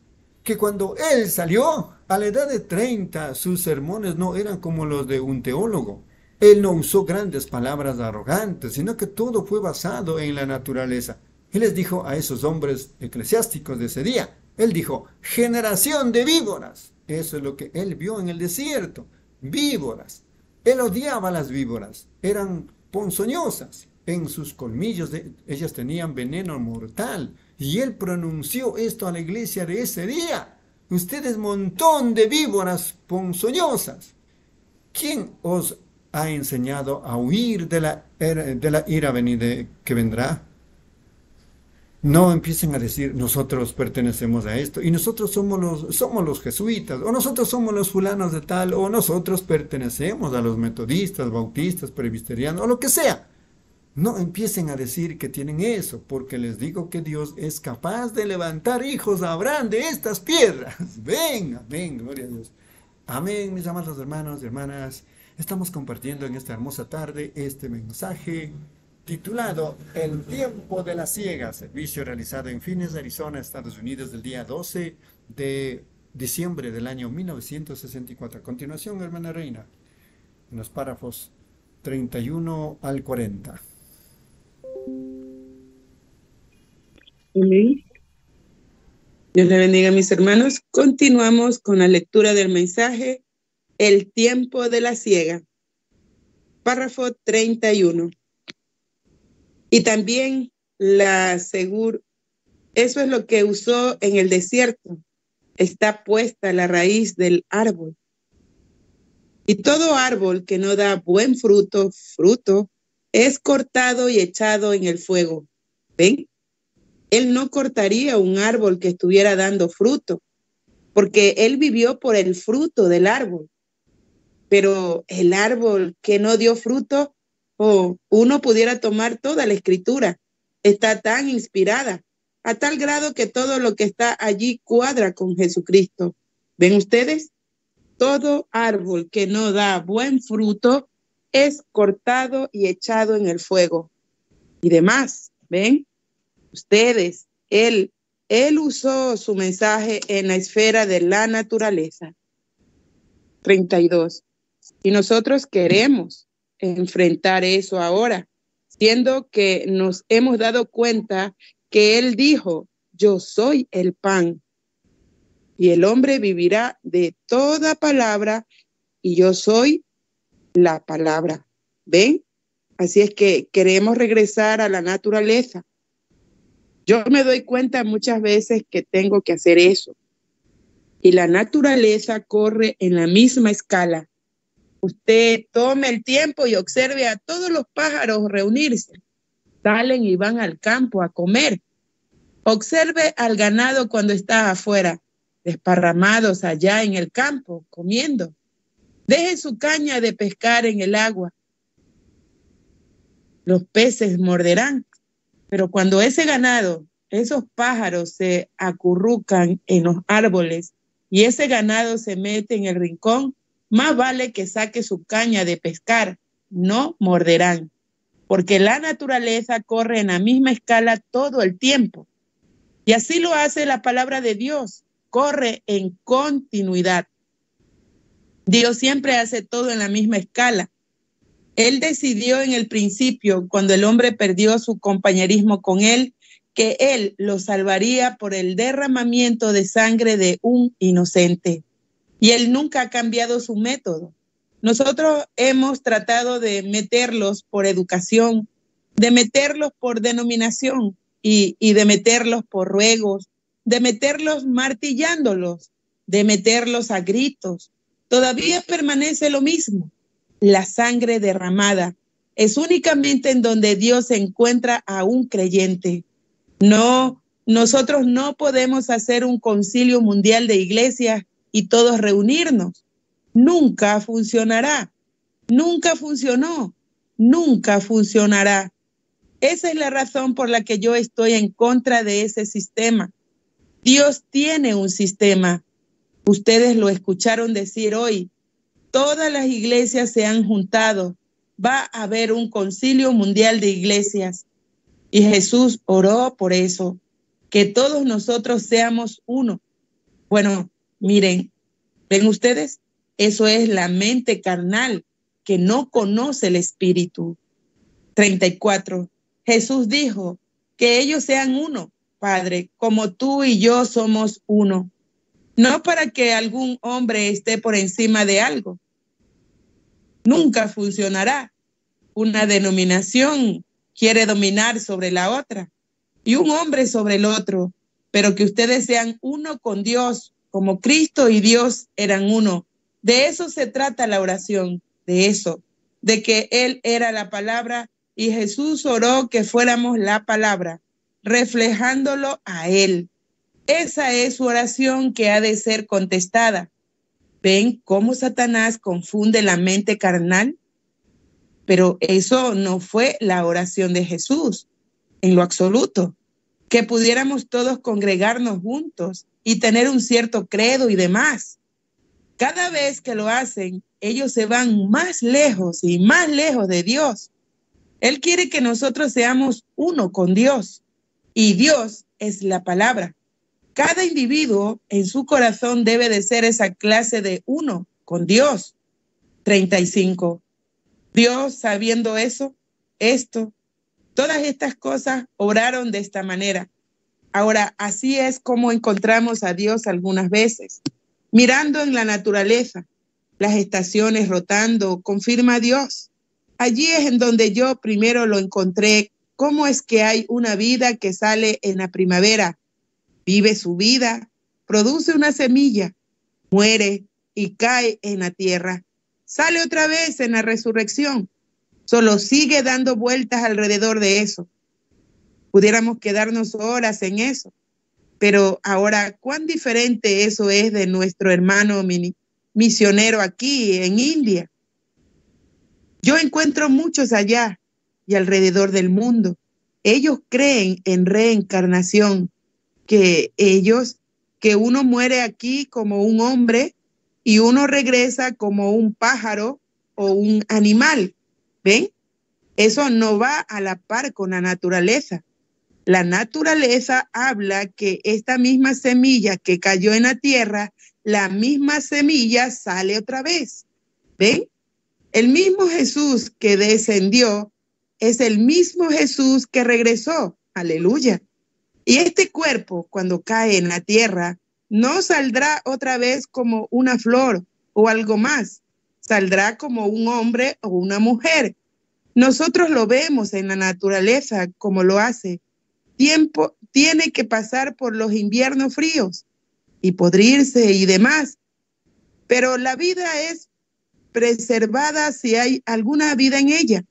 que cuando él salió a la edad de treinta, sus sermones no eran como los de un teólogo. Él no usó grandes palabras arrogantes, sino que todo fue basado en la naturaleza. Él les dijo a esos hombres eclesiásticos de ese día, él dijo, generación de víboras. Eso es lo que él vio en el desierto, víboras. Él odiaba las víboras, eran ponzoñosas. En sus colmillos ellas tenían veneno mortal. Y él pronunció esto a la iglesia de ese día. Ustedes montón de víboras ponzoñosas. ¿Quién os ha enseñado a huir de la, ira que vendrá? No empiecen a decir, nosotros pertenecemos a esto, y nosotros somos los, jesuitas, o nosotros somos los fulanos de tal, o nosotros pertenecemos a los metodistas, bautistas, presbiterianos, o lo que sea. No empiecen a decir que tienen eso, porque les digo que Dios es capaz de levantar hijos a Abraham de estas piedras. (laughs) Venga, venga, gloria a Dios. Amén, mis amados hermanos y hermanas. Estamos compartiendo en esta hermosa tarde este mensaje titulado El tiempo de la ciega, servicio realizado en Phoenix, Arizona, Estados Unidos, del día 12 de diciembre del año 1964. A continuación, hermana Reina, en los párrafos 31 al 40. Amén. Dios le bendiga, mis hermanos. Continuamos con la lectura del mensaje el tiempo de la ciega. Párrafo 31. Y también la seguro, eso es lo que usó en el desierto. Está puesta la raíz del árbol. Y todo árbol que no da buen fruto, fruto, es cortado y echado en el fuego. ¿Ven? Él no cortaría un árbol que estuviera dando fruto, porque él vivió por el fruto del árbol pero el árbol que no dio fruto, o uno pudiera tomar toda la escritura, está tan inspirada, a tal grado que todo lo que está allí cuadra con Jesucristo. ¿Ven ustedes? Todo árbol que no da buen fruto es cortado y echado en el fuego. Y demás, ¿ven? Ustedes, él, él usó su mensaje en la esfera de la naturaleza. 32. Y nosotros queremos enfrentar eso ahora, siendo que nos hemos dado cuenta que Él dijo, yo soy el pan. Y el hombre vivirá de toda palabra y yo soy la palabra. ¿Ven? Así es que queremos regresar a la naturaleza. Yo me doy cuenta muchas veces que tengo que hacer eso. Y la naturaleza corre en la misma escala usted tome el tiempo y observe a todos los pájaros reunirse. Salen y van al campo a comer. Observe al ganado cuando está afuera, desparramados allá en el campo, comiendo. Deje su caña de pescar en el agua. Los peces morderán, pero cuando ese ganado, esos pájaros se acurrucan en los árboles y ese ganado se mete en el rincón, más vale que saque su caña de pescar, no morderán, porque la naturaleza corre en la misma escala todo el tiempo. Y así lo hace la palabra de Dios, corre en continuidad. Dios siempre hace todo en la misma escala. Él decidió en el principio, cuando el hombre perdió su compañerismo con él, que él lo salvaría por el derramamiento de sangre de un inocente y él nunca ha cambiado su método. Nosotros hemos tratado de meterlos por educación, de meterlos por denominación y, de meterlos por ruegos, de meterlos martillándolos, de meterlos a gritos. Todavía permanece lo mismo. La sangre derramada es únicamente en donde Dios encuentra a un creyente. No nosotros no podemos hacer un concilio mundial de iglesias y todos reunirnos. Nunca funcionará. Nunca funcionó. Nunca funcionará. Esa es la razón por la que yo estoy en contra de ese sistema. Dios tiene un sistema. Ustedes lo escucharon decir hoy. Todas las iglesias se han juntado. Va a haber un concilio mundial de iglesias. Y Jesús oró por eso que todos nosotros seamos uno. Bueno, miren, ven ustedes, eso es la mente carnal que no conoce el espíritu. 34. Jesús dijo que ellos sean uno, Padre, como tú y yo somos uno. No para que algún hombre esté por encima de algo. Nunca funcionará. Una denominación quiere dominar sobre la otra y un hombre sobre el otro, pero que ustedes sean uno con Dios, como Cristo y Dios eran uno. De eso se trata la oración, de eso, de que Él era la palabra y Jesús oró que fuéramos la palabra, reflejándolo a Él. Esa es su oración que ha de ser contestada. ¿Ven cómo Satanás confunde la mente carnal? Pero eso no fue la oración de Jesús en lo absoluto, que pudiéramos todos congregarnos juntos y tener un cierto credo y demás. Cada vez que lo hacen, ellos se van más lejos y más lejos de Dios. Él quiere que nosotros seamos uno con Dios y Dios es la palabra. Cada individuo en su corazón debe de ser esa clase de uno con Dios. 35. Dios, sabiendo eso, esto, Todas estas cosas obraron de esta manera. Ahora, así es como encontramos a Dios algunas veces. Mirando en la naturaleza, las estaciones rotando, confirma a Dios. Allí es en donde yo primero lo encontré, cómo es que hay una vida que sale en la primavera, vive su vida, produce una semilla, muere y cae en la tierra, sale otra vez en la resurrección, solo sigue dando vueltas alrededor de eso. Pudiéramos quedarnos horas en eso, pero ahora, ¿cuán diferente eso es de nuestro hermano misionero aquí en India? Yo encuentro muchos allá y alrededor del mundo. Ellos creen en reencarnación, que ellos, que uno muere aquí como un hombre y uno regresa como un pájaro o un animal. ¿Ven? Eso no va a la par con la naturaleza. La naturaleza habla que esta misma semilla que cayó en la tierra, la misma semilla sale otra vez. ¿Ven? El mismo Jesús que descendió es el mismo Jesús que regresó. Aleluya. Y este cuerpo, cuando cae en la tierra, no saldrá otra vez como una flor o algo más saldrá como un hombre o una mujer. Nosotros lo vemos en la naturaleza como lo hace. Tiempo tiene que pasar por los inviernos fríos y podrirse y demás. Pero la vida es preservada si hay alguna vida en ella.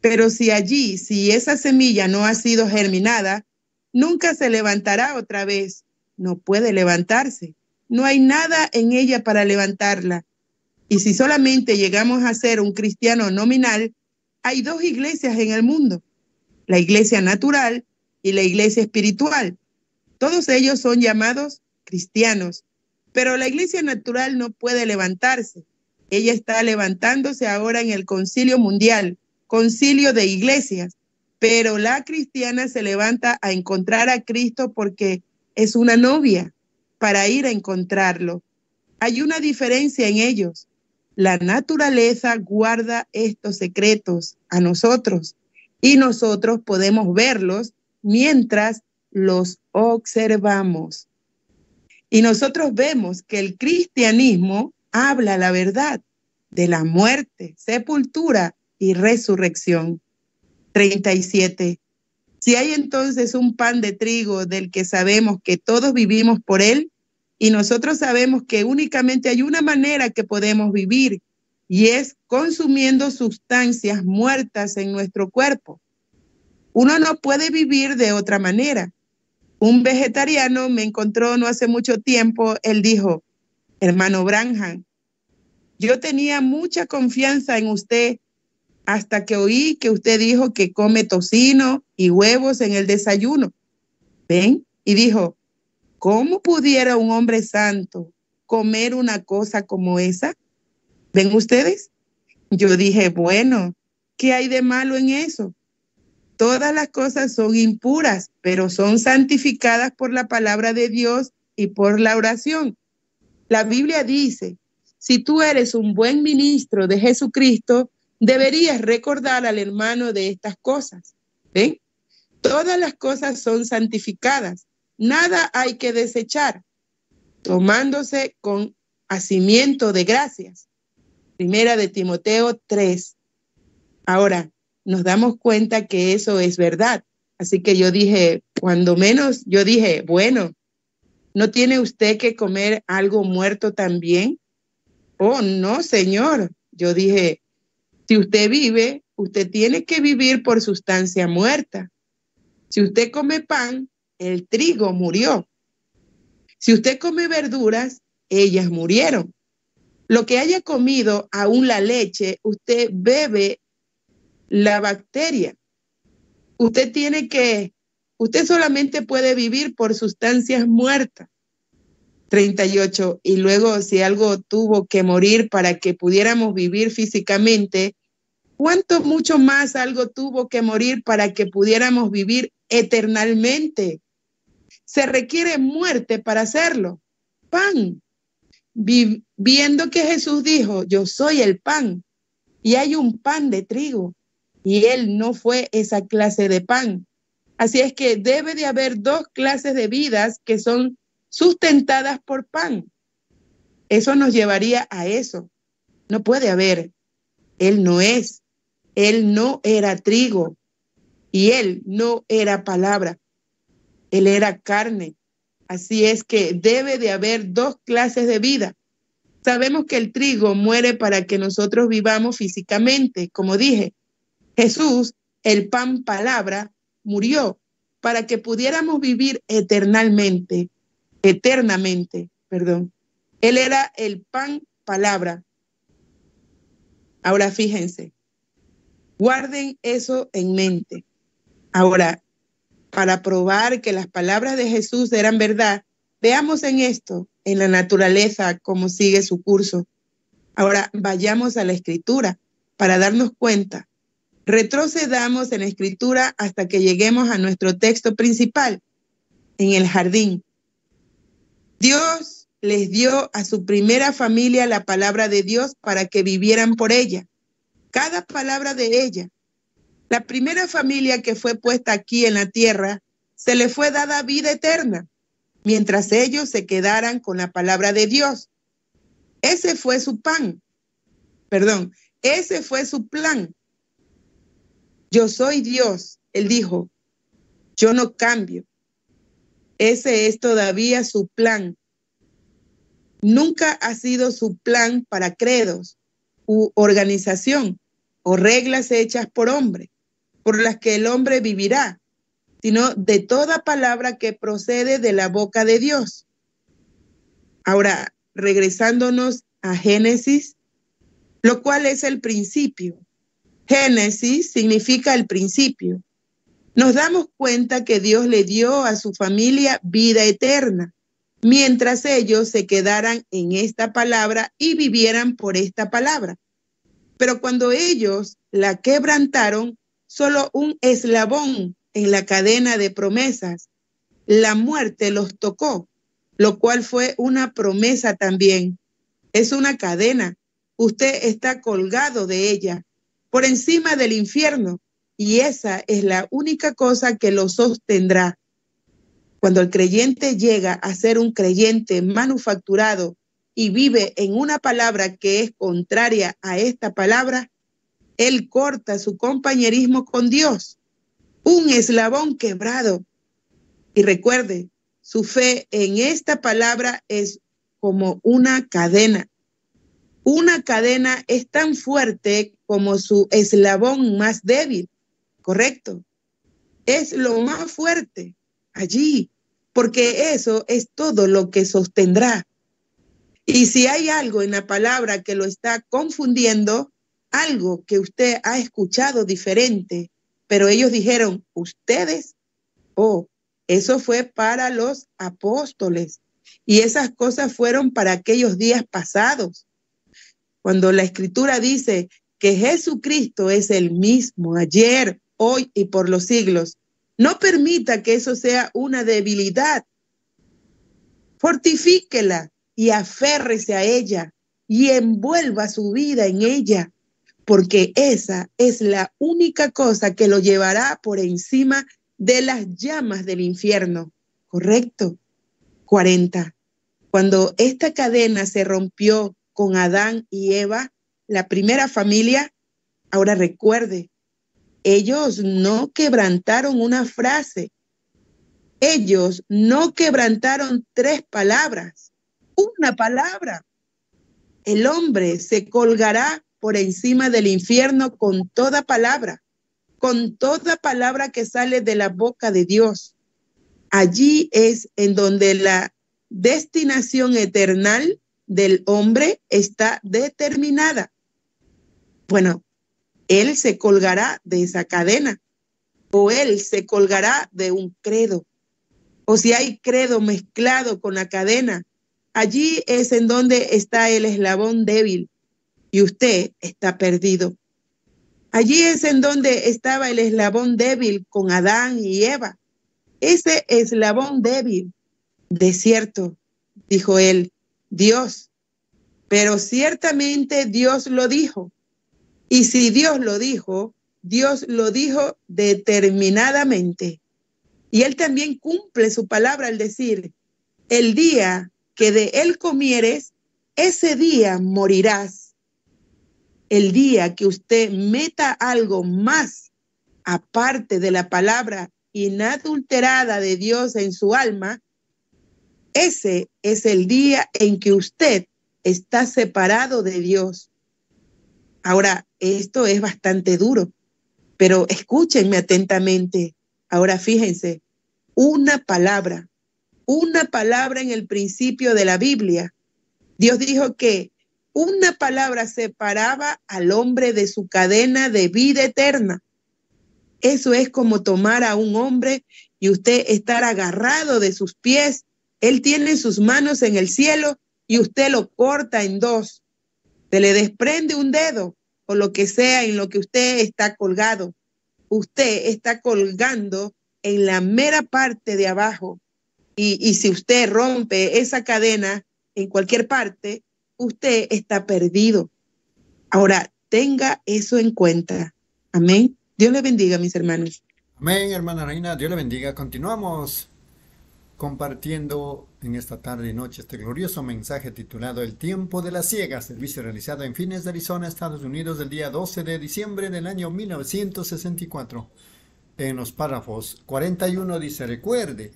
Pero si allí, si esa semilla no ha sido germinada, nunca se levantará otra vez. No puede levantarse. No hay nada en ella para levantarla. Y si solamente llegamos a ser un cristiano nominal, hay dos iglesias en el mundo, la iglesia natural y la iglesia espiritual. Todos ellos son llamados cristianos, pero la iglesia natural no puede levantarse. Ella está levantándose ahora en el concilio mundial, concilio de iglesias, pero la cristiana se levanta a encontrar a Cristo porque es una novia para ir a encontrarlo. Hay una diferencia en ellos. La naturaleza guarda estos secretos a nosotros y nosotros podemos verlos mientras los observamos. Y nosotros vemos que el cristianismo habla la verdad de la muerte, sepultura y resurrección. 37. Si hay entonces un pan de trigo del que sabemos que todos vivimos por él, y nosotros sabemos que únicamente hay una manera que podemos vivir y es consumiendo sustancias muertas en nuestro cuerpo. Uno no puede vivir de otra manera. Un vegetariano me encontró no hace mucho tiempo, él dijo, hermano Branham, yo tenía mucha confianza en usted hasta que oí que usted dijo que come tocino y huevos en el desayuno. ¿Ven? Y dijo, ¿cómo pudiera un hombre santo comer una cosa como esa? ¿Ven ustedes? Yo dije, bueno, ¿qué hay de malo en eso? Todas las cosas son impuras, pero son santificadas por la palabra de Dios y por la oración. La Biblia dice, si tú eres un buen ministro de Jesucristo, deberías recordar al hermano de estas cosas. ¿Ven? Todas las cosas son santificadas. Nada hay que desechar, tomándose con hacimiento de gracias. Primera de Timoteo 3. Ahora, nos damos cuenta que eso es verdad. Así que yo dije, cuando menos, yo dije, bueno, ¿no tiene usted que comer algo muerto también? Oh, no, señor. Yo dije, si usted vive, usted tiene que vivir por sustancia muerta. Si usted come pan, el trigo murió. Si usted come verduras, ellas murieron. Lo que haya comido, aún la leche, usted bebe la bacteria. Usted tiene que, usted solamente puede vivir por sustancias muertas. 38. Y luego si algo tuvo que morir para que pudiéramos vivir físicamente, ¿cuánto mucho más algo tuvo que morir para que pudiéramos vivir eternamente? Se requiere muerte para hacerlo. Pan. Viendo que Jesús dijo, yo soy el pan, y hay un pan de trigo, y él no fue esa clase de pan. Así es que debe de haber dos clases de vidas que son sustentadas por pan. Eso nos llevaría a eso. No puede haber. Él no es. Él no era trigo y él no era palabra. Él era carne. Así es que debe de haber dos clases de vida. Sabemos que el trigo muere para que nosotros vivamos físicamente. Como dije, Jesús, el pan palabra, murió para que pudiéramos vivir eternamente eternamente, perdón. Él era el pan palabra. Ahora fíjense, guarden eso en mente. Ahora, para probar que las palabras de Jesús eran verdad, veamos en esto, en la naturaleza, cómo sigue su curso. Ahora vayamos a la escritura para darnos cuenta. Retrocedamos en la escritura hasta que lleguemos a nuestro texto principal, en el jardín. Dios les dio a su primera familia la palabra de Dios para que vivieran por ella. Cada palabra de ella. La primera familia que fue puesta aquí en la tierra, se le fue dada vida eterna, mientras ellos se quedaran con la palabra de Dios. Ese fue su pan. Perdón, ese fue su plan. Yo soy Dios, él dijo. Yo no cambio. Ese es todavía su plan. Nunca ha sido su plan para credos u organización o reglas hechas por hombre, por las que el hombre vivirá, sino de toda palabra que procede de la boca de Dios. Ahora, regresándonos a Génesis, lo cual es el principio. Génesis significa el principio nos damos cuenta que Dios le dio a su familia vida eterna, mientras ellos se quedaran en esta palabra y vivieran por esta palabra. Pero cuando ellos la quebrantaron, solo un eslabón en la cadena de promesas, la muerte los tocó, lo cual fue una promesa también. Es una cadena. Usted está colgado de ella, por encima del infierno, y esa es la única cosa que lo sostendrá. Cuando el creyente llega a ser un creyente manufacturado y vive en una palabra que es contraria a esta palabra, él corta su compañerismo con Dios, un eslabón quebrado. Y recuerde, su fe en esta palabra es como una cadena. Una cadena es tan fuerte como su eslabón más débil correcto. Es lo más fuerte allí. porque eso es todo lo que sostendrá. Y si hay algo en la palabra que lo está confundiendo, algo que usted ha escuchado diferente, pero ellos dijeron, ustedes, oh, eso fue para los apóstoles. Y esas cosas fueron para aquellos días pasados. Cuando la escritura dice que Jesucristo es el mismo ayer, hoy y por los siglos, no permita que eso sea una debilidad. Fortifíquela y aférrese a ella y envuelva su vida en ella, porque esa es la única cosa que lo llevará por encima de las llamas del infierno. ¿Correcto? 40. Cuando esta cadena se rompió con Adán y Eva, la primera familia, ahora recuerde, ellos no quebrantaron una frase, ellos no quebrantaron tres palabras, una palabra. El hombre se colgará por encima del infierno con toda palabra, con toda palabra que sale de la boca de Dios. Allí es en donde la destinación eternal del hombre está determinada. Bueno, él se colgará de esa cadena o él se colgará de un credo. O si hay credo mezclado con la cadena, allí es en donde está el eslabón débil y usted está perdido. Allí es en donde estaba el eslabón débil con Adán y Eva. Ese eslabón débil, de cierto, dijo él, Dios. Pero ciertamente Dios lo dijo. Y si Dios lo dijo, Dios lo dijo determinadamente. Y Él también cumple su palabra al decir, el día que de Él comieres, ese día morirás. El día que usted meta algo más aparte de la palabra inadulterada de Dios en su alma, ese es el día en que usted está separado de Dios. Ahora, esto es bastante duro, pero escúchenme atentamente. Ahora fíjense, una palabra, una palabra en el principio de la Biblia. Dios dijo que una palabra separaba al hombre de su cadena de vida eterna. Eso es como tomar a un hombre y usted estar agarrado de sus pies. Él tiene sus manos en el cielo y usted lo corta en dos se le desprende un dedo o lo que sea en lo que usted está colgado. Usted está colgando en la mera parte de abajo. Y, y si usted rompe esa cadena en cualquier parte, usted está perdido. Ahora, tenga eso en cuenta. Amén. Dios le bendiga, mis hermanos. Amén, hermana Reina. Dios le bendiga. Continuamos compartiendo en esta tarde y noche este glorioso mensaje titulado El tiempo de las ciegas, servicio realizado en Fines de Arizona, Estados Unidos, del día 12 de diciembre del año 1964. En los párrafos 41 dice, recuerde,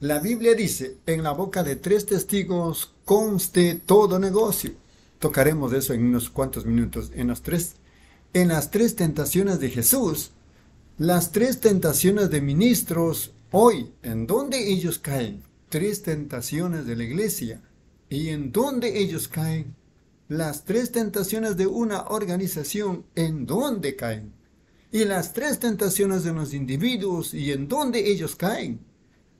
la Biblia dice, en la boca de tres testigos conste todo negocio. Tocaremos eso en unos cuantos minutos. En, los tres, en las tres tentaciones de Jesús, las tres tentaciones de ministros Hoy, ¿en dónde ellos caen? Tres tentaciones de la iglesia. ¿Y en dónde ellos caen? Las tres tentaciones de una organización, ¿en dónde caen? Y las tres tentaciones de los individuos, ¿y en dónde ellos caen?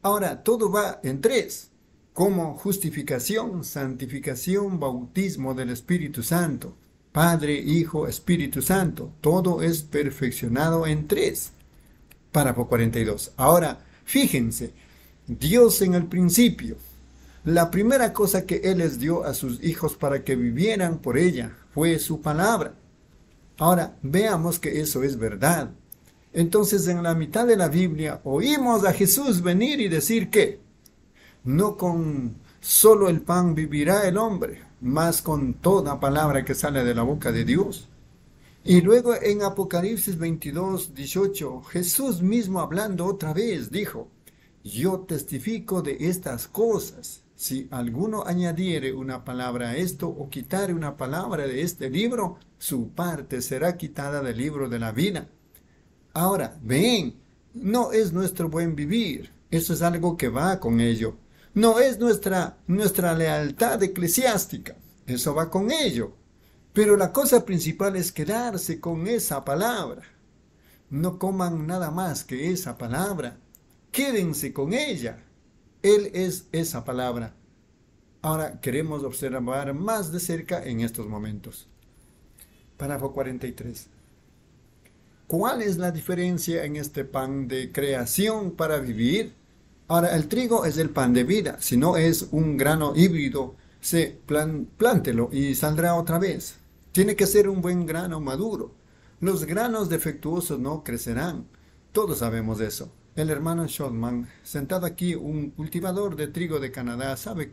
Ahora, todo va en tres, como justificación, santificación, bautismo del Espíritu Santo. Padre, Hijo, Espíritu Santo. Todo es perfeccionado en tres. Párrafo 42. Ahora, Fíjense, Dios en el principio, la primera cosa que Él les dio a sus hijos para que vivieran por ella fue su palabra. Ahora, veamos que eso es verdad. Entonces, en la mitad de la Biblia oímos a Jesús venir y decir que no con solo el pan vivirá el hombre, más con toda palabra que sale de la boca de Dios. Y luego en Apocalipsis 22, 18, Jesús mismo hablando otra vez dijo, yo testifico de estas cosas. Si alguno añadiere una palabra a esto o quitare una palabra de este libro, su parte será quitada del libro de la vida. Ahora, ven, no es nuestro buen vivir, Eso es algo que va con ello. No es nuestra, nuestra lealtad eclesiástica. Eso va con ello. Pero la cosa principal es quedarse con esa palabra. No coman nada más que esa palabra. Quédense con ella. Él es esa palabra. Ahora queremos observar más de cerca en estos momentos. Párrafo 43. ¿Cuál es la diferencia en este pan de creación para vivir? Ahora, el trigo es el pan de vida. Si no es un grano híbrido, se plántelo y saldrá otra vez. Tiene que ser un buen grano maduro. Los granos defectuosos no crecerán. Todos sabemos eso. El hermano Shotman, sentado aquí, un cultivador de trigo de Canadá, sabe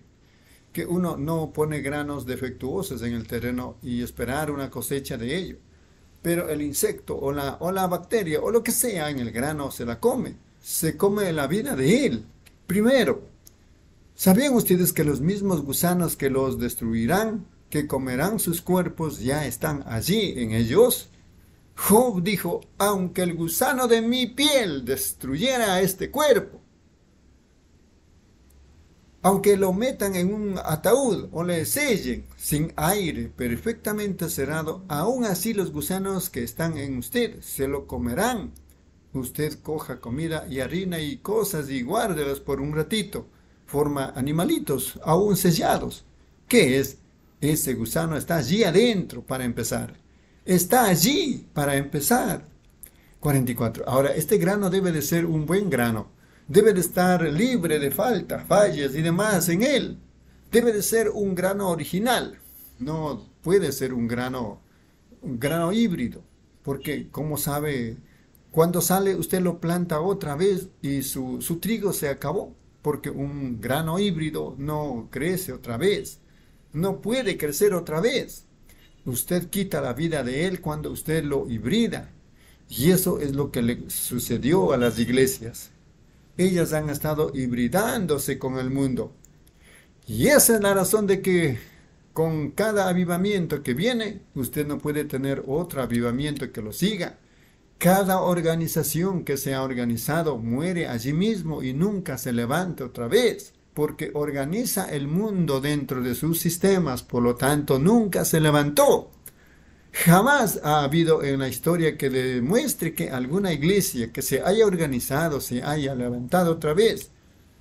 que uno no pone granos defectuosos en el terreno y esperar una cosecha de ello. Pero el insecto o la, o la bacteria o lo que sea en el grano se la come. Se come la vida de él. Primero, ¿sabían ustedes que los mismos gusanos que los destruirán, que comerán sus cuerpos, ya están allí en ellos? Job dijo, aunque el gusano de mi piel destruyera este cuerpo, aunque lo metan en un ataúd o le sellen sin aire perfectamente cerrado, aún así los gusanos que están en usted se lo comerán. Usted coja comida y harina y cosas y guárdelas por un ratito. Forma animalitos aún sellados. ¿Qué es? Ese gusano está allí adentro para empezar. Está allí para empezar. 44. Ahora, este grano debe de ser un buen grano debe de estar libre de faltas, fallas y demás en él. Debe de ser un grano original, no puede ser un grano, un grano híbrido, porque como sabe, cuando sale usted lo planta otra vez y su, su trigo se acabó, porque un grano híbrido no crece otra vez, no puede crecer otra vez. Usted quita la vida de él cuando usted lo hibrida. Y eso es lo que le sucedió a las iglesias ellas han estado hibridándose con el mundo. Y esa es la razón de que con cada avivamiento que viene, usted no puede tener otro avivamiento que lo siga. Cada organización que se ha organizado muere allí mismo y nunca se levanta otra vez, porque organiza el mundo dentro de sus sistemas, por lo tanto nunca se levantó. Jamás ha habido en la historia que demuestre que alguna iglesia que se haya organizado, se haya levantado otra vez.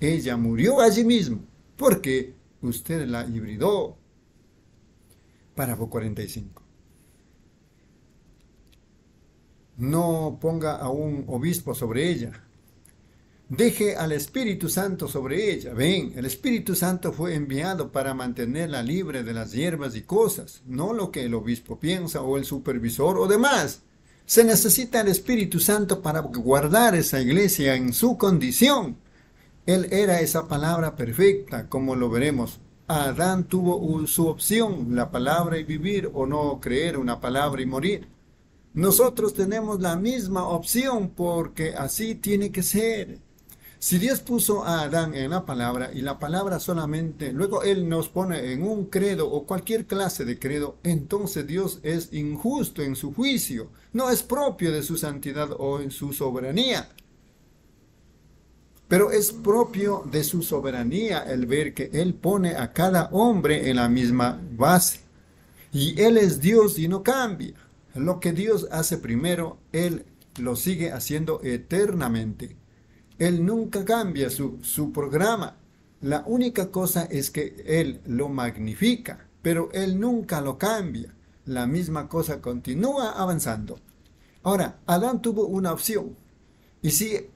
Ella murió allí mismo porque usted la hibridó. Párrafo 45. No ponga a un obispo sobre ella, Deje al Espíritu Santo sobre ella. Ven, el Espíritu Santo fue enviado para mantenerla libre de las hierbas y cosas, no lo que el obispo piensa o el supervisor o demás. Se necesita el Espíritu Santo para guardar esa iglesia en su condición. Él era esa palabra perfecta, como lo veremos. Adán tuvo su opción, la palabra y vivir o no creer una palabra y morir. Nosotros tenemos la misma opción porque así tiene que ser. Si Dios puso a Adán en la palabra y la palabra solamente, luego Él nos pone en un credo o cualquier clase de credo, entonces Dios es injusto en su juicio, no es propio de su santidad o en su soberanía. Pero es propio de su soberanía el ver que Él pone a cada hombre en la misma base. Y Él es Dios y no cambia. Lo que Dios hace primero, Él lo sigue haciendo eternamente. Él nunca cambia su, su programa. La única cosa es que Él lo magnifica, pero Él nunca lo cambia. La misma cosa continúa avanzando. Ahora, Adán tuvo una opción. Y si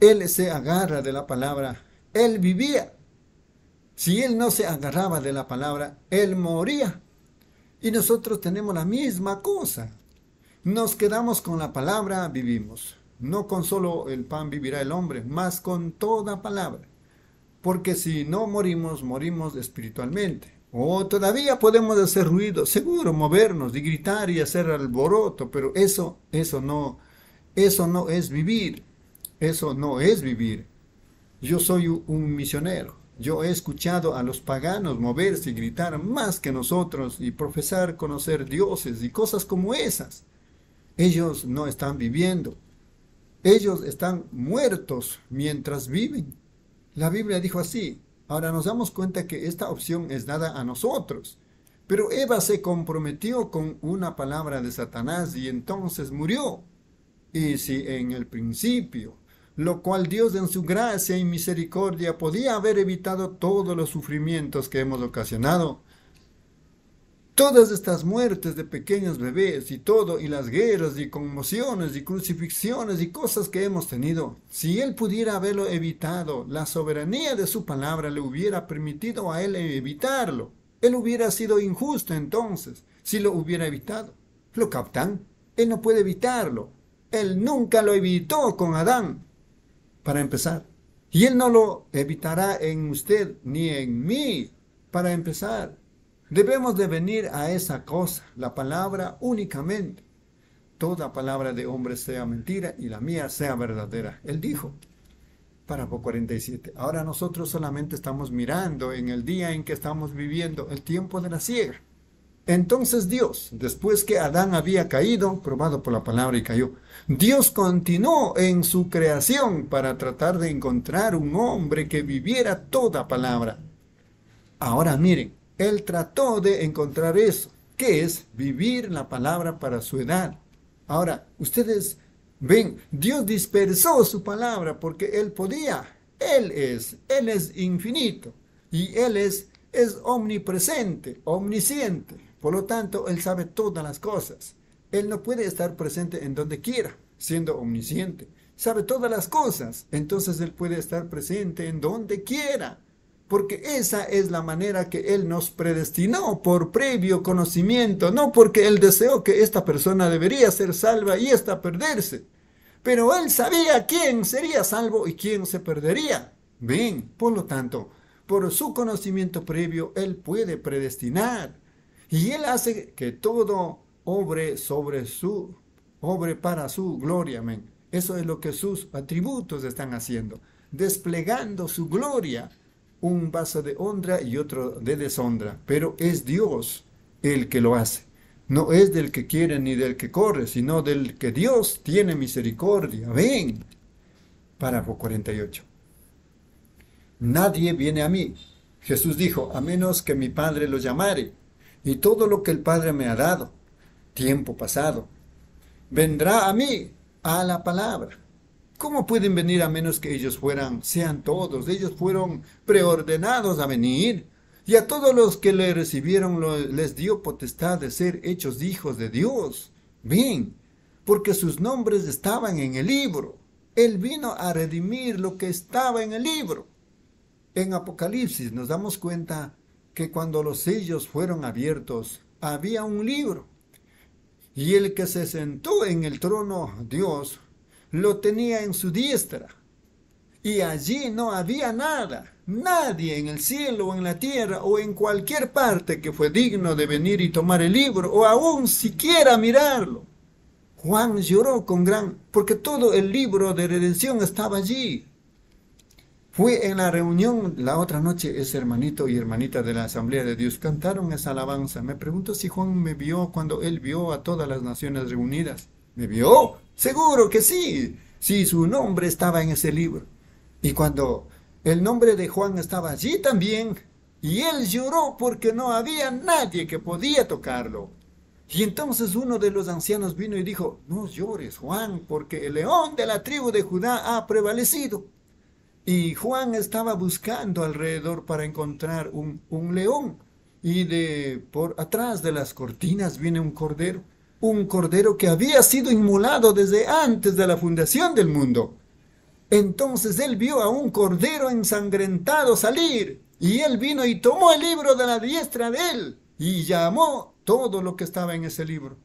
Él se agarra de la palabra, Él vivía. Si Él no se agarraba de la palabra, Él moría. Y nosotros tenemos la misma cosa. Nos quedamos con la palabra, vivimos. No con solo el pan vivirá el hombre, más con toda palabra. Porque si no morimos, morimos espiritualmente. O todavía podemos hacer ruido, seguro, movernos y gritar y hacer alboroto, pero eso, eso no, eso no es vivir. Eso no es vivir. Yo soy un misionero. Yo he escuchado a los paganos moverse y gritar más que nosotros y profesar conocer dioses y cosas como esas. Ellos no están viviendo, Ellos están muertos mientras viven. La Biblia dijo así. Ahora nos damos cuenta que esta opción es dada a nosotros. Pero Eva se comprometió con una palabra de Satanás y entonces murió. Y si en el principio, lo cual Dios en su gracia y misericordia podía haber evitado todos los sufrimientos que hemos ocasionado, Todas estas muertes de pequeños bebés y todo, y las guerras y conmociones y crucifixiones y cosas que hemos tenido, si Él pudiera haberlo evitado, la soberanía de su palabra le hubiera permitido a Él evitarlo. Él hubiera sido injusto entonces si lo hubiera evitado. ¿Lo captan? Él no puede evitarlo. Él nunca lo evitó con Adán, para empezar. Y Él no lo evitará en usted ni en mí, para empezar. Debemos de venir a esa cosa, la palabra únicamente. Toda palabra de hombre sea mentira y la mía sea verdadera. Él dijo, párrafo 47. Ahora nosotros solamente estamos mirando en el día en que estamos viviendo el tiempo de la ciega. Entonces Dios, después que Adán había caído, probado por la palabra y cayó, Dios continuó en su creación para tratar de encontrar un hombre que viviera toda palabra. Ahora miren, él trató de encontrar eso, que es vivir la palabra para su edad. Ahora, ustedes ven, Dios dispersó su palabra porque Él podía. Él es, Él es infinito y Él es, es omnipresente, omnisciente. Por lo tanto, Él sabe todas las cosas. Él no puede estar presente en donde quiera, siendo omnisciente. Sabe todas las cosas, entonces Él puede estar presente en donde quiera porque esa es la manera que Él nos predestinó por previo conocimiento, no porque Él deseó que esta persona debería ser salva y esta perderse. Pero Él sabía quién sería salvo y quién se perdería. Bien, por lo tanto, por su conocimiento previo, Él puede predestinar. Y Él hace que todo obre sobre su, obre para su gloria. Amén. Eso es lo que sus atributos están haciendo, desplegando su gloria un vaso de honra y otro de deshonra, pero es Dios el que lo hace. No es del que quiere ni del que corre, sino del que Dios tiene misericordia. Ven. Párrafo 48. Nadie viene a mí. Jesús dijo, a menos que mi Padre lo llamare, y todo lo que el Padre me ha dado, tiempo pasado, vendrá a mí, a la palabra ¿Cómo pueden venir a menos que ellos fueran, sean todos? Ellos fueron preordenados a venir. Y a todos los que le recibieron les dio potestad de ser hechos hijos de Dios. Bien, porque sus nombres estaban en el libro. Él vino a redimir lo que estaba en el libro. En Apocalipsis nos damos cuenta que cuando los sellos fueron abiertos, había un libro. Y el que se sentó en el trono, Dios, lo tenía en su diestra. Y allí no había nada, nadie en el cielo o en la tierra o en cualquier parte que fue digno de venir y tomar el libro o aún siquiera mirarlo. Juan lloró con gran, porque todo el libro de redención estaba allí. Fue en la reunión la otra noche, ese hermanito y hermanita de la Asamblea de Dios cantaron esa alabanza. Me pregunto si Juan me vio cuando él vio a todas las naciones reunidas. ¿Me vio? Seguro que sí, sí, su nombre estaba en ese libro. Y cuando el nombre de Juan estaba allí también, y él lloró porque no había nadie que podía tocarlo. Y entonces uno de los ancianos vino y dijo, no llores, Juan, porque el león de la tribu de Judá ha prevalecido. Y Juan estaba buscando alrededor para encontrar un, un león. Y de por atrás de las cortinas viene un cordero un cordero que había sido inmolado desde antes de la fundación del mundo. Entonces él vio a un cordero ensangrentado salir, y él vino y tomó el libro de la diestra de él, y llamó todo lo que estaba en ese libro.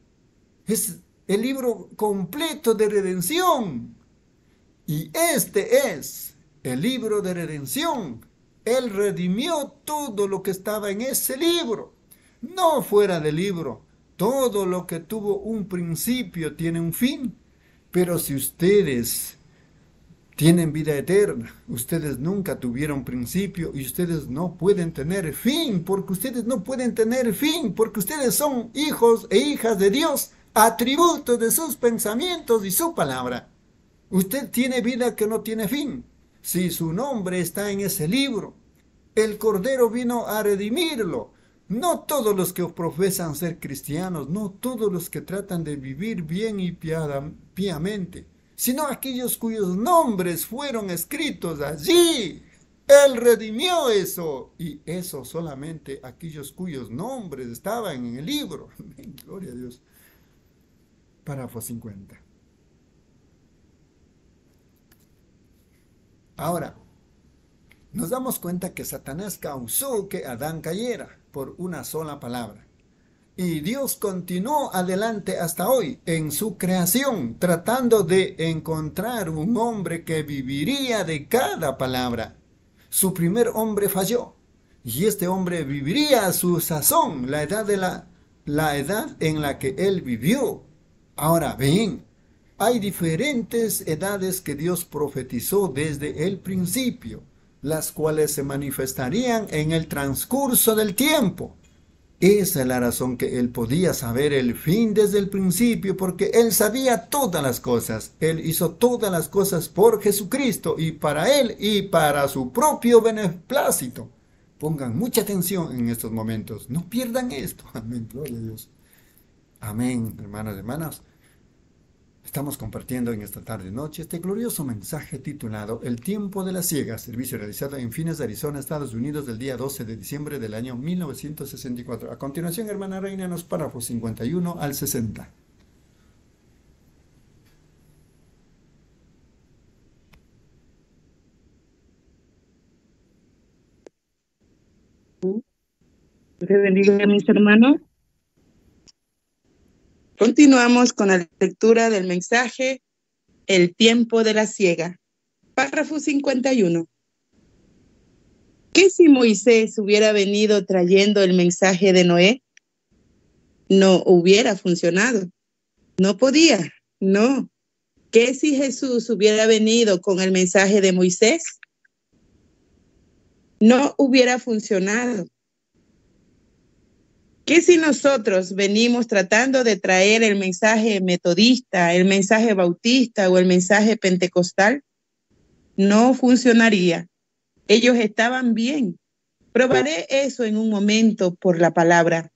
Es el libro completo de redención. Y este es el libro de redención. Él redimió todo lo que estaba en ese libro, no fuera del libro todo lo que tuvo un principio tiene un fin. Pero si ustedes tienen vida eterna, ustedes nunca tuvieron principio y ustedes no pueden tener fin, porque ustedes no pueden tener fin, porque ustedes son hijos e hijas de Dios, atributos de sus pensamientos y su palabra. Usted tiene vida que no tiene fin. Si su nombre está en ese libro, el Cordero vino a redimirlo. No todos los que profesan ser cristianos, no todos los que tratan de vivir bien y piamente, sino aquellos cuyos nombres fueron escritos allí. Él redimió eso. Y eso solamente aquellos cuyos nombres estaban en el libro. (laughs) Gloria a Dios. Párrafo 50. Ahora, nos damos cuenta que Satanás causó que Adán cayera por una sola palabra. Y Dios continuó adelante hasta hoy en su creación, tratando de encontrar un hombre que viviría de cada palabra. Su primer hombre falló, y este hombre viviría a su sazón, la edad de la, la edad en la que él vivió. Ahora bien, hay diferentes edades que Dios profetizó desde el principio las cuales se manifestarían en el transcurso del tiempo. Esa es la razón que él podía saber el fin desde el principio, porque él sabía todas las cosas. Él hizo todas las cosas por Jesucristo y para él y para su propio beneplácito. Pongan mucha atención en estos momentos. No pierdan esto. (laughs) Amén. Gloria a Dios. Amén, hermanos y hermanas. Estamos compartiendo en esta tarde noche este glorioso mensaje titulado El tiempo de la ciega, servicio realizado en Fines de Arizona, Estados Unidos, del día 12 de diciembre del año 1964. A continuación, hermana Reina, los párrafos 51 al 60. bendiga mis hermanos. Continuamos con la lectura del mensaje El tiempo de la ciega. Párrafo 51. ¿Qué si Moisés hubiera venido trayendo el mensaje de Noé? No hubiera funcionado. No podía, no. ¿Qué si Jesús hubiera venido con el mensaje de Moisés? No hubiera funcionado. ¿Qué si nosotros venimos tratando de traer el mensaje metodista, el mensaje bautista o el mensaje pentecostal? No funcionaría. Ellos estaban bien. Probaré eso en un momento por la palabra.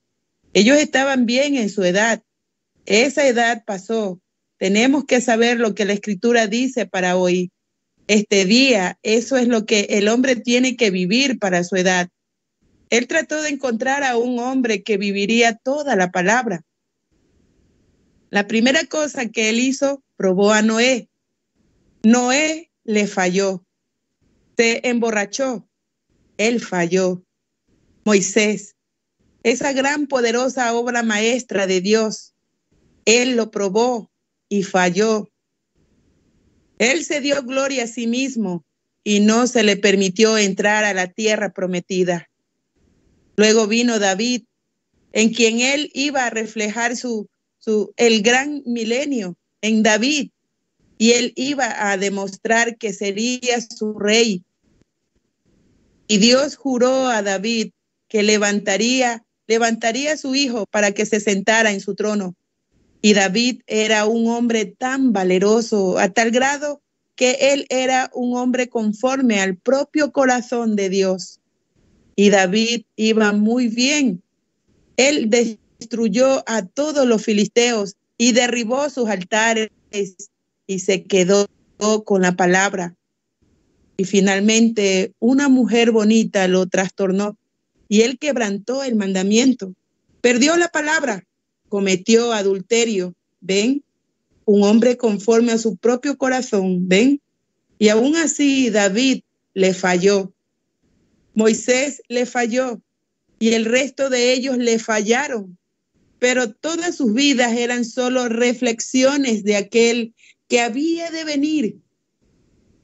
Ellos estaban bien en su edad. Esa edad pasó. Tenemos que saber lo que la escritura dice para hoy. Este día, eso es lo que el hombre tiene que vivir para su edad. Él trató de encontrar a un hombre que viviría toda la palabra. La primera cosa que él hizo, probó a Noé. Noé le falló. Se emborrachó. Él falló. Moisés, esa gran poderosa obra maestra de Dios, él lo probó y falló. Él se dio gloria a sí mismo y no se le permitió entrar a la tierra prometida. Luego vino David, en quien él iba a reflejar su, el gran milenio en David. Y él iba a demostrar que sería su rey. Y Dios juró a David que levantaría, levantaría a su hijo para que se sentara en su trono. Y David era un hombre tan valeroso a tal grado que él era un hombre conforme al propio corazón de Dios. Y David iba muy bien. Él destruyó a todos los filisteos y derribó sus altares y se quedó con la palabra. Y finalmente una mujer bonita lo trastornó y él quebrantó el mandamiento. Perdió la palabra, cometió adulterio. ¿Ven? Un hombre conforme a su propio corazón. ¿Ven? Y aún así David le falló. Moisés le falló y el resto de ellos le fallaron, pero todas sus vidas eran solo reflexiones de aquel que había de venir.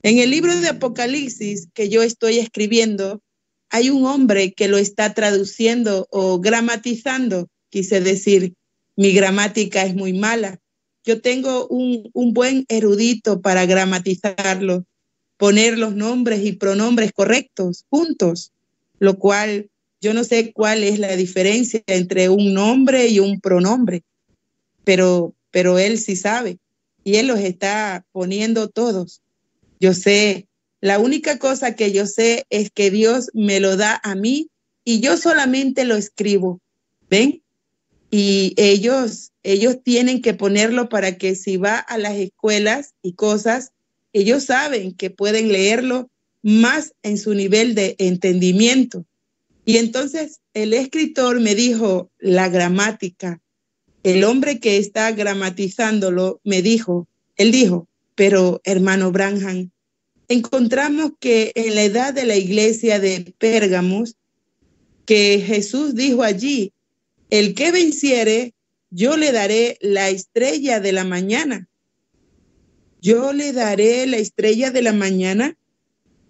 En el libro de Apocalipsis que yo estoy escribiendo, hay un hombre que lo está traduciendo o gramatizando, quise decir, mi gramática es muy mala. Yo tengo un, un buen erudito para gramatizarlo poner los nombres y pronombres correctos juntos, lo cual yo no sé cuál es la diferencia entre un nombre y un pronombre, pero, pero él sí sabe. y Él los está poniendo todos. Yo sé, la única cosa que yo sé es que Dios me lo da a mí y yo solamente lo escribo. ¿Ven? Y ellos, ellos tienen que ponerlo para que si va a las escuelas y cosas, ellos saben que pueden leerlo más en su nivel de entendimiento. Y entonces el escritor me dijo la gramática. El hombre que está gramatizándolo me dijo, él dijo, pero hermano Branham, encontramos que en la edad de la iglesia de Pérgamos, que Jesús dijo allí, el que venciere, yo le daré la estrella de la mañana. Yo le daré la estrella de la mañana.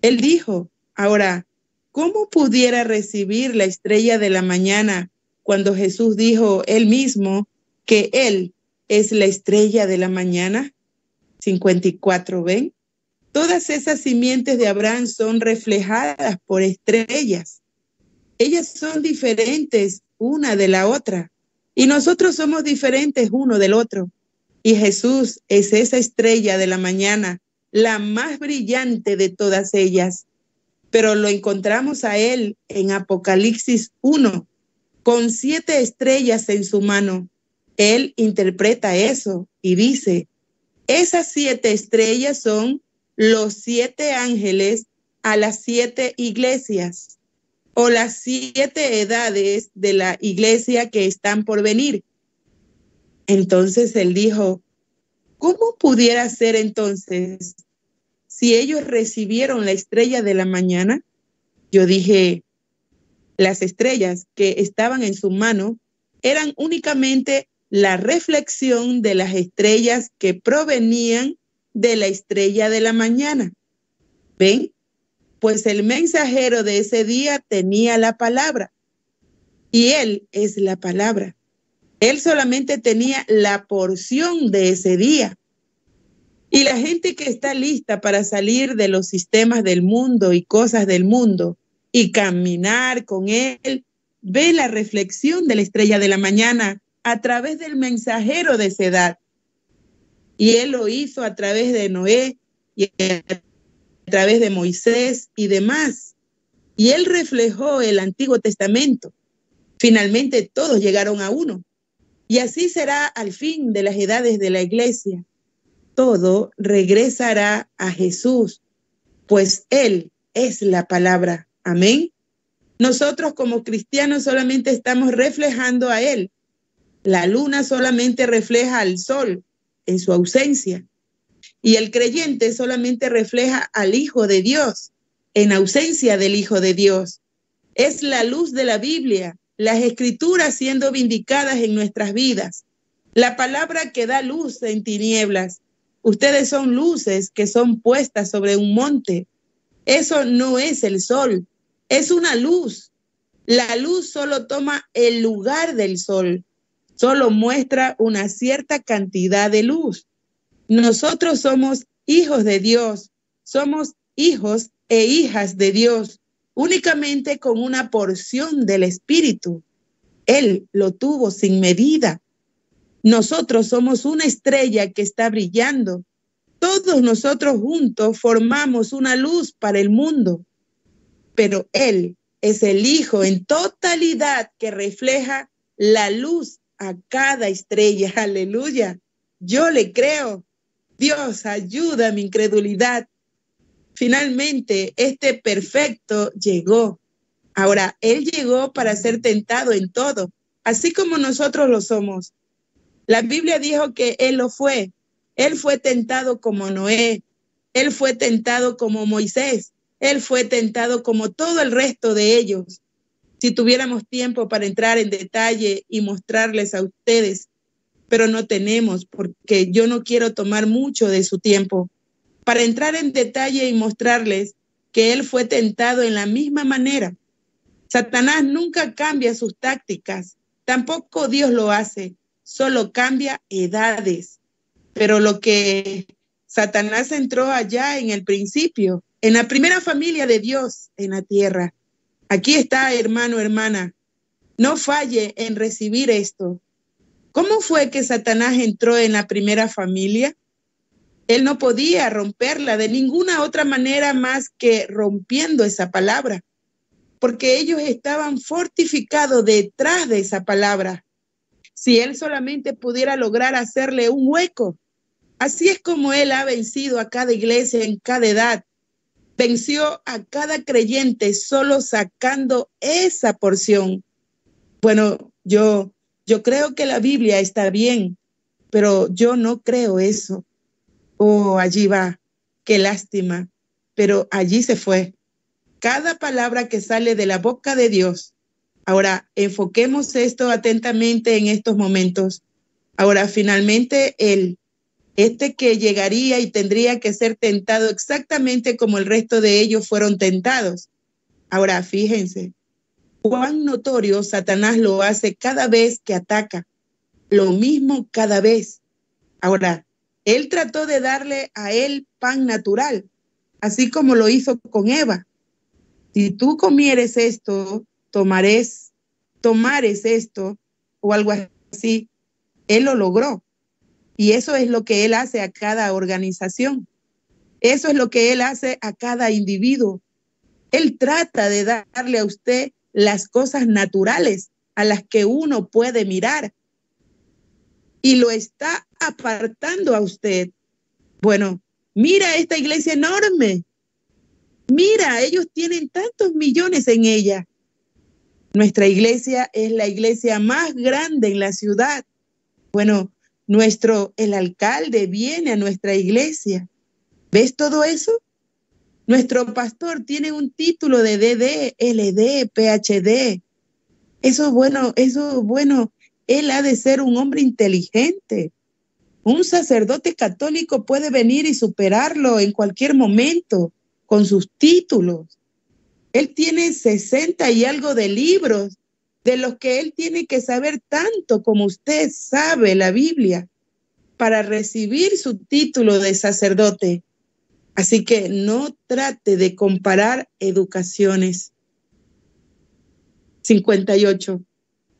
Él dijo, ahora, ¿cómo pudiera recibir la estrella de la mañana cuando Jesús dijo él mismo que él es la estrella de la mañana? 54, ¿ven? Todas esas simientes de Abraham son reflejadas por estrellas. Ellas son diferentes una de la otra y nosotros somos diferentes uno del otro. Y Jesús es esa estrella de la mañana, la más brillante de todas ellas. Pero lo encontramos a él en Apocalipsis 1, con siete estrellas en su mano. Él interpreta eso y dice, esas siete estrellas son los siete ángeles a las siete iglesias o las siete edades de la iglesia que están por venir. Entonces él dijo, ¿cómo pudiera ser entonces si ellos recibieron la estrella de la mañana? Yo dije, las estrellas que estaban en su mano eran únicamente la reflexión de las estrellas que provenían de la estrella de la mañana. ¿Ven? Pues el mensajero de ese día tenía la palabra y él es la palabra. Él solamente tenía la porción de ese día. Y la gente que está lista para salir de los sistemas del mundo y cosas del mundo y caminar con él, ve la reflexión de la estrella de la mañana a través del mensajero de esa edad. Y él lo hizo a través de Noé y a través de Moisés y demás. Y él reflejó el Antiguo Testamento. Finalmente todos llegaron a uno. Y así será al fin de las edades de la iglesia. Todo regresará a Jesús, pues Él es la palabra. Amén. Nosotros como cristianos solamente estamos reflejando a Él la luna solamente refleja al sol en su ausencia y el creyente solamente refleja al Hijo de Dios en ausencia del Hijo de Dios. Es la luz de la Biblia, las escrituras siendo vindicadas en nuestras vidas, la palabra que da luz en tinieblas. Ustedes son luces que son puestas sobre un monte. Eso no es el sol, es una luz. La luz solo toma el lugar del sol solo muestra una cierta cantidad de luz. Nosotros somos hijos de Dios, somos hijos e hijas de Dios, únicamente con una porción del Espíritu. Él lo tuvo sin medida. Nosotros somos una estrella que está brillando. Todos nosotros juntos formamos una luz para el mundo, pero Él es el Hijo en totalidad que refleja la luz a cada estrella. (laughs) Aleluya. Yo le creo. Dios, ayuda a mi incredulidad. Finalmente, este perfecto llegó. Ahora, Él llegó para ser tentado en todo, así como nosotros lo somos. La Biblia dijo que Él lo fue. Él fue tentado como Noé. Él fue tentado como Moisés. Él fue tentado como todo el resto de ellos. Si tuviéramos tiempo para entrar en detalle y mostrarles a ustedes, pero no tenemos porque yo no quiero tomar mucho de su tiempo. Para entrar en detalle y mostrarles que él fue tentado en la misma manera. Satanás nunca cambia sus tácticas, tampoco Dios lo hace, solo cambia edades. Pero lo que Satanás entró allá en el principio, en la primera familia de Dios en la tierra, Aquí está, hermano, hermana. No falle en recibir esto. ¿Cómo fue que Satanás entró en la primera familia? Él no podía romperla de ninguna otra manera más que rompiendo esa palabra, porque ellos estaban fortificados detrás de esa palabra. Si él solamente pudiera lograr hacerle un hueco, así es como él ha vencido a cada iglesia en cada edad. Venció a cada creyente solo sacando esa porción. Bueno, yo yo creo que la Biblia está bien, pero yo no creo eso oh, allí va, qué lástima, pero allí se fue. Cada palabra que sale de la boca de Dios. Ahora, enfoquemos esto atentamente en estos momentos. Ahora, finalmente, Él, este que llegaría y tendría que ser tentado exactamente como el resto de ellos fueron tentados. Ahora, fíjense, cuán notorio Satanás lo hace cada vez que ataca. Lo mismo cada vez. Ahora, él trató de darle a él pan natural, así como lo hizo con Eva. Si tú comieres esto, tomares, tomares esto o algo así. Él lo logró. Y eso es lo que él hace a cada organización. Eso es lo que él hace a cada individuo. Él trata de darle a usted las cosas naturales a las que uno puede mirar y lo está apartando a usted. Bueno, mira esta iglesia enorme. Mira, ellos tienen tantos millones en ella. Nuestra iglesia es la iglesia más grande en la ciudad. Bueno, nuestro, el alcalde viene a nuestra iglesia. ¿Ves todo eso? Nuestro pastor tiene un título de DD, LD, PhD. Eso bueno, eso bueno, él ha de ser un hombre inteligente. Un sacerdote católico puede venir y superarlo en cualquier momento con sus títulos. Él tiene 60 y algo de libros de los que él tiene que saber tanto como usted sabe la Biblia para recibir su título de sacerdote. Así que no trate de comparar educaciones. 58.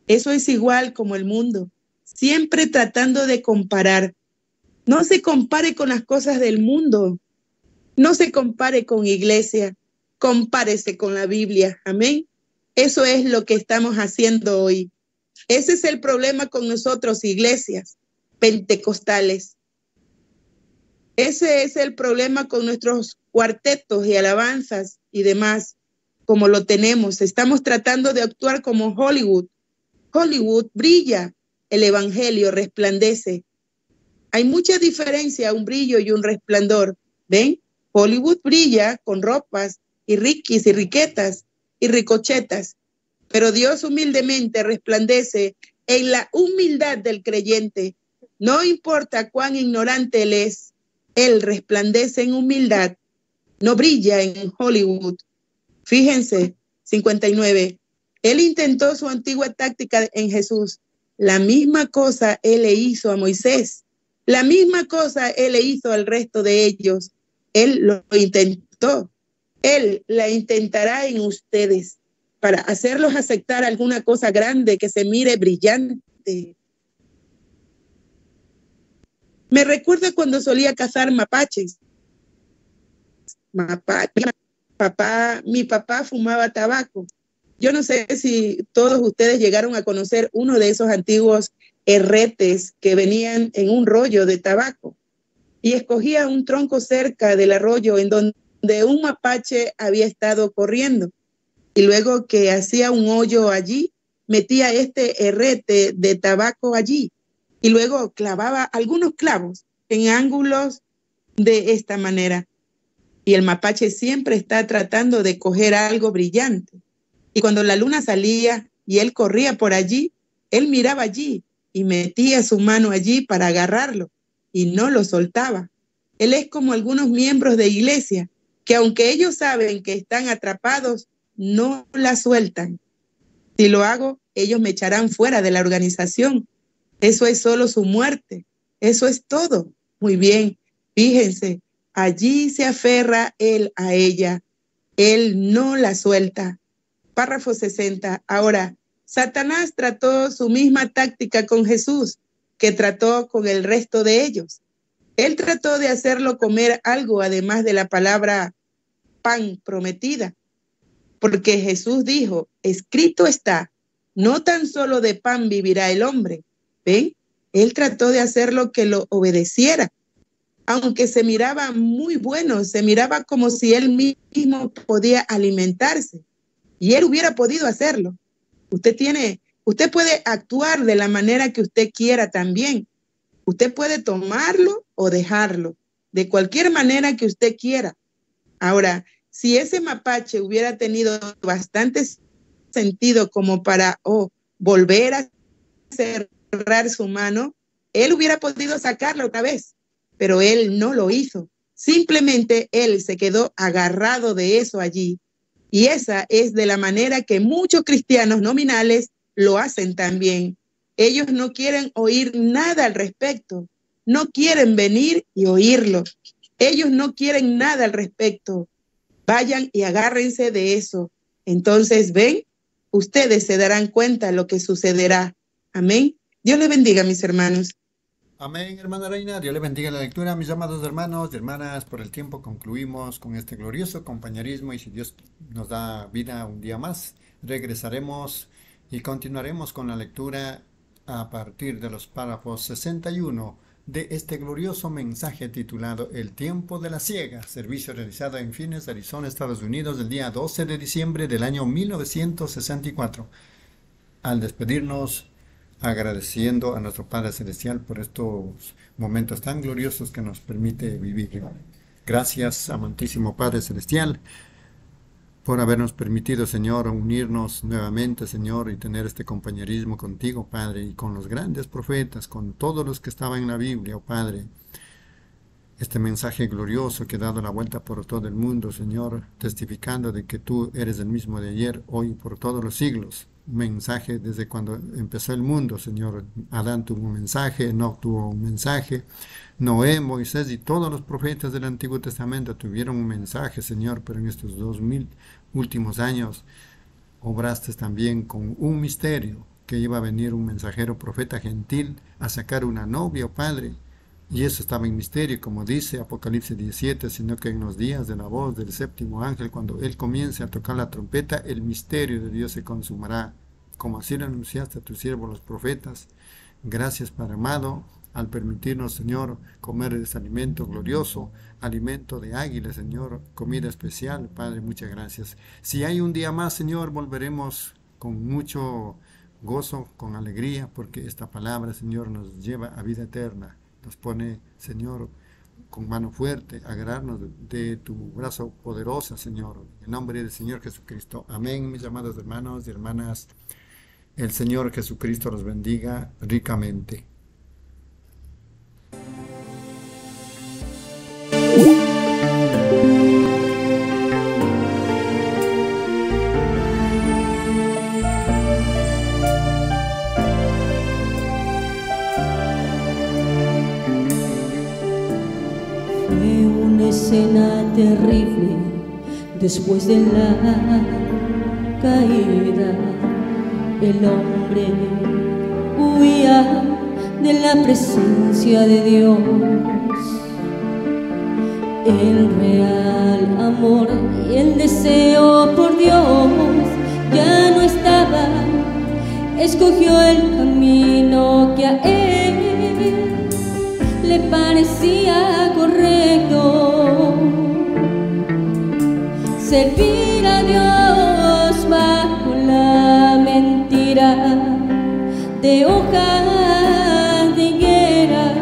Eso es igual como el mundo, siempre tratando de comparar. No se compare con las cosas del mundo, no se compare con iglesia, compárese con la Biblia. Amén. Eso es lo que estamos haciendo hoy. Ese es el problema con nosotros, iglesias pentecostales. Ese es el problema con nuestros cuartetos y alabanzas y demás, como lo tenemos. Estamos tratando de actuar como Hollywood, Hollywood brilla, el Evangelio resplandece. Hay mucha diferencia, un brillo y un resplandor. ¿Ven? Hollywood brilla con ropas y riquis y riquetas y ricochetas, pero Dios humildemente resplandece en la humildad del creyente. No importa cuán ignorante él es, él resplandece en humildad, no brilla en Hollywood. Fíjense, 59. Él intentó su antigua táctica en Jesús. La misma cosa Él le hizo a Moisés. La misma cosa Él le hizo al resto de ellos. Él lo intentó. Él la intentará en ustedes para hacerlos aceptar alguna cosa grande que se mire brillante. Me recuerda cuando solía cazar mapaches. Papá, mi papá fumaba tabaco yo no sé si todos ustedes llegaron a conocer uno de esos antiguos herretes que venían en un rollo de tabaco y escogía un tronco cerca del arroyo en donde un mapache había estado corriendo y luego que hacía un hoyo allí, metía este herrete de tabaco allí y luego clavaba algunos clavos en ángulos de esta manera. Y el mapache siempre está tratando de coger algo brillante. Y cuando la luna salía y él corría por allí, él miraba allí y metía su mano allí para agarrarlo y no lo soltaba. Él es como algunos miembros de iglesia que aunque ellos saben que están atrapados, no la sueltan. Si lo hago, ellos me echarán fuera de la organización. Eso es solo su muerte. Eso es todo. Muy bien, fíjense, allí se aferra él a ella. Él no la suelta párrafo 60. Ahora, Satanás trató su misma táctica con Jesús que trató con el resto de ellos. Él trató de hacerlo comer algo además de la palabra pan prometida, porque Jesús dijo, escrito está, no tan solo de pan vivirá el hombre. ¿Ven? Él trató de hacerlo que lo obedeciera, aunque se miraba muy bueno, se miraba como si él mismo podía alimentarse y él hubiera podido hacerlo. Usted tiene, usted puede actuar de la manera que usted quiera también. Usted puede tomarlo o dejarlo, de cualquier manera que usted quiera. Ahora, si ese mapache hubiera tenido bastante sentido como para oh, volver a cerrar su mano, él hubiera podido sacarla otra vez, pero él no lo hizo. Simplemente él se quedó agarrado de eso allí y esa es de la manera que muchos cristianos nominales lo hacen también. Ellos no quieren oír nada al respecto, no quieren venir y oírlo. Ellos no quieren nada al respecto. Vayan y agárrense de eso. Entonces, ven, ustedes se darán cuenta lo que sucederá. Amén. Dios les bendiga, mis hermanos. Amén, hermana Reina. Dios le bendiga la lectura. Mis amados hermanos y hermanas, por el tiempo concluimos con este glorioso compañerismo y si Dios nos da vida un día más, regresaremos y continuaremos con la lectura a partir de los párrafos 61 de este glorioso mensaje titulado El tiempo de la ciega, servicio realizado en Phoenix, Arizona, Estados Unidos, el día 12 de diciembre del año 1964. Al despedirnos, agradeciendo a nuestro Padre Celestial por estos momentos tan gloriosos que nos permite vivir. Gracias, amantísimo Padre Celestial, por habernos permitido, Señor, unirnos nuevamente, Señor, y tener este compañerismo contigo, Padre, y con los grandes profetas, con todos los que estaban en la Biblia, oh Padre. Este mensaje glorioso que ha dado la vuelta por todo el mundo, Señor, testificando de que tú eres el mismo de ayer, hoy y por todos los siglos mensaje desde cuando empezó el mundo, Señor. Adán tuvo un mensaje, no tuvo un mensaje, Noé, Moisés y todos los profetas del Antiguo Testamento tuvieron un mensaje, Señor, pero en estos dos mil últimos años obraste también con un misterio, que iba a venir un mensajero profeta gentil a sacar una novia, oh Padre, y eso estaba en misterio, como dice Apocalipsis 17, sino que en los días de la voz del séptimo ángel, cuando él comience a tocar la trompeta, el misterio de Dios se consumará, como así lo anunciaste a tus siervos los profetas. Gracias, Padre amado, al permitirnos, Señor, comer ese alimento glorioso, alimento de águila, Señor, comida especial, Padre, muchas gracias. Si hay un día más, Señor, volveremos con mucho gozo, con alegría, porque esta palabra, Señor, nos lleva a vida eterna nos pone, Señor, con mano fuerte, agarrarnos de, tu brazo poderosa, Señor, en nombre del Señor Jesucristo. Amén, mis amados hermanos y hermanas. El Señor Jesucristo los bendiga ricamente. Escena terrible después de la caída. El hombre huía de la presencia de Dios. El real amor y el deseo por Dios ya no estaba. Escogió el camino que a él le parecía correcto. Servir a Dios bajo la mentira de hoja de higuera.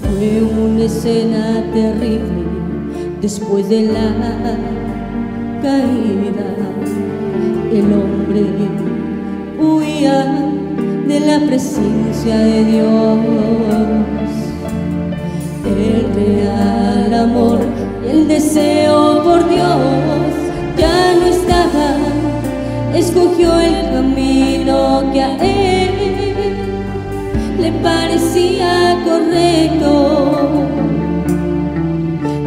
Fue una escena terrible después de la caída. El hombre huía de la presencia de Dios. El real amor el deseo por Dios ya no estaba. Escogió el camino que a él le parecía correcto.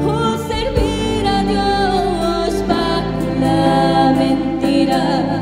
Oh, servir a Dios bajo la mentira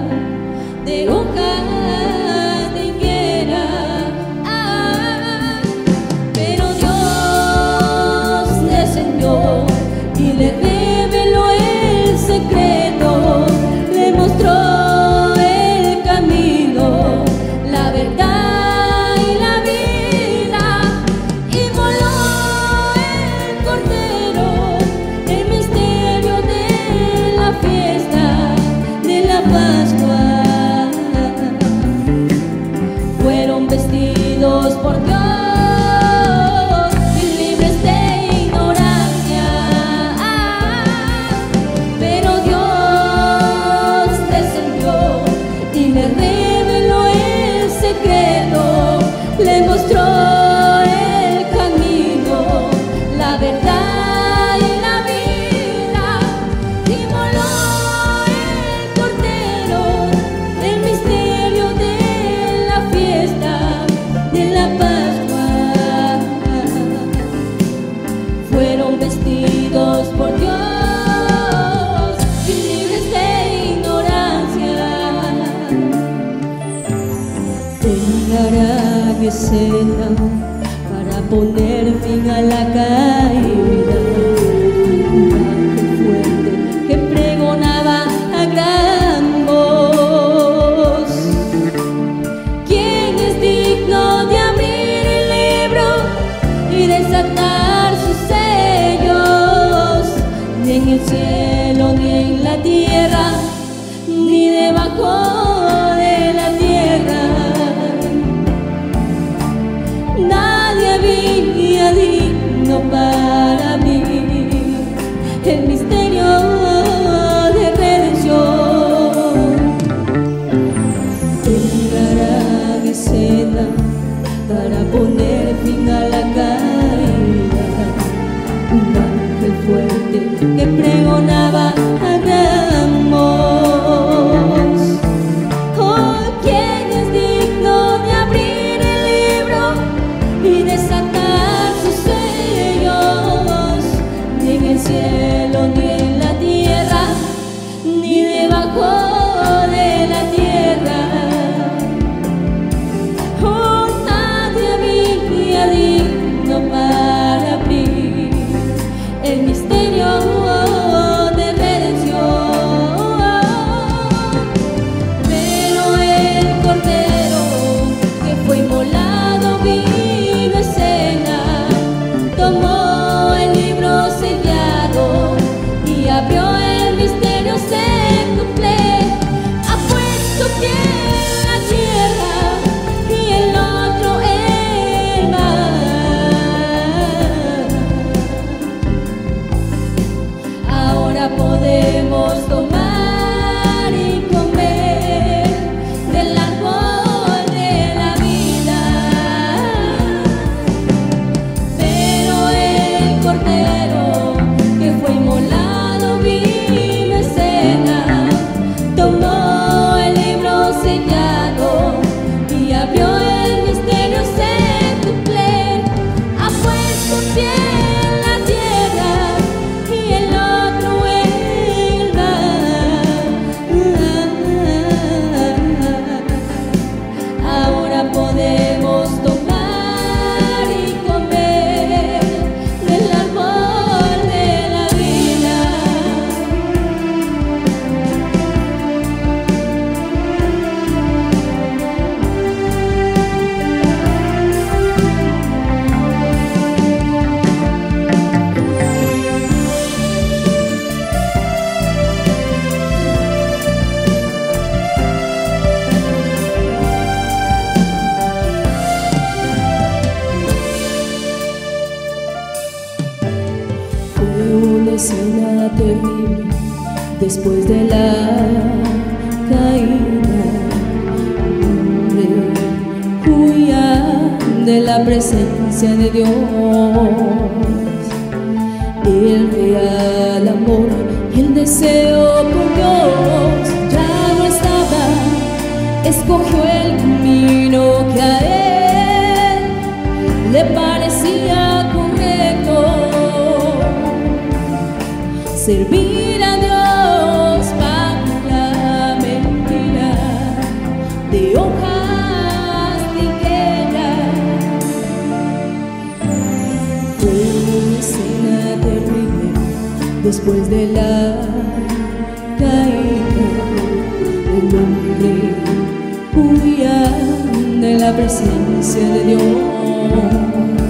la presencia de Dios